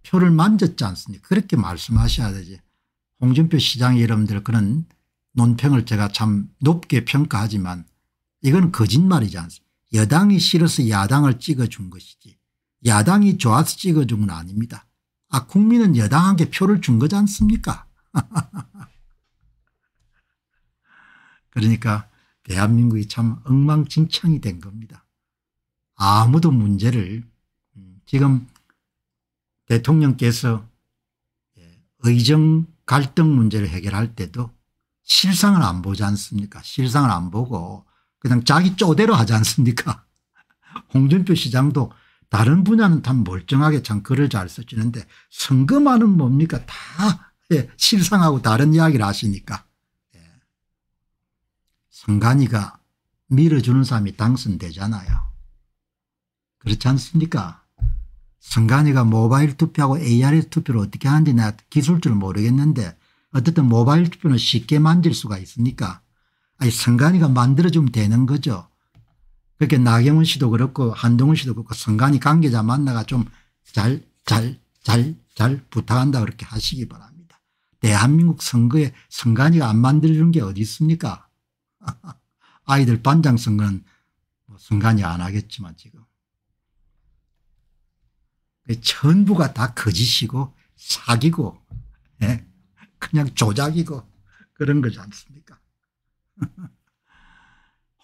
표를 만졌지 않습니까 그렇게 말씀하셔야 되지 홍준표 시장 여러분들 그런 논평을 제가 참 높게 평가하지만 이건 거짓말이지 않습니까 여당이 싫어서 야당을 찍어준 것이지 야당이 좋아서 찍어준 건 아닙니다. 아 국민은 여당에게 표를 준 거지 않습니까 [LAUGHS] 그러니까 대한민국이 참 엉망진창이 된 겁니다. 아무도 문제를 음, 지금 대통령께서 예, 의정 갈등 문제를 해결할 때도 실상을 안 보지 않습니까 실상을 안 보고 그냥 자기 쪼대로 하지 않습니까 [LAUGHS] 홍준표 시장도 다른 분야는 참 멀쩡하게 참 글을 잘 써주는데 선거만은 뭡니까 다 예, 실상하고 다른 이야기를 하시니까 예. 선관위가 밀어주는 사람이 당선되잖아요. 그렇지 않습니까 선관위가 모바일 투표하고 ARS 투표를 어떻게 하는지 내가 기술줄 모르겠는데 어쨌든 모바일 투표는 쉽게 만질 수가 있으니까 아니 선관위가 만들어주면 되는 거죠. 그렇게 나경원 씨도 그렇고 한동훈 씨도 그렇고 선관위 관계자 만나가 좀잘잘 잘 잘 부탁한다 그렇게 하시기 바랍니다. 대한민국 선거에 선관위가 안 만들어준 게 어디 있습니까 [LAUGHS] 아이들 반장 선거는 뭐 선관위 안 하겠지만 지금 전부가 다 거짓이고 사기고 예? 그냥 조작이고 그런 거지 않습니까 [LAUGHS]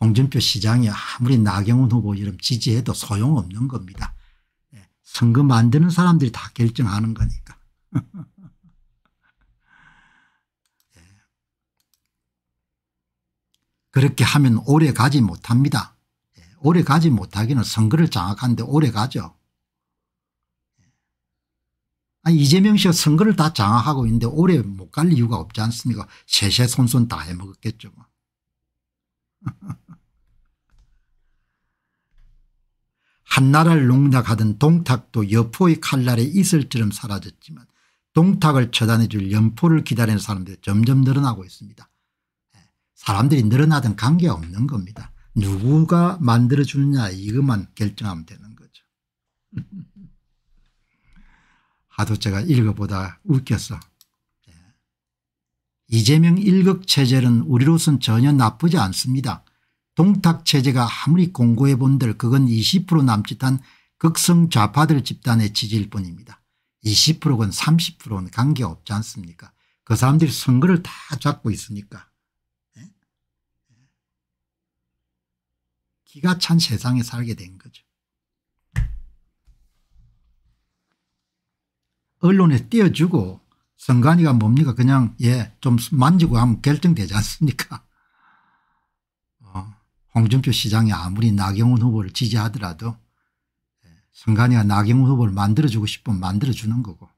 홍준표 시장이 아무리 나경원 후보 이름 지지해도 소용없는 겁니다. 예, 선거 만드는 사람들이 다 결정하는 거니까. [LAUGHS] 예. 그렇게 하면 오래 가지 못합니다. 예, 오래 가지 못하기는 선거를 장악하는데 오래 가죠. 아니 이재명 씨가 선거를 다 장악하고 있는데 오래 못 갈 이유가 없지 않습니까 세세손손 다 해먹었겠죠. 뭐. [LAUGHS] 한나라를 농락하던 동탁도 여포의 칼날에 이슬처럼 사라졌지만 동탁을 처단해 줄 연포를 기다리는 사람들이 점점 늘어나고 있습니다. 예, 사람들이 늘어나든 관계없는 겁니다. 누구가 만들어주느냐 이것만 결정하면 되는 거죠. [LAUGHS] 하도 제가 읽어보다 웃겼어. 예. 이재명 일극체제는 우리로선 전혀 나쁘지 않습니다. 동탁체제가 아무리 공고해 본들 그건 20% 남짓한 극성 좌파들 집단의 지지일 뿐입니다. 20%건 30%는 관계없지 않습니까 그 사람들이 선거를 다 잡고 있으니까 네? 기가 찬 세상에 살게 된 거죠. 언론에 띄워주고 선관위가 뭡니까 그냥 예좀 만지고 하면 결정되지 않습니까 홍준표 시장이 아무리 나경원 후보를 지지하더라도 선관위가 나경원 후보를 만들어주고 싶으면 만들어주는 거고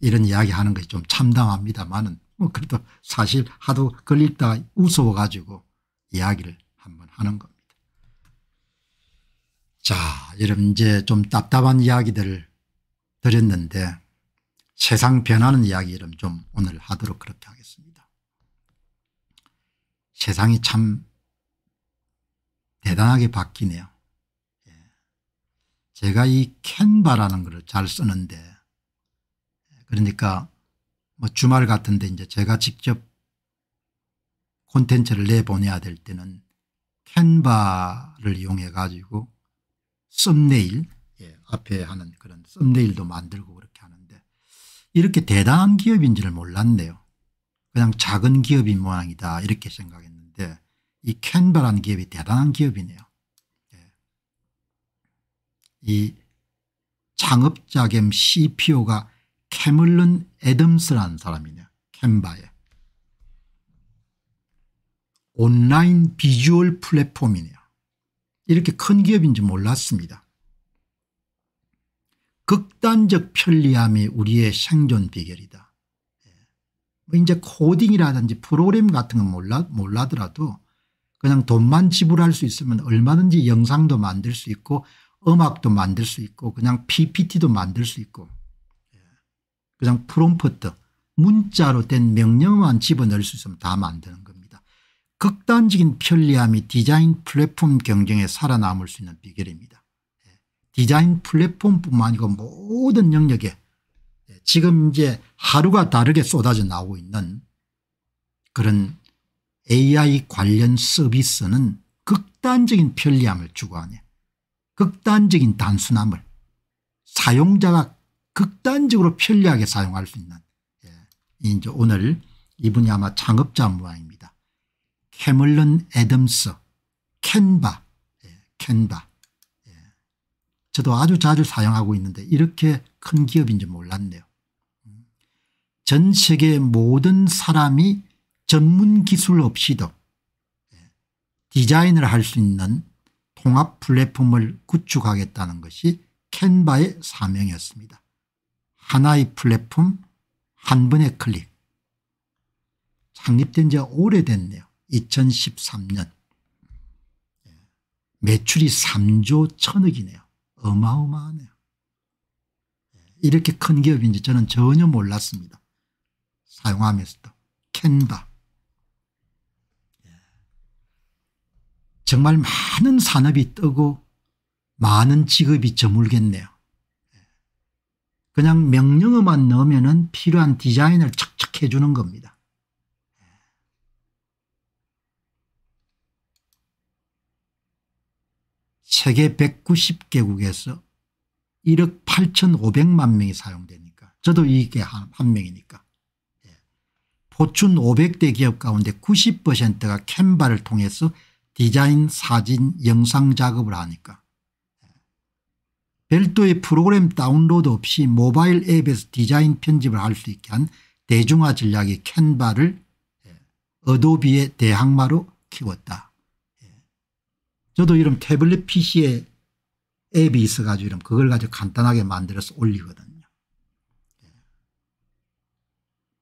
이런 이야기 하는 것이 좀 참담합니다만은 뭐 그래도 사실 하도 걸릴다 우스워 가지고 이야기를 한번 하는 겁니다. 자 여러분 이제 좀 답답한 이야기들을 드렸는데 세상 변하는 이야기 여러분 좀 오늘 하도록 그렇게 하겠습니다. 세상이 참 대단하게 바뀌네요. 예. 제가 이 캔바라는 것을 잘 쓰는데 그러니까 뭐 주말 같은데 이제 제가 직접 콘텐츠를 내보내야 될 때는 캔바를 이용해 가지고 썸네일 예, 앞에 하는 그런 썸네일도 만들고 그렇게 하는데 이렇게 대단한 기업인지를 몰랐네요. 그냥 작은 기업인 모양이다 이렇게 생각했는데 이 캔바라는 기업이 대단한 기업이네요. 예. 이 창업자 겸 CPO가 캐물런 애덤스라는 사람이네요. 캔바에. 온라인 비주얼 플랫폼이네요. 이렇게 큰 기업인지 몰랐습니다. 극단적 편리함이 우리의 생존 비결이다. 예. 뭐 이제 코딩이라든지 프로그램 같은 건 몰라, 몰라더라도 그냥 돈만 지불할 수 있으면 얼마든지 영상도 만들 수 있고 음악도 만들 수 있고 그냥 PPT도 만들 수 있고 예. 그냥 프롬프트 문자로 된 명령만 집어넣을 수 있으면 다 만드는 겁니다. 극단적인 편리함이 디자인 플랫폼 경쟁에 살아남을 수 있는 비결입니다. 예. 디자인 플랫폼뿐만 아니고 모든 영역에 예. 지금 이제 하루가 다르게 쏟아져 나오고 있는 그런 AI 관련 서비스는 극단적인 편리함을 추구하네. 극단적인 단순함을 사용자가 극단적으로 편리하게 사용할 수 있는 예. 이제 오늘 이분이 아마 창업자 모양입니다. 캐멀런 애덤스 캔바 예. 캔바 예. 저도 아주 자주 사용하고 있는데 이렇게 큰 기업인지 몰랐네요. 전 세계 모든 사람이 전문 기술 없이도 예. 디자인을 할 수 있는 통합 플랫폼을 구축하겠다는 것이 캔바의 사명이었습니다. 하나의 플랫폼 한 번의 클릭 창립된 지 오래됐네요. 2013년 매출이 3조 천억이네요. 어마어마하네요. 이렇게 큰 기업인지 저는 전혀 몰랐습니다. 사용하면서도 캔바 정말 많은 산업이 뜨고 많은 직업이 저물겠네요. 그냥 명령어만 넣으면 필요한 디자인을 척척 해주는 겁니다. 세계 190개국에서 1억 8천5백만 명이 사용되니까 저도 이게 한, 한 명이니까 포춘 500대 기업 가운데 90%가 캔바를 통해서 디자인 사진 영상 작업을 하니까 별도의 프로그램 다운로드 없이 모바일 앱에서 디자인 편집을 할 수 있게 한 대중화 전략이 캔바를 어도비의 대항마로 키웠다. 저도 이런 태블릿 PC에 앱이 있어가지고 이런 그걸 가지고 간단하게 만들어서 올리거든요.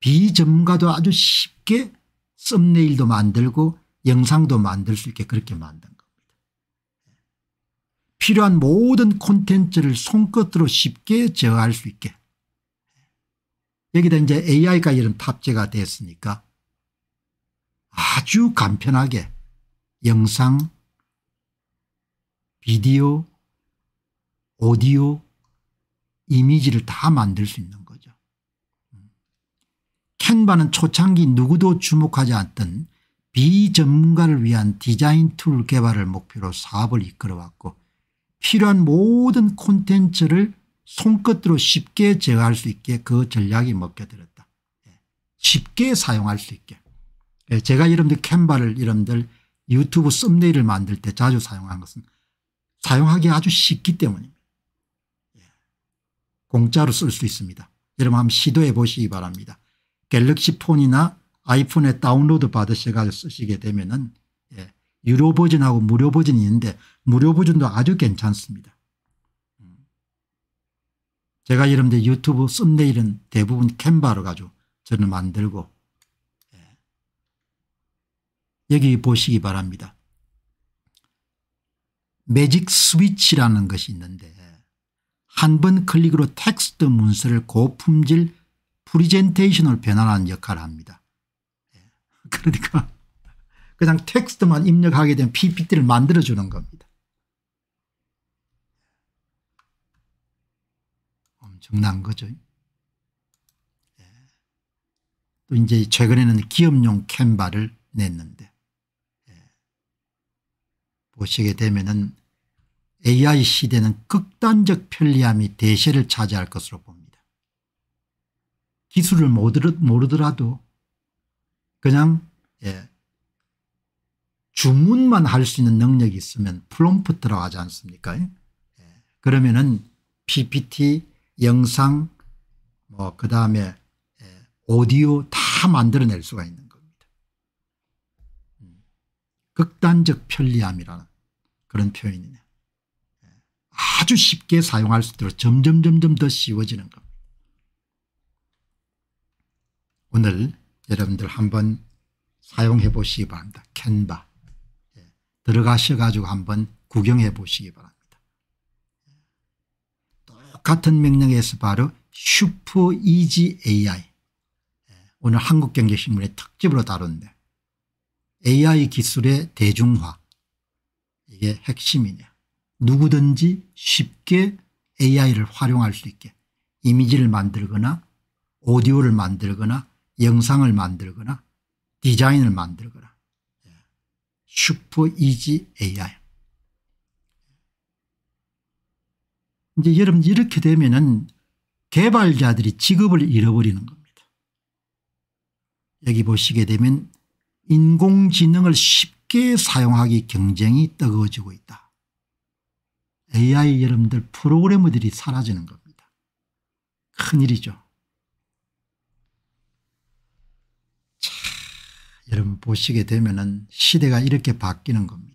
비전문가도 아주 쉽게 썸네일도 만들고 영상도 만들 수 있게 그렇게 만든 겁니다. 필요한 모든 콘텐츠를 손끝으로 쉽게 제어할 수 있게 여기다 이제 AI가 이런 탑재가 됐으니까 아주 간편하게 영상 비디오 오디오 이미지를 다 만들 수 있는 거죠. 캔바는 초창기 누구도 주목하지 않던 비전문가를 위한 디자인 툴 개발을 목표로 사업을 이끌어왔고 필요한 모든 콘텐츠를 손끝으로 쉽게 제어할 수 있게 그 전략이 먹혀들었다. 예. 쉽게 사용할 수 있게. 예, 제가 여러분들 캔바를 여러분들 유튜브 썸네일을 만들 때 자주 사용한 것은 사용하기 아주 쉽기 때문입니다. 예. 공짜로 쓸 수 있습니다. 여러분 한번 시도해 보시기 바랍니다. 갤럭시 폰이나 아이폰에 다운로드 받으셔가지고 쓰시게 되면은 예, 유료 버전하고 무료 버전이 있는데 무료 버전도 아주 괜찮습니다. 음. 제가 여러분들 유튜브 썸네일은 대부분 캔바로 가지고 저는 만들고 예. 여기 보시기 바랍니다. 매직 스위치라는 것이 있는데 한 번 클릭으로 텍스트 문서를 고품질 프리젠테이션을 변환하는 역할을 합니다. [LAUGHS] 그러니까 그냥 텍스트만 입력하게 되면 PPT를 만들어주는 겁니다. 엄청난 거죠. 또 이제 최근에는 기업용 캔바를 냈는데 예. 보시게 되면은 AI 시대는 극단적 편리함이 대세를 차지할 것으로 봅니다. 기술을 모르더라도 그냥 예. 주문만 할 수 있는 능력이 있으면 프롬프트라고 하지 않습니까 예. 그러면은 ppt 영상 뭐 그 다음에 예. 오디오 다 만들어낼 수가 있는 겁니다. 음. 극단적 편리함이라는 그런 표현이네. 예. 아주 쉽게 사용할 수 있도록 점점 점점 더 쉬워지는 겁니다. 오늘 여러분들 한번 사용해 보시기 바랍니다. 캔바. 예. 들어가셔 가지고 한번 구경해 보시기 바랍니다. 똑같은 명령에서 바로 슈퍼 이지 AI 예. 오늘 한국경제신문의 특집으로 다룬데 AI 기술의 대중화 이게 핵심이냐 누구든지 쉽게 AI를 활용할 수 있게 이미지를 만들거나 오디오를 만들거나 영상을 만들거나 디자인을 만들거나 예. 슈퍼 이지 AI 이제 여러분 이렇게 되면은 개발자들이 직업을 잃어버리는 겁니다. 여기 보시게 되면 인공지능을 쉽게 사용하기 경쟁이 뜨거워지고 있다. AI 여러분들 프로그래머들이 사라지는 겁니다. 큰일이죠. 여러분 보시게 되면 시대가 이렇게 바뀌는 겁니다.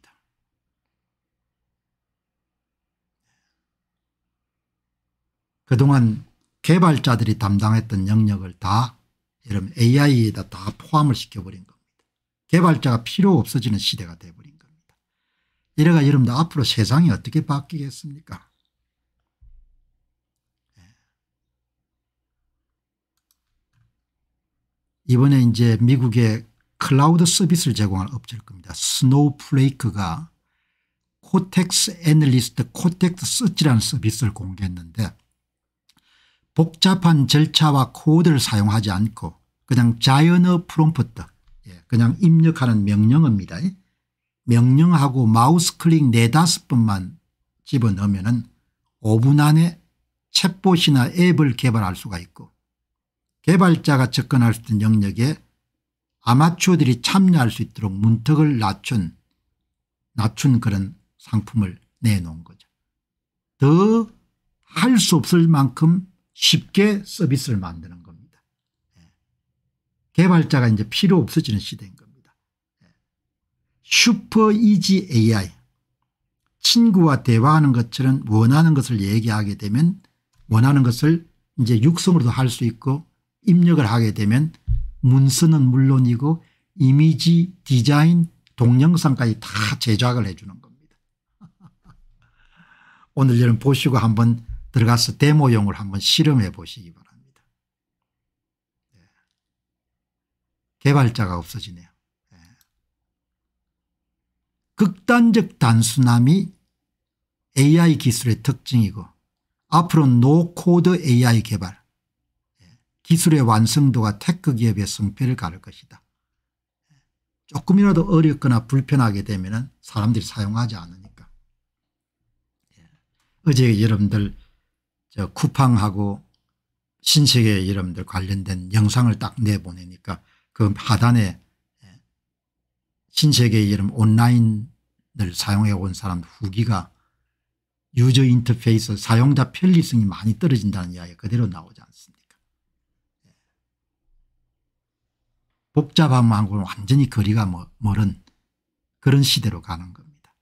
그동안 개발자들이 담당했던 영역을 다 여러분 AI에다 다 포함을 시켜버린 겁니다. 개발자가 필요 없어지는 시대가 돼버린 겁니다. 이래가 여러분들 앞으로 세상이 어떻게 바뀌겠습니까 예. 이번에 이제 미국의 클라우드 서비스를 제공할 업체일 겁니다. 스노우플레이크가 코텍스 애널리스트 코텍스 서치라는 서비스를 공개했는데 복잡한 절차와 코드를 사용하지 않고 그냥 자연어 프롬프트 예, 그냥 입력하는 명령어입니다. 명령하고 마우스 클릭 네다섯 번만 집어넣으면 은 5분 안에 챗봇이나 앱을 개발할 수가 있고 개발자가 접근할 수 있는 영역에 아마추어들이 참여할 수 있도록 문턱을 낮춘 낮춘 그런 상품을 내놓은 거죠. 더 할 수 없을 만큼 쉽게 서비스를 만드는 겁니다. 예. 개발자가 이제 필요 없어지는 시대인 겁니다. 예. 슈퍼 이지 AI 친구와 대화하는 것처럼 원하는 것을 얘기하게 되면 원하는 것을 이제 육성으로도 할 수 있고 입력을 하게 되면 문서는 물론이고 이미지 디자인 동영상까지 다 제작을 해 주는 겁니다. [LAUGHS] 오늘 여러분 보시고 한번 들어가서 데모용을 한번 실험해 보시기 바랍니다. 네. 개발자가 없어지네요. 네. 극단적 단순함이 AI 기술의 특징이고 앞으로 no-code AI 개발 네. 기술의 완성도가 테크 기업의 성패를 가를 것이다. 조금이라도 어렵거나 불편하게 되면 사람들이 사용하지 않으니까. 어제 여러분들 저 쿠팡하고 신세계 여러분들 관련된 영상을 딱 내보내니까 그 하단에 예, 신세계 이름 온라인을 사용해 온 사람 후기가 유저 인터페이스 사용자 편리성이 많이 떨어진다는 이야기 그대로 나오지 않습니까 예. 복잡함하고는 완전히 거리가 멀은 그런 시대로 가는 겁니다.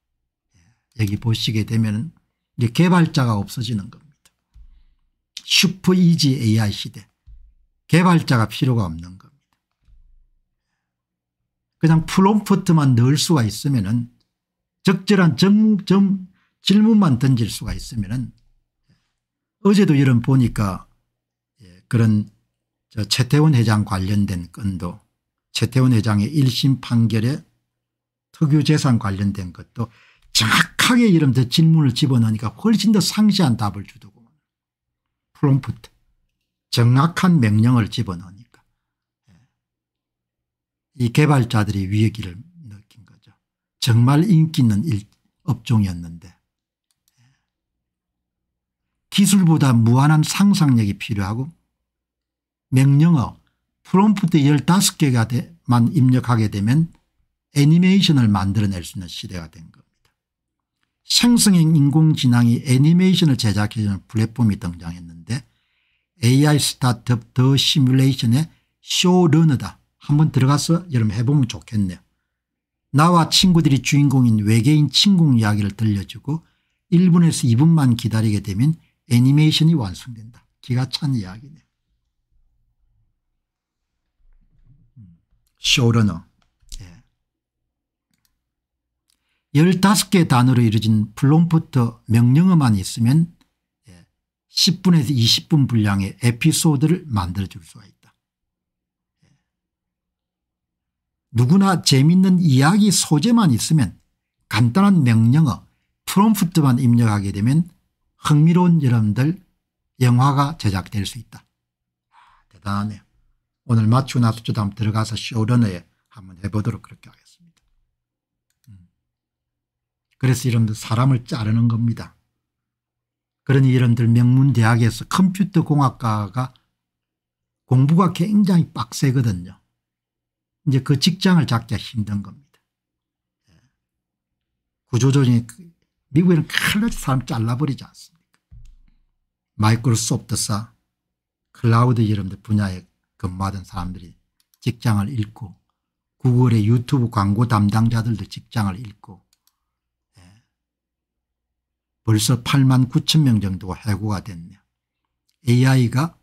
예. 여기 보시게 되면 개발자가 없어지는 겁니다. 슈퍼 이지 AI 시대 개발자가 필요가 없는 겁니다. 그냥 프롬프트만 넣을 수가 있으면 은 적절한 점, 점, 질문만 던질 수가 있으면 은 어제도 이런 보니까 예, 그런 저 최태원 회장 관련된 건도 최태원 회장의 1심 판결에 특유재산 관련된 것도 정확하게 이런 질문을 집어넣으니까 훨씬 더 상세한 답을 주더고 프롬프트. 정확한 명령을 집어넣으니까. 예. 이 개발자들이 위기를 느낀 거죠. 정말 인기 있는 일, 업종이었는데. 기술보다 무한한 상상력이 필요하고 명령어 프롬프트 15개가만 입력하게 되면 애니메이션을 만들어낼 수 있는 시대가 된 겁니다. 생성형 인공지능이 애니메이션을 제작해주는 플랫폼이 등장했는데 AI 스타트업 더 시뮬레이션의 쇼러너다. 한번 들어가서 여러분 해보면 좋겠네요. 나와 친구들이 주인공인 외계인 친구 이야기를 들려주고 1분에서 2분만 기다리게 되면 애니메이션이 완성된다. 기가 찬 이야기네요. 쇼러너. 예. 15개 단어로 이루어진 플롬프트 명령어만 있으면 10분에서 20분 분량의 에피소드를 만들어줄 수가 있다. 예. 누구나 재미있는 이야기 소재만 있으면 간단한 명령어 프롬프트만 입력하게 되면 흥미로운 여러분들 영화가 제작될 수 있다. 아, 대단하네요. 오늘 맞추고 나서 저도 한번 들어가서 쇼러너에 한번 해보도록 그렇게 하겠습니다. 음. 그래서 여러분들 사람을 자르는 겁니다. 그러니 여러분들 명문대학에서 컴퓨터 공학과가 공부가 굉장히 빡세거든요. 이제 그 직장을 잡기가 힘든 겁니다. 예. 구조조정이 그 미국에는 칼로 사람 잘라버리지 않습니까 마이크로소프트사 클라우드 여러분들 분야에 근무하던 사람들이 직장을 잃고 구글의 유튜브 광고 담당자들도 직장을 잃고 벌써 8만 9천 명 정도가 해고가 됐네요. AI가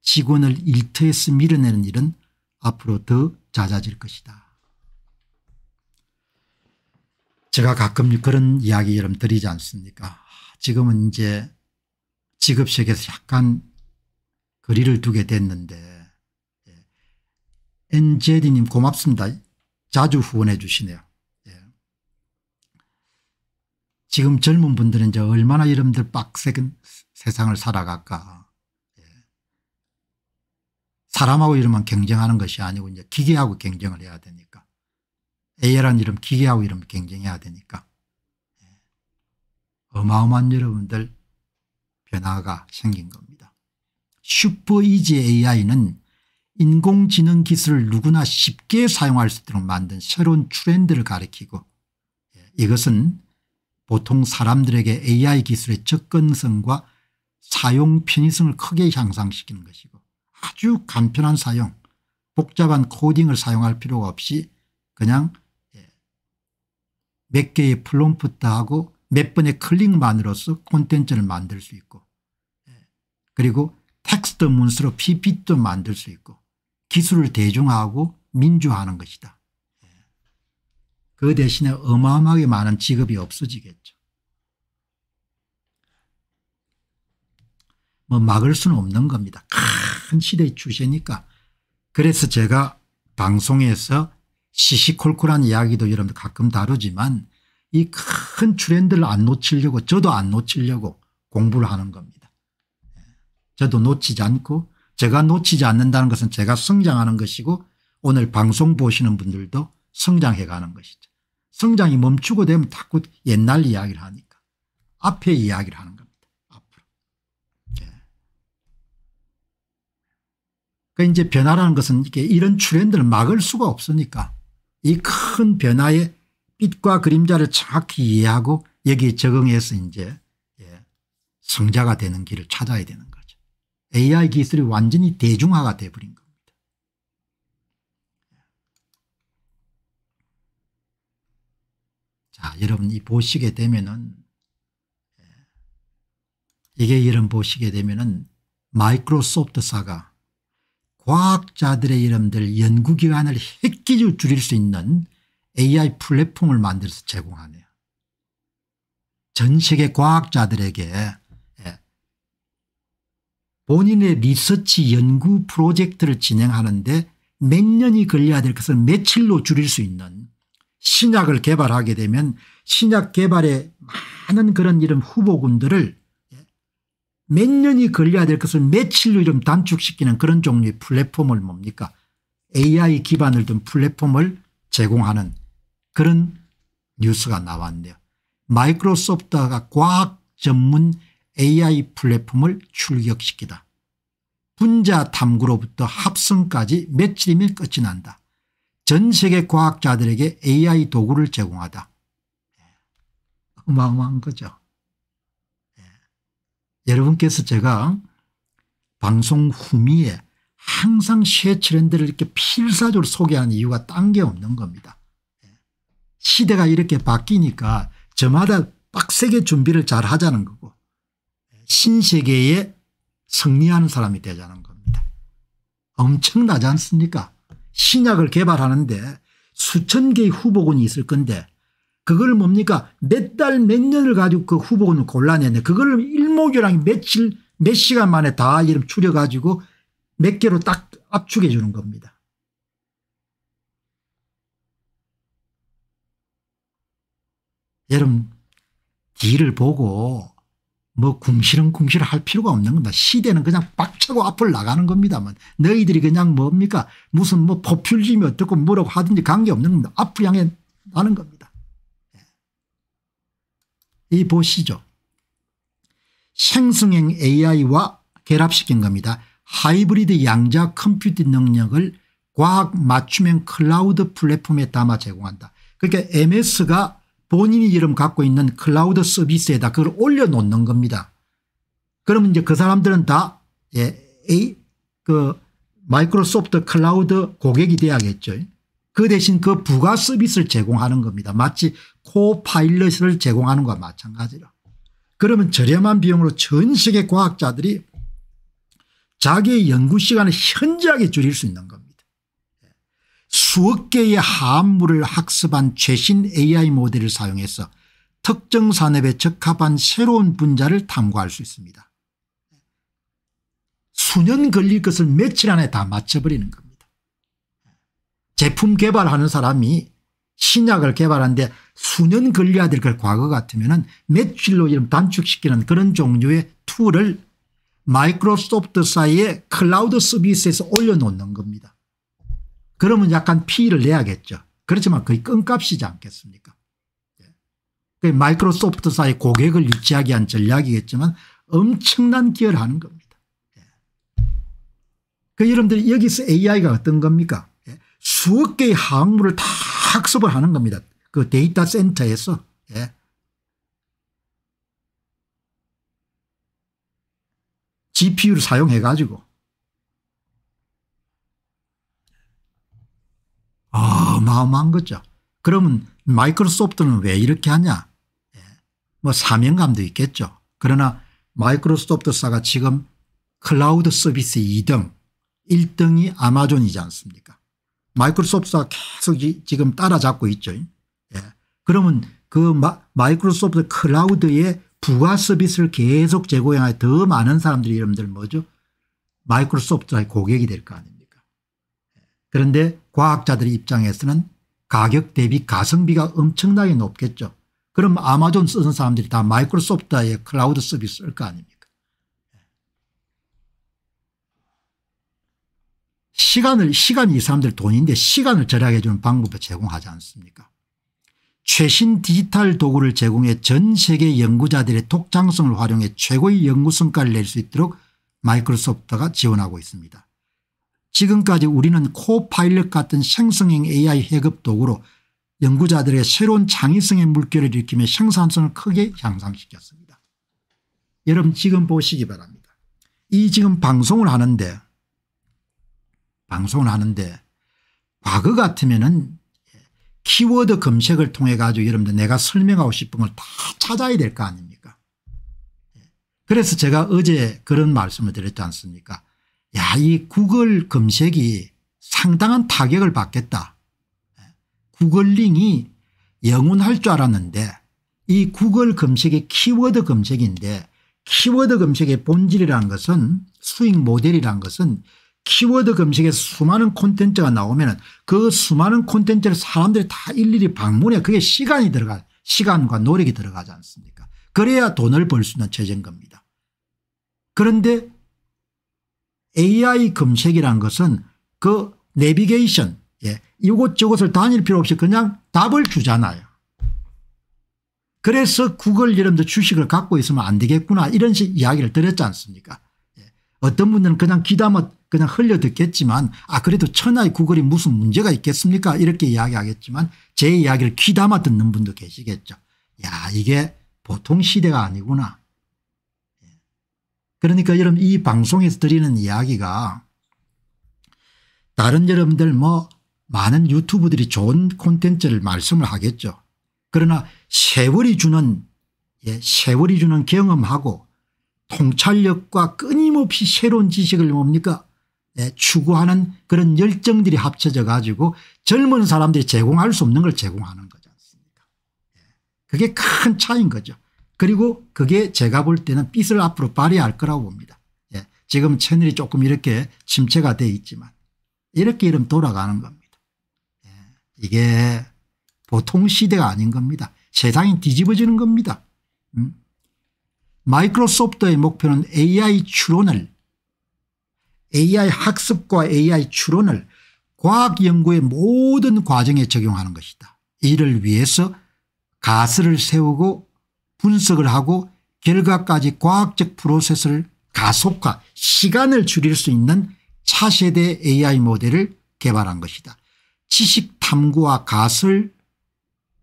직원을 일터에서 밀어내는 일은 앞으로 더 잦아질 것이다. 제가 가끔 그런 이야기 여러분 드리지 않습니까 지금은 이제 직업색에서 약간 거리를 두게 됐는데 엔제디님 고맙습니다. 자주 후원해 주시네요. 지금 젊은 분들은 이제 얼마나 여러분들 빡세게 세상을 살아갈까. 예. 사람하고 이러면 경쟁하는 것이 아니고 이제 기계하고 경쟁을 해야 되니까. AI란 이름 기계하고 이름 경쟁해야 되니까. 예. 어마어마한 여러분들 변화가 생긴 겁니다. 슈퍼 이지 AI는 인공지능 기술을 누구나 쉽게 사용할 수 있도록 만든 새로운 트렌드를 가리키고 예. 이것은 보통 사람들에게 AI 기술의 접근성과 사용 편의성을 크게 향상시키는 것이고 아주 간편한 사용 복잡한 코딩을 사용할 필요가 없이 그냥 예, 몇 개의 플롬프트하고 몇 번의 클릭만으로서 콘텐츠를 만들 수 있고 예, 그리고 텍스트 문서로 PPT도 만들 수 있고 기술을 대중화하고 민주화하는 것이다. 그 대신에 어마어마하게 많은 직업이 없어지겠죠. 뭐 막을 수는 없는 겁니다. 큰 시대의 추세니까. 그래서 제가 방송에서 시시콜콜한 이야기도 여러분들 가끔 다루지만 이 큰 트렌드를 안 놓치려고 저도 안 놓치려고 공부를 하는 겁니다. 저도 놓치지 않고 제가 놓치지 않는다는 것은 제가 성장하는 것이고 오늘 방송 보시는 분들도 성장해 가는 것이죠. 성장이 멈추고 되면 자꾸 옛날 이야기를 하니까 앞에 이야기를 하는 겁니다. 앞으로. 예. 그 이제 변화라는 것은 이게 이런 트렌드를 막을 수가 없으니까 이 큰 변화의 빛과 그림자를 정확히 이해하고 여기에 적응해서 이제 예. 성자가 되는 길을 찾아야 되는 거죠. AI 기술이 완전히 대중화가 돼버린 겁니다. 자, 여러분 이 보시게 되면은 예, 이게 이름 보시게 되면은 마이크로소프트사가 과학자들의 이름들 연구기관을 획기적으로 줄일 수 있는 AI 플랫폼을 만들어서 제공하네요. 전 세계 과학자들에게 예, 본인의 리서치 연구 프로젝트를 진행하는데 몇 년이 걸려야 될 것을 며칠로 줄일 수 있는 신약을 개발하게 되면 신약 개발에 많은 그런 이런 후보군들을 몇 년이 걸려야 될 것을 며칠로 이름 단축시키는 그런 종류의 플랫폼을 뭡니까 AI 기반을 둔 플랫폼을 제공하는 그런 뉴스가 나왔네요. 마이크로소프트가 과학 전문 AI 플랫폼을 출격시키다. 분자 탐구로부터 합성까지 며칠이면 끝이 난다. 전 세계 과학자들에게 AI 도구를 제공하다. 어마어마한 거죠. 예. 여러분께서 제가 방송 후미에 항상 새 트렌드를 이렇게 필사적으로 소개하는 이유가 딴 게 없는 겁니다. 예. 시대가 이렇게 바뀌니까 저마다 빡세게 준비를 잘 하자는 거고 신세계에 승리하는 사람이 되자는 겁니다. 엄청나지 않습니까 신약을 개발하는데 수천 개의 후보군이 있을 건데 그걸 뭡니까 몇 달 몇 년을 가지고 그 후보군을 골라내네 그걸 일목요랑 며칠 몇 시간 만에 다 이름 추려 가지고 몇 개로 딱 압축해 주는 겁니다. 여러분 뒤를 보고 뭐 궁시렁궁시렁 할 필요가 없는 겁니다. 시대는 그냥 빡차고 앞을 나가는 겁니다만 너희들이 그냥 뭡니까 무슨 뭐 포퓰즘이 어떻고 뭐라고 하든지 관계없는 겁니다. 앞을 향해 나는 겁니다. 예. 이 보시죠. 생성형 AI와 결합시킨 겁니다. 하이브리드 양자 컴퓨팅 능력을 과학 맞춤형 클라우드 플랫폼에 담아 제공한다. 그러니까 MS가 본인이 이름 갖고 있는 클라우드 서비스에다 그걸 올려놓는 겁니다. 그러면 이제 그 사람들은 다 예, A 그 마이크로소프트 클라우드 고객이 돼야겠죠. 그 대신 그 부가 서비스를 제공하는 겁니다. 마치 코파일럿을 제공하는 것과 마찬가지로. 그러면 저렴한 비용으로 전 세계 과학자들이 자기의 연구 시간을 현저하게 줄일 수 있는 겁니다. 수억 개의 화합물을 학습한 최신 AI 모델을 사용해서 특정 산업에 적합한 새로운 분자를 탐구할 수 있습니다. 수년 걸릴 것을 며칠 안에 다 맞춰버리는 겁니다. 제품 개발하는 사람이 신약을 개발하는데 수년 걸려야 될 걸 과거 같으면 며칠로 단축시키는 그런 종류의 tool을 마이크로소프트사의 클라우드 서비스에서 올려놓는 겁니다. 그러면 약간 fee를 내야겠죠. 그렇지만 거의 껌값이지 않겠습니까 예. 마이크로소프트사의 고객을 유치하기 위한 전략이겠지만 엄청난 기여를 하는 겁니다. 예. 그 여러분들이 여기서 AI가 어떤 겁니까 예. 수억 개의 항물을 다 학습을 하는 겁니다. 그 데이터 센터에서 예. GPU를 사용해 가지고 어마어마한 거죠. 그러면 마이크로소프트는 왜 이렇게 하냐 예. 뭐 사명감도 있겠죠. 그러나 마이크로소프트사가 지금 클라우드 서비스 2등 1등이 아마존이지 않습니까 마이크로소프트가 계속 지금 따라잡고 있죠. 예. 그러면 그 마, 이크로소프트 클라우드의 부가 서비스를 계속 제공해 더 많은 사람들이 여러분들 뭐죠 마이크로소프트의 고객이 될 거 아닙니까 그런데 과학자들의 입장에서는 가격 대비 가성비가 엄청나게 높겠죠. 그럼 아마존 쓰는 사람들이 다 마이크로소프트의 클라우드 서비스 쓸 거 아닙니까 시간을 시간이 이 사람들 돈인데 시간을 절약해 주는 방법을 제공하지 않습니까 최신 디지털 도구를 제공해 전 세계 연구자들의 독창성을 활용해 최고의 연구 성과를 낼 수 있도록 마이크로소프트가 지원하고 있습니다. 지금까지 우리는 코파일럿 같은 생성형 AI 해급 도구로 연구자들의 새로운 창의성의 물결을 일으키며 생산성을 크게 향상시켰습니다. 여러분 지금 보시기 바랍니다. 이 지금 방송을 하는데 방송을 하는데 과거 같으면은 키워드 검색을 통해 가지고 여러분들 내가 설명하고 싶은 걸 다 찾아야 될 거 아닙니까 그래서 제가 어제 그런 말씀을 드렸지 않습니까 야, 이 구글 검색이 상당한 타격을 받겠다. 구글링이 영원할 줄 알았는데 이 구글 검색이 키워드 검색인데 키워드 검색의 본질이라는 것은 수익 모델이라는 것은 키워드 검색에 수많은 콘텐츠가 나오면 그 수많은 콘텐츠를 사람들이 다 일일이 방문해 그게 시간이 들어가 시간과 노력이 들어가지 않습니까 그래야 돈을 벌 수 있는 체제인 겁니다. 그런데 AI 검색이란 것은 그 내비게이션 예. 이곳저곳을 다닐 필요 없이 그냥 답을 주잖아요. 그래서 구글 여러분들 주식을 갖고 있으면 안 되겠구나 이런 식 이야기를 드렸지 않습니까 예. 어떤 분들은 그냥 기담아 그냥 흘려 듣겠지만 아 그래도 천하의 구글이 무슨 문제가 있겠습니까 이렇게 이야기하겠지만 제 이야기를 귀담아 듣는 분도 계시겠죠. 야 이게 보통 시대가 아니구나. 예. 그러니까 여러분 이 방송에서 드리는 이야기가 다른 여러분들 뭐 많은 유튜브들이 좋은 콘텐츠를 말씀을 하겠죠. 그러나 세월이 주는 예, 세월이 주는 경험하고 통찰력과 끊임없이 새로운 지식을 뭡니까 예, 추구하는 그런 열정들이 합쳐져 가지고 젊은 사람들이 제공할 수 없는 걸 제공하는 거지 않습니까 예, 그게 큰 차이인 거죠. 그리고 그게 제가 볼 때는 빛을 앞으로 발휘할 거라고 봅니다. 예, 지금 채널이 조금 이렇게 침체가 돼 있지만 이렇게 이름 돌아가는 겁니다. 이게 보통 시대가 아닌 겁니다. 세상이 뒤집어지는 겁니다. 음? 마이크로소프트의 목표는 AI 추론을 AI 학습과 AI 추론을 과학 연구의 모든 과정에 적용하는 것이다. 이를 위해서 가설을 세우고 분석을 하고 결과까지 과학적 프로세스를 가속화 시간을 줄일 수 있는 차세대 AI 모델을 개발한 것이다. 지식 탐구와 가설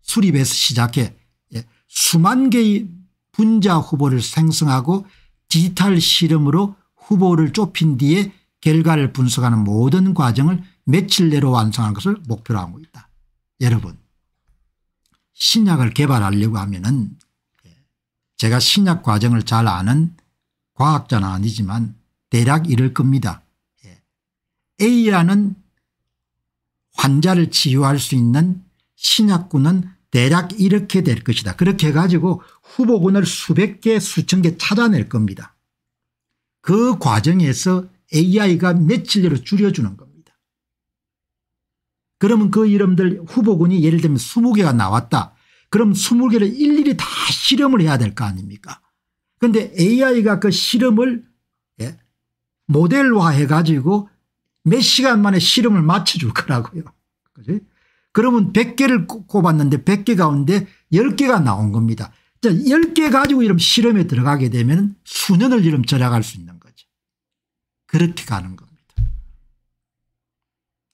수립에서 시작해 예, 수만 개의 분자 후보를 생성하고 디지털 실험으로 후보를 좁힌 뒤에 결과를 분석하는 모든 과정을 며칠 내로 완성한 것을 목표로 하고 있다. 여러분 신약을 개발하려고 하면 예, 제가 신약 과정을 잘 아는 과학자는 아니지만 대략 이럴 겁니다. 예, A라는 환자를 치유할 수 있는 신약군은 대략 이렇게 될 것이다. 그렇게 해가지고 후보군을 수백 개 수천 개 찾아낼 겁니다. 그 과정에서 AI가 며칠내로 줄여주는 겁니다. 그러면 그 이름들 후보군이 예를 들면 20개가 나왔다. 그럼 20개를 일일이 다 실험을 해야 될 거 아닙니까 그런데 AI가 그 실험을 예, 모델화 해 가지고 몇 시간 만에 실험을 맞춰줄 거라고요. 그지? 그러면 100개를 꼽았는데 100개 가운데 10개가 나온 겁니다. 자, 10개 가지고 이런 실험에 들어가게 되면 수년을 이름 절약할 수 있는 거죠. 그렇게 가는 겁니다.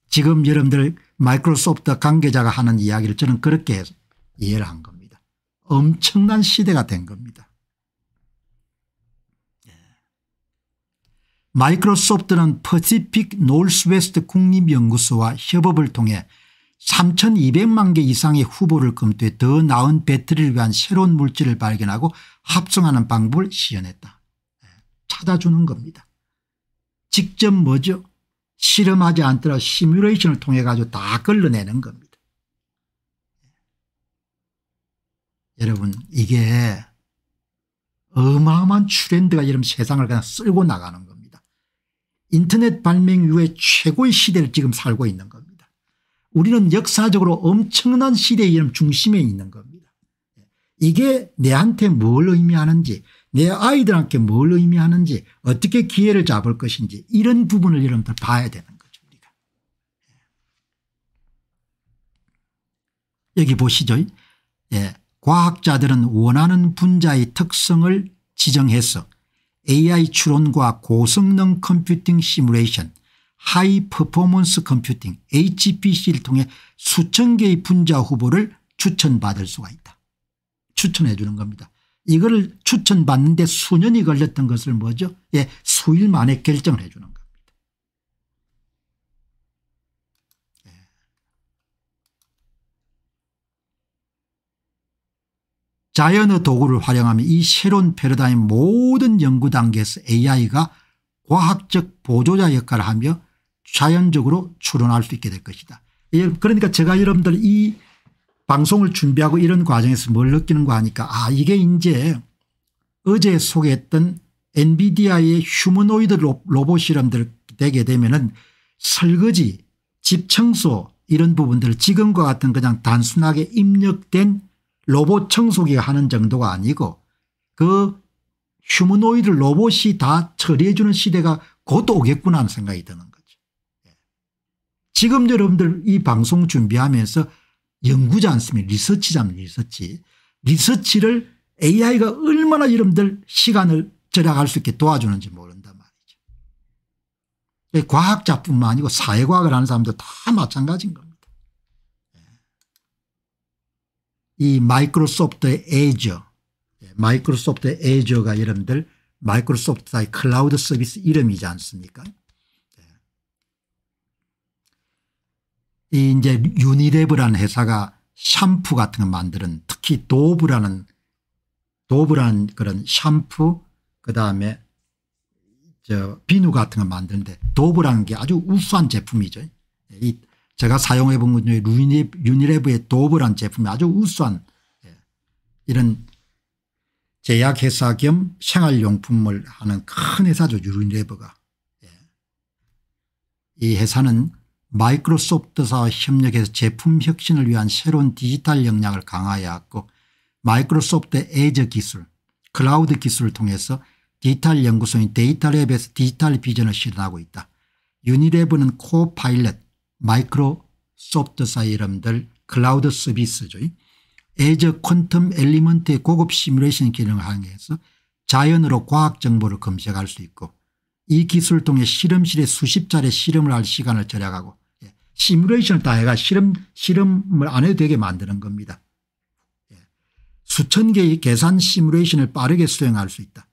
지금 여러분들 마이크로소프트 관계자가 하는 이야기를 저는 그렇게 이해를 한 겁니다. 엄청난 시대가 된 겁니다. 마이크로소프트는 퍼시픽 노스웨스트 국립연구소와 협업을 통해 3200만 개 이상의 후보를 검토해 더 나은 배터리를 위한 새로운 물질을 발견하고 합성하는 방법을 시연했다. 예, 찾아주는 겁니다. 직접 뭐죠 실험하지 않더라도 시뮬레이션을 통해 가지고 다 걸러내는 겁니다. 여러분 이게 어마어마한 트렌드가 이런 세상을 그냥 쓸고 나가는 겁니다. 인터넷 발명 이후에 최고의 시대를 지금 살고 있는 겁니다. 우리는 역사적으로 엄청난 시대의 이름 중심에 있는 겁니다. 이게 내한테 뭘 의미하는지 내 아이들한테 뭘 의미하는지 어떻게 기회를 잡을 것인지 이런 부분을 여러분들 봐야 되는 거죠. 우리가. 여기 보시죠. 예. 과학자들은 원하는 분자의 특성을 지정해서 AI 추론과 고성능 computing 시뮬레이션 High Performance Computing HPC를 통해 수천 개의 분자 후보를 추천받을 수가 있다. 추천해 주는 겁니다. 이거를 추천받는데 수년이 걸렸던 것을 뭐죠 예, 수일 만에 결정을 해 주는 겁니다. 자연의 도구를 활용하면 이 새로운 패러다임 모든 연구 단계에서 AI가 과학적 보조자 역할을 하며 자연적으로 추론할 수 있게 될 것이다. 그러니까 제가 여러분들 이 방송을 준비하고 이런 과정에서 뭘 느끼는가 하니까 아 이게 이제 어제 소개했던 엔비디아의 휴머노이드 로봇 실험들 되게 되면은 설거지 집 청소 이런 부분들을 지금과 같은 그냥 단순하게 입력된 로봇 청소기가 하는 정도가 아니고 그 휴머노이드 로봇이 다 처리해 주는 시대가 곧 오겠구나 하는 생각이 드는 거죠. 예. 지금 여러분들 이 방송 준비하면서 연구지 않습니까 리서치자면 리서치. 리서치를 AI가 얼마나 여러분들 시간을 절약할 수 있게 도와주는지 모른단 말이죠. 과학자뿐만 아니고 사회과학을 하는 사람도 다 마찬가지인 겁니다. 이 마이크로소프트의 Azure 마이크로소프트 Azure가 여러분들 마이크로소프트의 클라우드 서비스 이름이지 않습니까? 이 이제 Unilever라는 회사가 샴푸 같은 거 만드는 특히 Dove라는 Dove라는 그런 샴푸 그다음에 저 비누 같은 거 만드는데 Dove라는 게 아주 우수한 제품이죠. 이 제가 사용해 본 것 중에 Unilever의 Dove라는 제품이 아주 우수한 예, 이런 제약회사 겸 생활용품을 하는 큰 회사죠 Unilever가. 예. 이 회사는 마이크로소프트사와 협력해서 제품 혁신을 위한 새로운 디지털 역량을 강화해왔고 마이크로소프트 Azure 기술 클라우드 기술을 통해서 디지털 연구소인 데이터랩에서 디지털 비전을 실현하고 있다. Unilever는 Copilot 마이크로소프트사 이름들 클라우드 서비스죠. Azure Quantum Elements의 고급 시뮬레이션 기능을 활용해서 자연어로 과학 정보를 검색할 수 있고 이 기술을 통해 실험실에 수십 차례 실험을 할 시간을 절약하고 시뮬레이션을 다 해가 실험, 실험을 안 해도 되게 만드는 겁니다. 예. 수천 개의 계산 시뮬레이션을 빠르게 수행할 수 있다.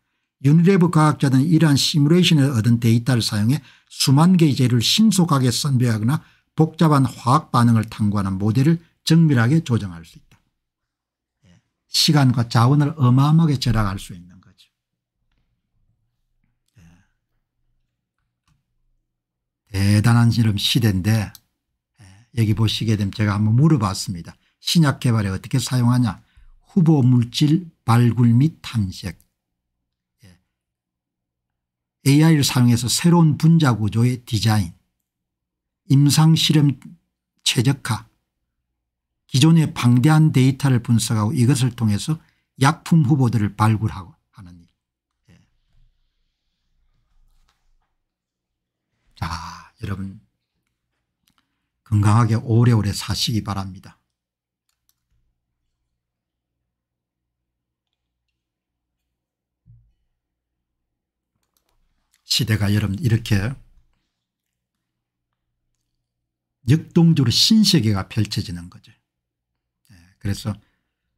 Unilever 과학자들은 이러한 시뮬레이션에 얻은 데이터를 사용해 수만 개의 재료를 신속하게 선별하거나 복잡한 화학 반응을 탐구하는 모델을 정밀하게 조정할 수 있다. 예. 시간과 자원을 어마어마하게 절약할 수 있는 거죠. 예. 대단한 이런 시대인데 여기 보시게 되면 제가 한번 물어봤습니다. 신약 개발에 어떻게 사용하냐 후보 물질 발굴 및 탐색 AI를 예. 사용해서 새로운 분자 구조의 디자인 임상실험 최적화 기존의 방대한 데이터를 분석하고 이것을 통해서 약품 후보들을 발굴하고 하는 일. 예. 자 여러분 건강하게 오래오래 사시기 바랍니다. 시대가 여러분 이렇게 역동적으로 신세계가 펼쳐지는 거죠. 예, 그래서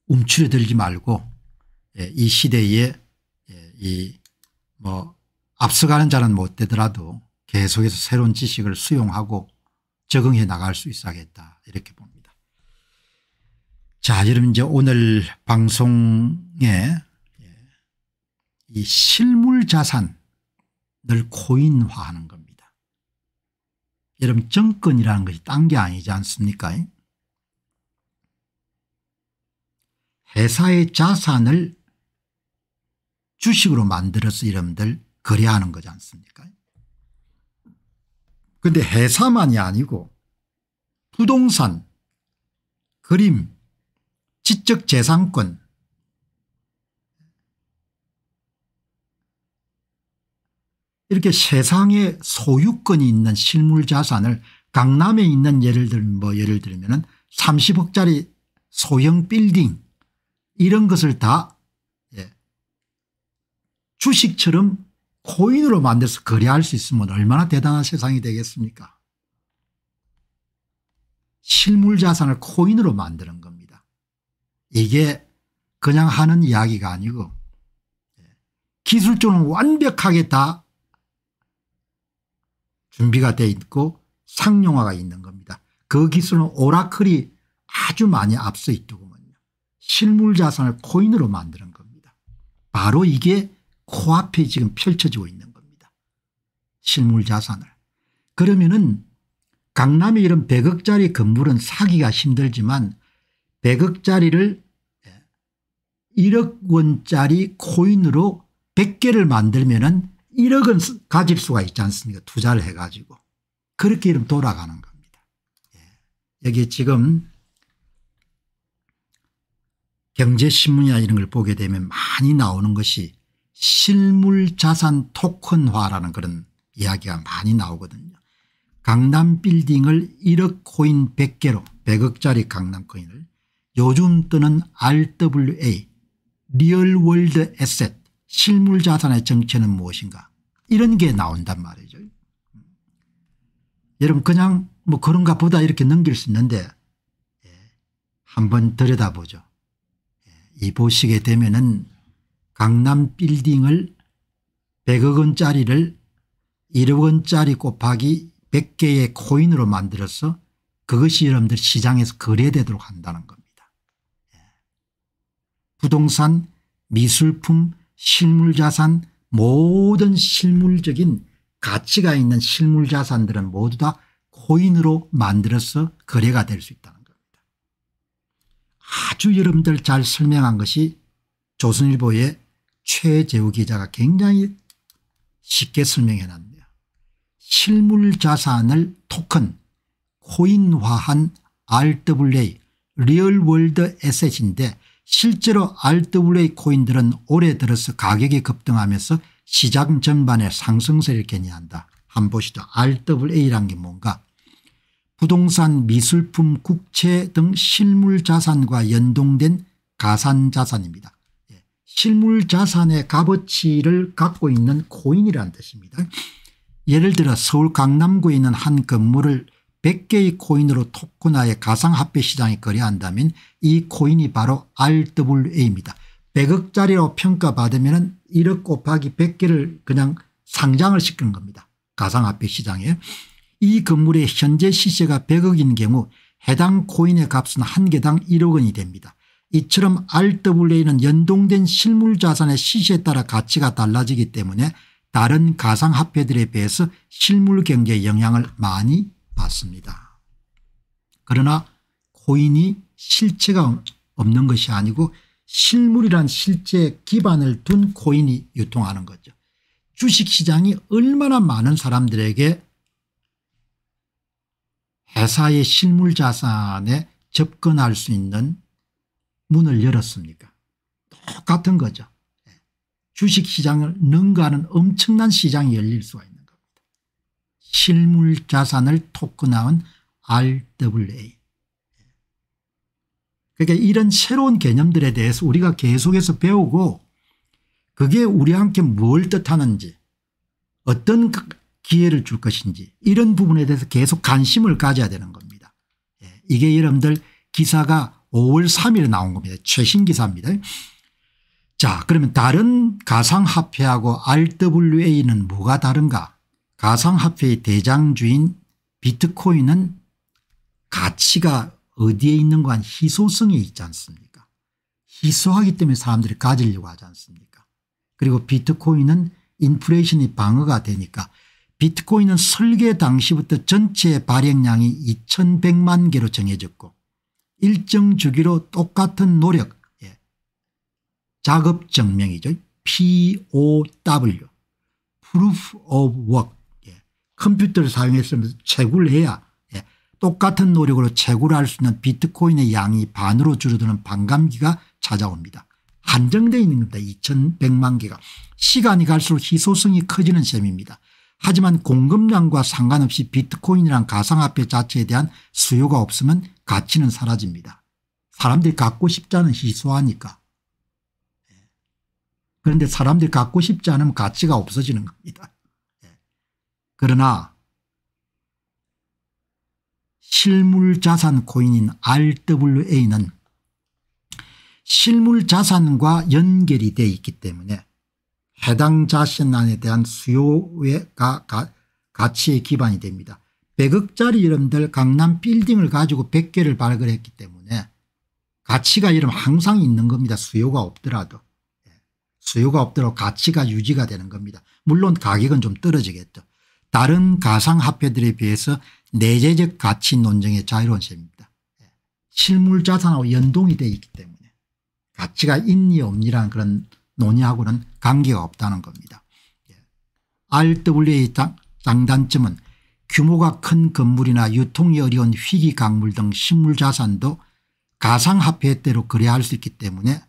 움츠려들지 말고 예, 이 시대에 예, 이뭐 앞서가는 자는 못 되더라도 계속해서 새로운 지식을 수용하고 적응해 나갈 수 있어야겠다 이렇게 봅니다. 자 여러분 이제 오늘 방송에 이 실물 자산을 코인화하는 겁니다. 여러분 정권이라는 것이 딴 게 아니지 않습니까? 회사의 자산을 주식으로 만들어서 여러분들 거래하는 거지 않습니까? 그런데 회사만이 아니고 부동산, 그림, 지적재산권 이렇게 세상에 소유권이 있는 실물 자산을 강남에 있는 예를 들면 뭐 예를 들면 30억짜리 소형 빌딩 이런 것을 다 예, 주식처럼 코인으로 만들어서 거래할 수 있으면 얼마나 대단한 세상이 되겠습니까 실물 자산을 코인으로 만드는 겁니다. 이게 그냥 하는 이야기가 아니고 기술적으로 완벽하게 다 준비가 돼 있고 상용화가 있는 겁니다. 그 기술은 오라클이 아주 많이 앞서 있더군요. 실물 자산을 코인으로 만드는 겁니다. 바로 이게 코앞에 지금 펼쳐지고 있는 겁니다. 실물 자산을. 그러면은 강남에 이런 100억짜리 건물은 사기가 힘들지만 100억짜리를 1억 원짜리 코인으로 100개를 만들면 은 1억은 가질 수가 있지 않습니까 투자를 해가지고 그렇게 이름 돌아가는 겁니다. 예. 여기 지금 경제신문이나 이런 걸 보게 되면 많이 나오는 것이 실물자산 토큰화라는 그런 이야기가 많이 나오거든요. 강남 빌딩을 1억 코인 100개로 100억짜리 강남 코인을 요즘 뜨는 RWA Real World Asset 실물 자산의 정체는 무엇인가 이런 게 나온단 말이죠. 여러분 그냥 뭐 그런가 보다 이렇게 넘길 수 있는데 예, 한번 들여다보죠. 예, 이 보시게 되면 은 강남 빌딩을 100억 원짜리를 1억 원짜리 곱하기 100개의 코인으로 만들어서 그것이 여러분들 시장에서 거래되도록 한다는 겁니다. 예. 부동산 미술품 실물자산 모든 실물적인 가치가 있는 실물자산들은 모두 다 코인으로 만들어서 거래가 될 수 있다는 겁니다. 아주 여러분들 잘 설명한 것이 조선일보의 최재우 기자가 굉장히 쉽게 설명해 놨네요. 실물자산을 토큰 코인화한 RWA Real World Asset인데 실제로 RWA 코인들은 올해 들어서 가격이 급등하면서 시장 전반에 상승세를 견인한다. 한번 보시죠. RWA란 게 뭔가 부동산 미술품 국채 등 실물자산과 연동된 가상자산입니다. 예. 실물자산의 값어치를 갖고 있는 코인이라는 뜻입니다. 예를 들어 서울 강남구에 있는 한 건물을 100개의 코인으로 토큰화해 가상화폐 시장에 거래한다면 이 코인이 바로 RWA입니다. 100억짜리로 평가받으면 1억 곱하기 100개를 그냥 상장을 시키는 겁니다. 가상화폐 시장에. 이 건물의 현재 시세가 100억인 경우 해당 코인의 값은 한 개당 1억 원이 됩니다. 이처럼 RWA는 연동된 실물 자산의 시세에 따라 가치가 달라지기 때문에 다른 가상화폐들에 비해서 실물 경제에 영향을 많이 받습니다. 그러나 코인이 실체가 없는 것이 아니고 실물이란 실제 기반을 둔 코인이 유통하는 거죠. 주식시장이 얼마나 많은 사람들에게 회사의 실물 자산에 접근할 수 있는 문을 열었습니까 똑같은 거죠. 예. 주식시장을 능가하는 엄청난 시장이 열릴 수가 있는 겁니다. 실물 자산을 토큰화한 RWA. 그러니까 이런 새로운 개념들에 대해서 우리가 계속해서 배우고 그게 우리 함께 뭘 뜻하는지 어떤 그 기회를 줄 것인지 이런 부분에 대해서 계속 관심을 가져야 되는 겁니다. 예, 이게 여러분들 기사가 5월 3일에 나온 겁니다. 최신 기사입니다. 자 그러면 다른 가상화폐하고 RWA는 뭐가 다른가 가상화폐의 대장주인 비트코인은 가치가 어디에 있는 거한 희소성이 있지 않습니까 희소하기 때문에 사람들이 가지려고 하지 않습니까 그리고 비트코인은 인플레이션이 방어가 되니까 비트코인은 설계 당시부터 전체 발행량이 2100만 개로 정해졌고 일정 주기로 똑같은 노력 예. 작업 증명이죠. POW Proof of Work 예. 컴퓨터를 사용해서 채굴을 해야 예. 똑같은 노력으로 채굴을 할 수 있는 비트코인의 양이 반으로 줄어드는 반감기가 찾아옵니다. 한정되어 있는 겁니다. 2100만 개가. 시간이 갈수록 희소성이 커지는 셈입니다. 하지만 공급량과 상관없이 비트코인이란 가상화폐 자체에 대한 수요가 없으면 가치는 사라집니다. 사람들이 갖고 싶지 않은 희소하니까. 예. 그런데 사람들이 갖고 싶지 않으면 가치가 없어지는 겁니다. 예. 그러나 실물자산 코인인 RWA는 실물자산과 연결이 되어 있기 때문에 해당 자산안에 대한 수요의 가, 가, 가치의 기반이 됩니다. 100억짜리 여러분들 강남 빌딩을 가지고 100개를 발굴했기 때문에 가치가 여러분 항상 있는 겁니다. 수요가 없더라도. 예. 수요가 없더라도 가치가 유지가 되는 겁니다. 물론 가격은 좀 떨어지겠죠. 다른 가상화폐들에 비해서 내재적 가치 논쟁의 자유로운 셈입니다. 예. 실물 자산하고 연동이 되어 있기 때문에 가치가 있니 없니라는 그런 논의하고는 관계가 없다는 겁니다. RWA 장단점은 규모가 큰 건물이나 유통이 어려운 희귀 강물 등 식물자산도 가상화폐대로 거래할 수 있기 때문에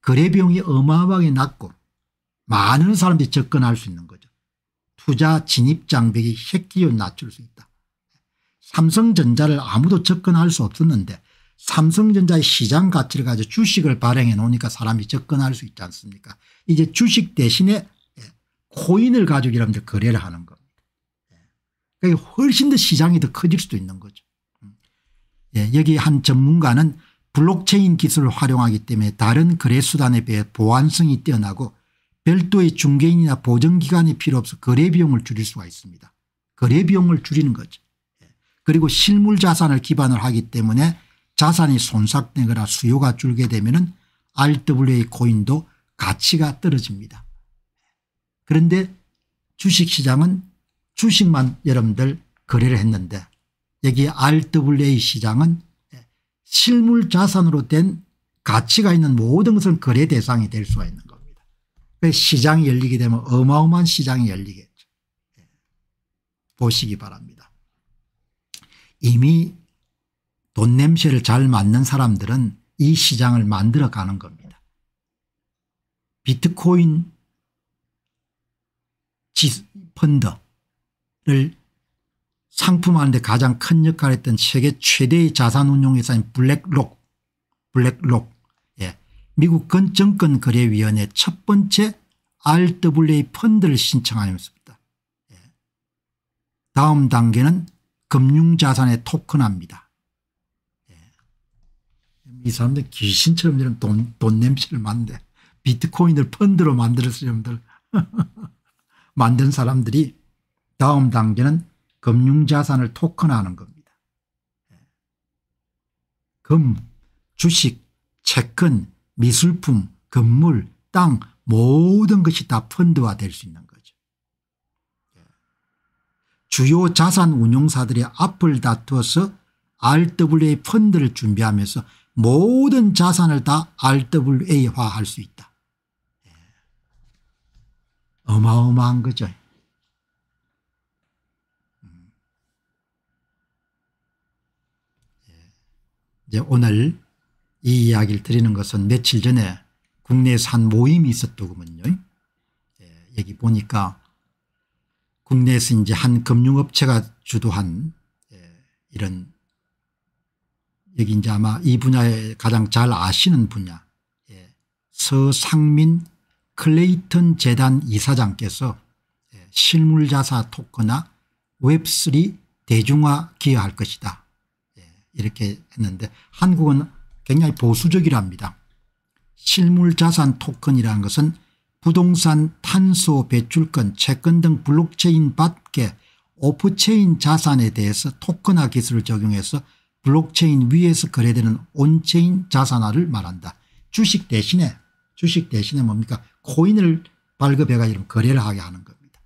거래 비용이 어마어마하게 낮고 많은 사람들이 접근할 수 있는 거죠. 투자 진입 장벽이 핵기를 낮출 수 있다. 삼성전자를 아무도 접근할 수 없었는데 삼성전자의 시장 가치를 가지고 주식을 발행해 놓으니까 사람이 접근할 수 있지 않습니까 이제 주식 대신에 예, 코인을 가지고 여러분들 거래를 하는 겁니다. 그러니까 훨씬 더 시장이 더 커질 수도 있는 거죠. 음. 예, 여기 한 전문가는 블록체인 기술을 활용하기 때문에 다른 거래 수단에 비해 보안성이 뛰어나고 별도의 중개인이나 보정기관이 필요 없어 거래 비용을 줄일 수가 있습니다. 거래 비용을 줄이는 거죠. 예. 그리고 실물 자산을 기반으로 하기 때문에 자산이 손삭되거나 수요가 줄게 되면 RWA 코인도 가치가 떨어집니다. 그런데 주식시장은 주식만 여러분들 거래를 했는데 여기 RWA 시장은 실물 자산으로 된 가치가 있는 모든 것은 거래 대상이 될 수가 있는 겁니다. 시장이 열리게 되면 어마어마한 시장이 열리겠죠. 보시기 바랍니다. 이미 돈 냄새를 잘 맡는 사람들은 이 시장을 만들어 가는 겁니다. 비트코인 펀드를 상품하는데 가장 큰 역할을 했던 세계 최대의 자산운용회사인 블랙록 블랙록 예. 미국 정권거래위원회 첫 번째 RWA 펀드를 신청하였습니다. 예. 다음 단계는 금융자산의 토큰화입니다. 예. 이 사람들 귀신처럼 이런 돈, 돈 냄새를 맡는데 비트코인을 펀드로 만들었어요. 여러분들. [LAUGHS] 만든 사람들이 다음 단계는 금융자산을 토큰화하는 겁니다. 금, 주식, 채권, 미술품, 건물, 땅 모든 것이 다 펀드화 될 수 있는 거죠. 주요 자산 운용사들이 앞을 다투어서 RWA 펀드를 준비하면서 모든 자산을 다 RWA화 할 수 있다. 어마어마한 거죠. 이제 오늘 이 이야기를 드리는 것은 며칠 전에 국내에서 한 모임이 있었더군요. 예, 여기 보니까 국내에서 이제 한 금융업체가 주도한 예, 이런 여기 이제 아마 이 분야에 가장 잘 아시는 분야 예, 서상민 클레이턴 재단 이사장께서 예, 실물자사 토크나 웹3 대중화 기여할 것이다. 이렇게 했는데 한국은 굉장히 보수적이랍니다. 실물자산 토큰이라는 것은 부동산 탄소 배출권 채권 등 블록체인 밖에 off-chain 자산에 대해서 토큰화 기술을 적용해서 블록체인 위에서 거래되는 on-chain 자산화를 말한다. 주식 대신에 주식 대신에 뭡니까 코인을 발급해 가지고 거래를 하게 하는 겁니다.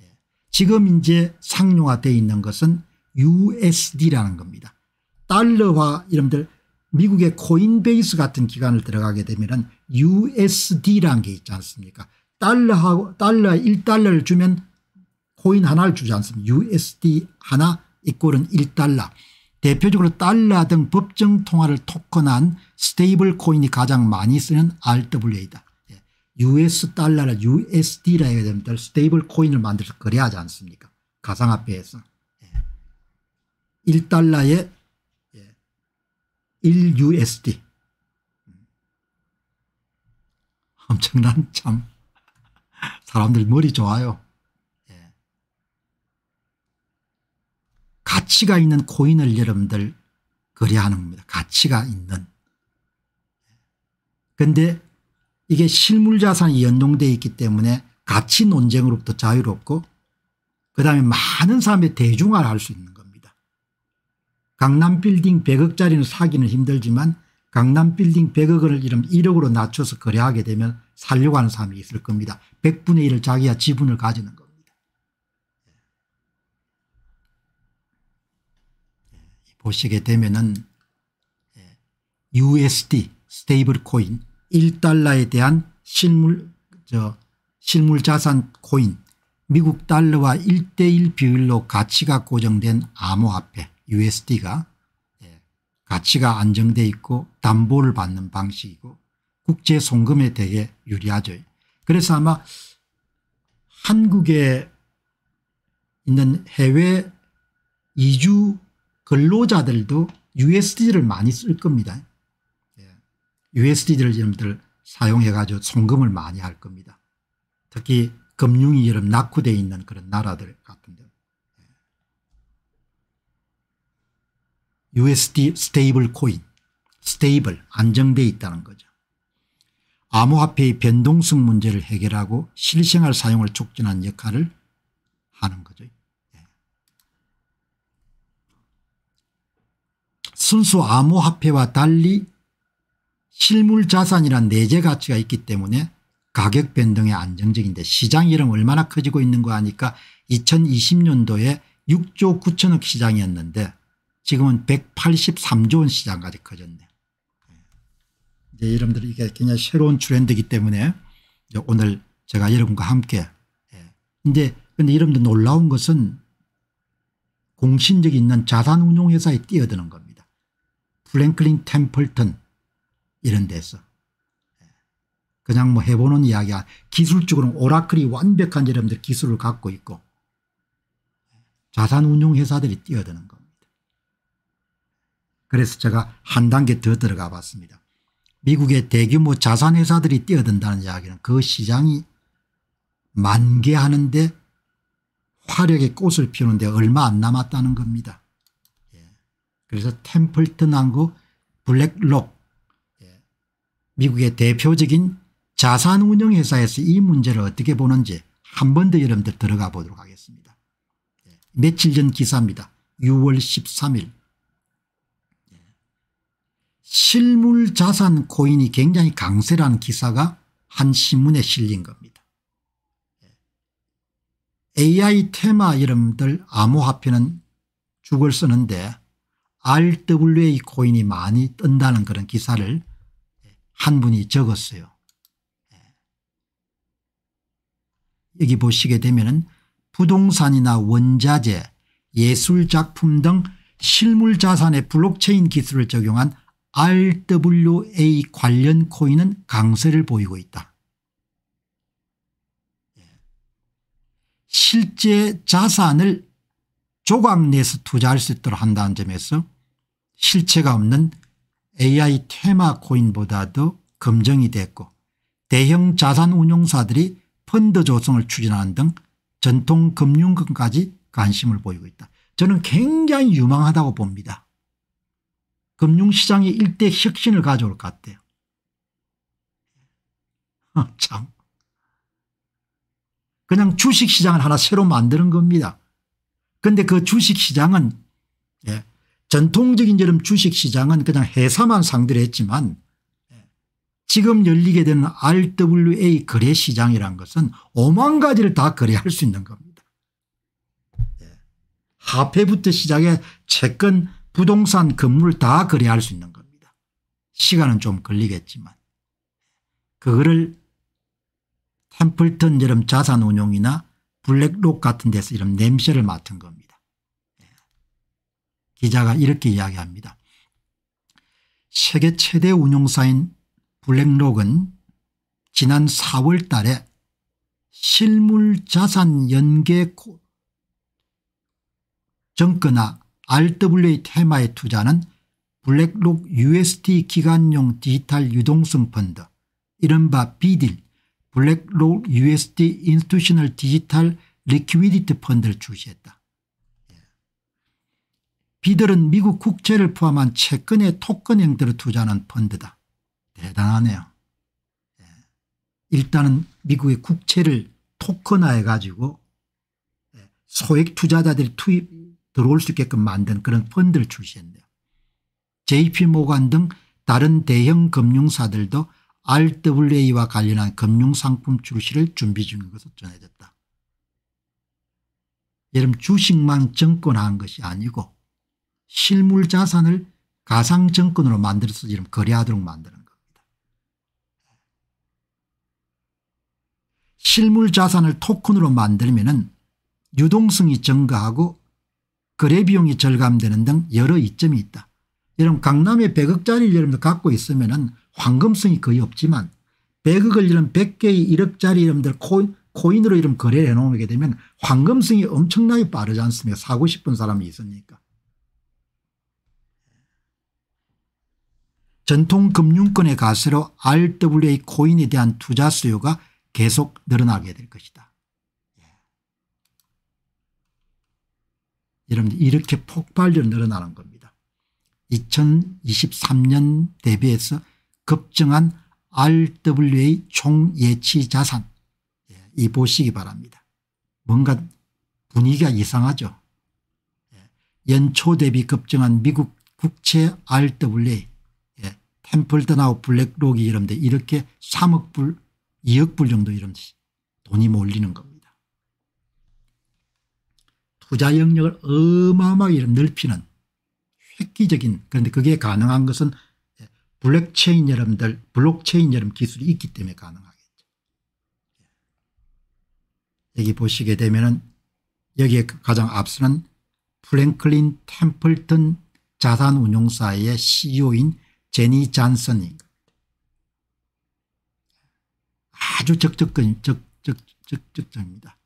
예. 지금 이제 상용화되어 있는 것은 USD라는 겁니다. 달러화 이름들 미국의 코인베이스 같은 기관을 들어가게 되면 USD라는 게 있지 않습니까 달러하고 달러 1달러를 주면 코인 하나를 주지 않습니까 USD 하나 이꼴은 1달러 대표적으로 달러 등 법정 통화를 토큰한 stable coin이 가장 많이 쓰는 RWA다. US 예. 달러를 USD라 해야 됩니다. stable coin을 만들어서 거래하지 않습니까 가상화폐에서. 1달러에 1USD. 엄청난 참 사람들 머리 좋아요. 예. 가치가 있는 코인을 여러분들 거래하는 겁니다. 가치가 있는. 그런데 이게 실물자산이 연동되어 있기 때문에 가치 논쟁으로부터 자유롭고 그 다음에 많은 사람의 대중화를 할 수 있는 강남 빌딩 100억짜리는 사기는 힘들지만 강남 빌딩 100억을 이름 1억으로 낮춰서 거래하게 되면 살려고 하는 사람이 있을 겁니다. 100분의 1을 자기가 지분을 가지는 겁니다. 보시게 되면은 USD stable coin 1달러에 대한 실물 저 실물 자산 코인 미국 달러와 1대1 비율로 가치가 고정된 암호화폐 USD가 예, 가치가 안정돼 있고 담보를 받는 방식이고 국제 송금에 되게 유리하죠. 그래서 아마 한국에 있는 해외 이주 근로자들도 USD를 많이 쓸 겁니다. USD를 여러분들 사용해 가지고 송금을 많이 할 겁니다. 특히 금융이 여러분 낙후되어 있는 그런 나라들 같은데 USD stable coin stable 안정되어 있다는 거죠. 암호화폐의 변동성 문제를 해결하고 실생활 사용을 촉진하는 역할을 하는 거죠. 예. 순수 암호화폐와 달리 실물자산이란 내재 가치가 있기 때문에 가격 변동이 안정적인데 시장 이름 얼마나 커지고 있는 거 하니까 2020년도에 6조 9천억 시장이었는데 지금은 183조 원 시장까지 커졌네. 이제 여러분들 이게 굉장히 새로운 트렌드이기 때문에 오늘 제가 여러분과 함께 근데 근데 여러분들 놀라운 것은 공신력이 있는 자산운용회사에 뛰어드는 겁니다. Franklin Templeton 이런 데서 그냥 뭐 해보는 이야기야 기술적으로 Oracle이 완벽한 여러분들 기술을 갖고 있고 자산운용회사들이 뛰어드는 겁니다. 그래서 제가 한 단계 더 들어가 봤습니다. 미국의 대규모 자산회사들이 뛰어든다는 이야기는 그 시장이 만개하는데 화력의 꽃을 피우는데 얼마 안 남았다는 겁니다. 예. 그래서 템플턴하고 블랙록 예. 미국의 대표적인 자산운용회사에서 이 문제를 어떻게 보는지 한 번 더 여러분들 들어가 보도록 하겠습니다. 예. 며칠 전 기사입니다. 6월 13일 실물 자산 코인이 굉장히 강세라는 기사가 한 신문에 실린 겁니다. AI 테마 여러분들 암호화폐는 죽을 쓰는데 RWA 코인이 많이 뜬다는 그런 기사를 한 분이 적었어요. 여기 보시게 되면 부동산이나 원자재 예술작품 등 실물자산의 블록체인 기술을 적용한 RWA 관련 코인은 강세를 보이고 있다. 예. 실제 자산을 조각 내서 투자할 수 있도록 한다는 점에서 실체가 없는 AI 테마 코인보다도 검증이 됐고 대형 자산 운용사들이 펀드 조성을 추진하는 등 전통 금융권까지 관심을 보이고 있다. 저는 굉장히 유망하다고 봅니다. 금융시장이 일대 혁신을 가져올 것 같아요. 어, 참. 그냥 주식시장을 하나 새로 만드는 겁니다. 그런데 그 주식시장은 예, 전통적인 여름 주식시장은 그냥 회사만 상대로 했지만 예, 지금 열리게 되는 RWA 거래시장이란 것은 5만 가지를 다 거래할 수 있는 겁니다. 예. 화폐부터 시작해 채권 부동산 건물 다 거래할 수 있는 겁니다. 시간은 좀 걸리겠지만 그거를 템플턴 여름 자산운용이나 블랙록 같은 데서 이런 냄새를 맡은 겁니다. 예. 기자가 이렇게 이야기합니다. 세계 최대 운용사인 BlackRock은 지난 4월 달에 실물 자산 연계 증권화 RWA 테마에 투자는 BlackRock USD 기관용 디지털 유동성 펀드 이른바 BUIDL BlackRock USD Institutional Digital 리퀴디티 펀드를 출시했다. 예. 비들은 미국 국채를 포함한 채권의 토큰 형태로 투자하는 펀드다. 대단하네요. 예. 일단은 미국의 국채를 토큰화해 가지고 예. 소액 투자자들이 투입 들어올 수 있게끔 만든 그런 펀드를 출시했네요. JP모간 등 다른 대형 금융사들도 RWA와 관련한 금융상품 출시를 준비 중인 것으로 전해졌다. 여러분 주식만 정권화한 것이 아니고 실물 자산을 가상정권으로 만들어서 지금 거래하도록 만드는 겁니다. 실물 자산을 토큰으로 만들면 유동성이 증가하고 거래 비용이 절감되는 등 여러 이점이 있다. 여러분 강남에 100억짜리를 여러분들 갖고 있으면 은 황금성이 거의 없지만 100억을 이런 100개의 1억짜리 여러분들 코인, 코인으로 이런 거래를 해놓게 되면 황금성이 엄청나게 빠르지 않습니까 사고 싶은 사람이 있으니까. 전통금융권의 가세로 RWA 코인에 대한 투자 수요가 계속 늘어나게 될 것이다. 여러분들 이렇게 폭발적으로 늘어나는 겁니다. 2023년 대비해서 급증한 RWA 총 예치 자산 예, 이 보시기 바랍니다. 뭔가 분위기가 이상하죠. 예, 연초 대비 급증한 미국 국채 RWA 예, Templeton하고 BlackRock이 이런데 이렇게 3억 불 2억 불 정도 이런 돈이 몰리는 겁니다. 투자 영역을 어마어마하게 넓히는 획기적인 그런데 그게 가능한 것은 블록체인 여러분들 블록체인 여러분 기술이 있기 때문에 가능하겠죠. 여기 보시게 되면은 여기에 가장 앞서는 프랭클린 템플턴 자산운용사의 CEO인 Jenny Johnson인 아주 적극 적극적입니다.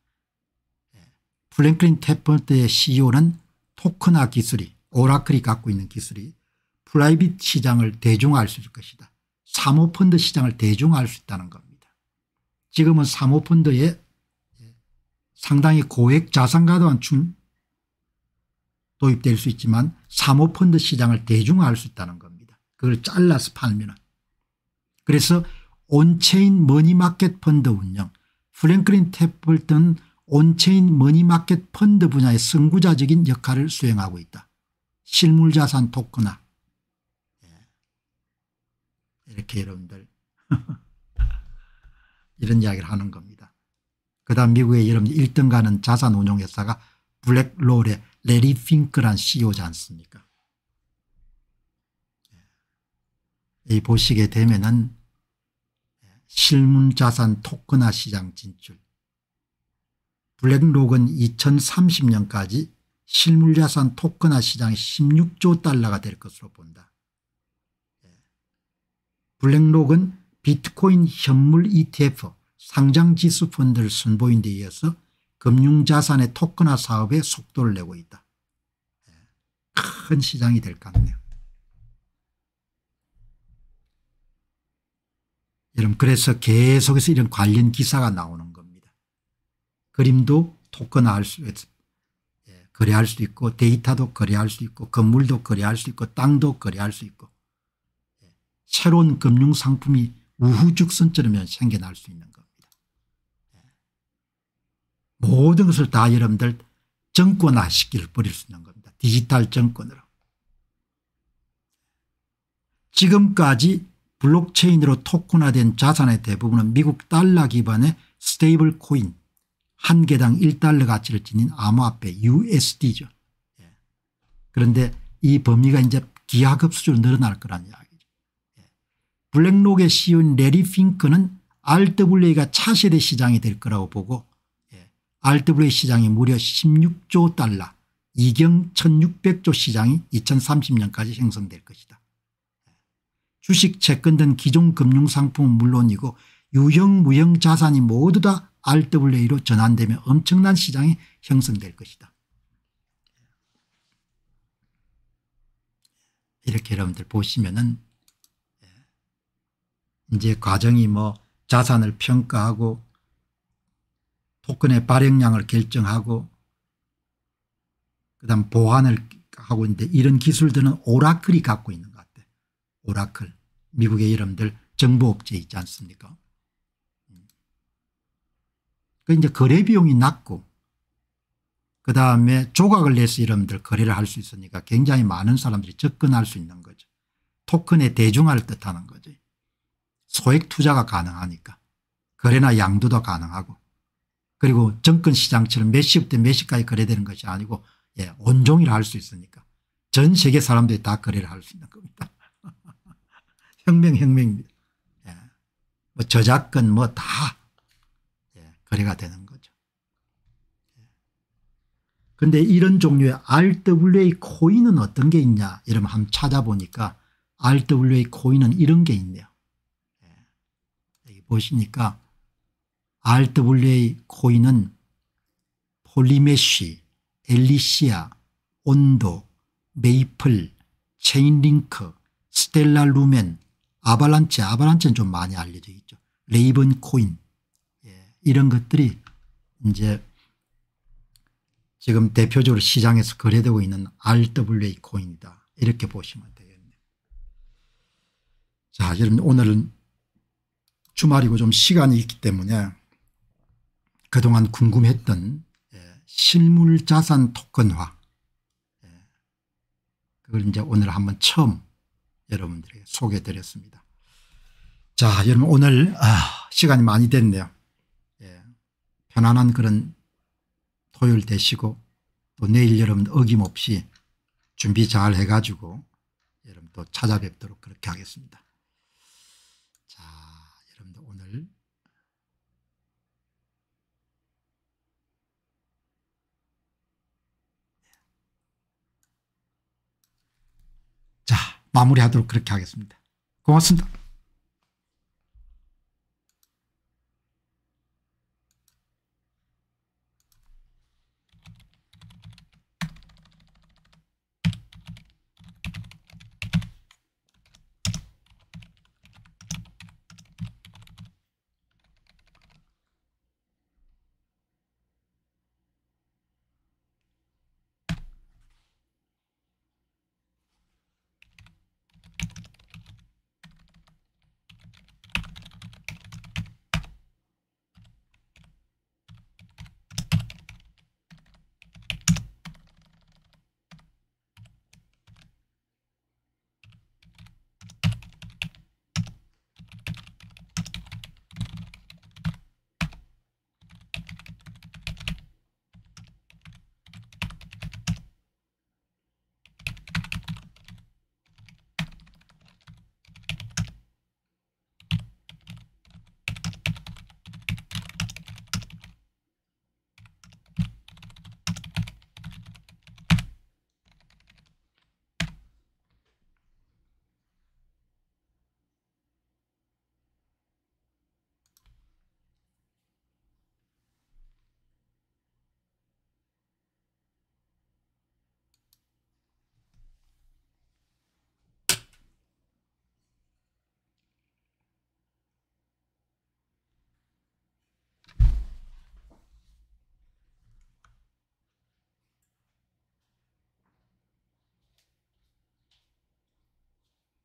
Franklin Templeton의 CEO는 토큰화 기술이 Oracle이 갖고 있는 기술이 private 시장을 대중화할 수 있을 것이다. 사모펀드 시장을 대중화할 수 있다는 겁니다. 지금은 사모펀드에 상당히 고액 자산가도한 춤 도입될 수 있지만 사모펀드 시장을 대중화할 수 있다는 겁니다. 그걸 잘라서 팔면 그래서 on-chain money market 펀드 운영 Franklin Templeton on-chain money market 펀드 분야의 선구자적인 역할을 수행하고 있다. 실물자산 토큰화 이렇게 여러분들 [LAUGHS] 이런 이야기를 하는 겁니다. 그 다음 미국의 여러분 1등 가는 자산운용회사가 블랙롤의 레리 핑크란 CEO지 않습니까? 이 보시게 되면 은 실문자산 토크나 시장 진출 블랙록은 2030년까지 실물자산 토크나 시장이 16조 달러가 될 것으로 본다. 블랙록은 비트코인 현물 ETF 상장 지수 펀드를 선보인 데 이어서 금융자산의 토큰화 사업에 속도를 내고 있다. 예, 큰 시장이 될 것 같네요. 여러분 그래서 계속해서 이런 관련 기사가 나오는. 그림도 토큰화할 수 예, 거래할 수 있고 데이터도 거래할 수 있고 건물도 거래할 수 있고 땅도 거래할 수 있고 새로운 금융상품이 우후죽순처럼 생겨날 수 있는 겁니다. 모든 것을 다 여러분들 증권화시켜 버릴 수 있는 겁니다. 디지털 증권으로. 지금까지 블록체인으로 토큰화된 자산의 대부분은 미국 달러 기반의 stable coin 한 개당 1달러 가치를 지닌 암호화폐 USD죠. 그런데 이 범위가 이제 기하급수적으로 늘어날 거란 이야기. 블랙록의 CEO인 레리 핑크는 RWA가 차세대 시장이 될 거라고 보고 예, RWA 시장이 무려 16조 달러 이경 1600조 시장이 2030년까지 형성될 것이다. 주식 채권 등 기존 금융상품은 물론이고 유형 무형 자산이 모두 다 RWA로 전환되며 엄청난 시장이 형성될 것이다. 이렇게 여러분들 보시면은 이제 과정이 뭐 자산을 평가하고 토큰의 발행량을 결정하고 그다음 보완을 하고 있는데 이런 기술들은 오라클이 갖고 있는 것 같아요. 오라클 미국의 이름들 정보업체 있지 않습니까 그 이제 거래 비용이 낮고 그다음에 조각을 내서 이름들 거래를 할 수 있으니까 굉장히 많은 사람들이 접근할 수 있는 거죠. 토큰의 대중화를 뜻하는 거죠. 소액 투자가 가능하니까 거래나 양도도 가능하고 그리고 정권 시장처럼 몇 시부터 몇 시까지 거래되는 것이 아니고 예, 온종일 할 수 있으니까 전 세계 사람들이 다 거래를 할 수 있는 겁니다. [LAUGHS] 혁명 혁명입니다. 예. 뭐 저작권 뭐다 예, 거래가 되는 거죠. 예. 이런 종류의 RWA 코인은 어떤 게 있냐 이러면 한번 찾아보니까 RWA 코인은 이런 게 있네요. 보시니까 RWA 코인은 Polymesh, ELYSIA, Ondo, Maple, Chainlink, Stellar Lumen Avalanche Avalanche는 좀 많이 알려져 있죠. Ravencoin 예, 이런 것들이 이제 지금 대표적으로 시장에서 거래되고 있는 RWA 코인이다 이렇게 보시면 되겠네요. 자 여러분 오늘은 주말이고 좀 시간이 있기 때문에 그동안 궁금했던 예, 실물 자산 토큰화 예, 그걸 이제 오늘 한번 처음 여러분들에게 소개해 드렸습니다. 자 여러분 오늘 아, 시간이 많이 됐네요. 예, 편안한 그런 토요일 되시고 또 내일 여러분 어김없이 준비 잘 해가지고 여러분 또 찾아뵙도록 그렇게 하겠습니다. 자 여러분들 오늘 자 마무리하도록 그렇게 하겠습니다. 고맙습니다.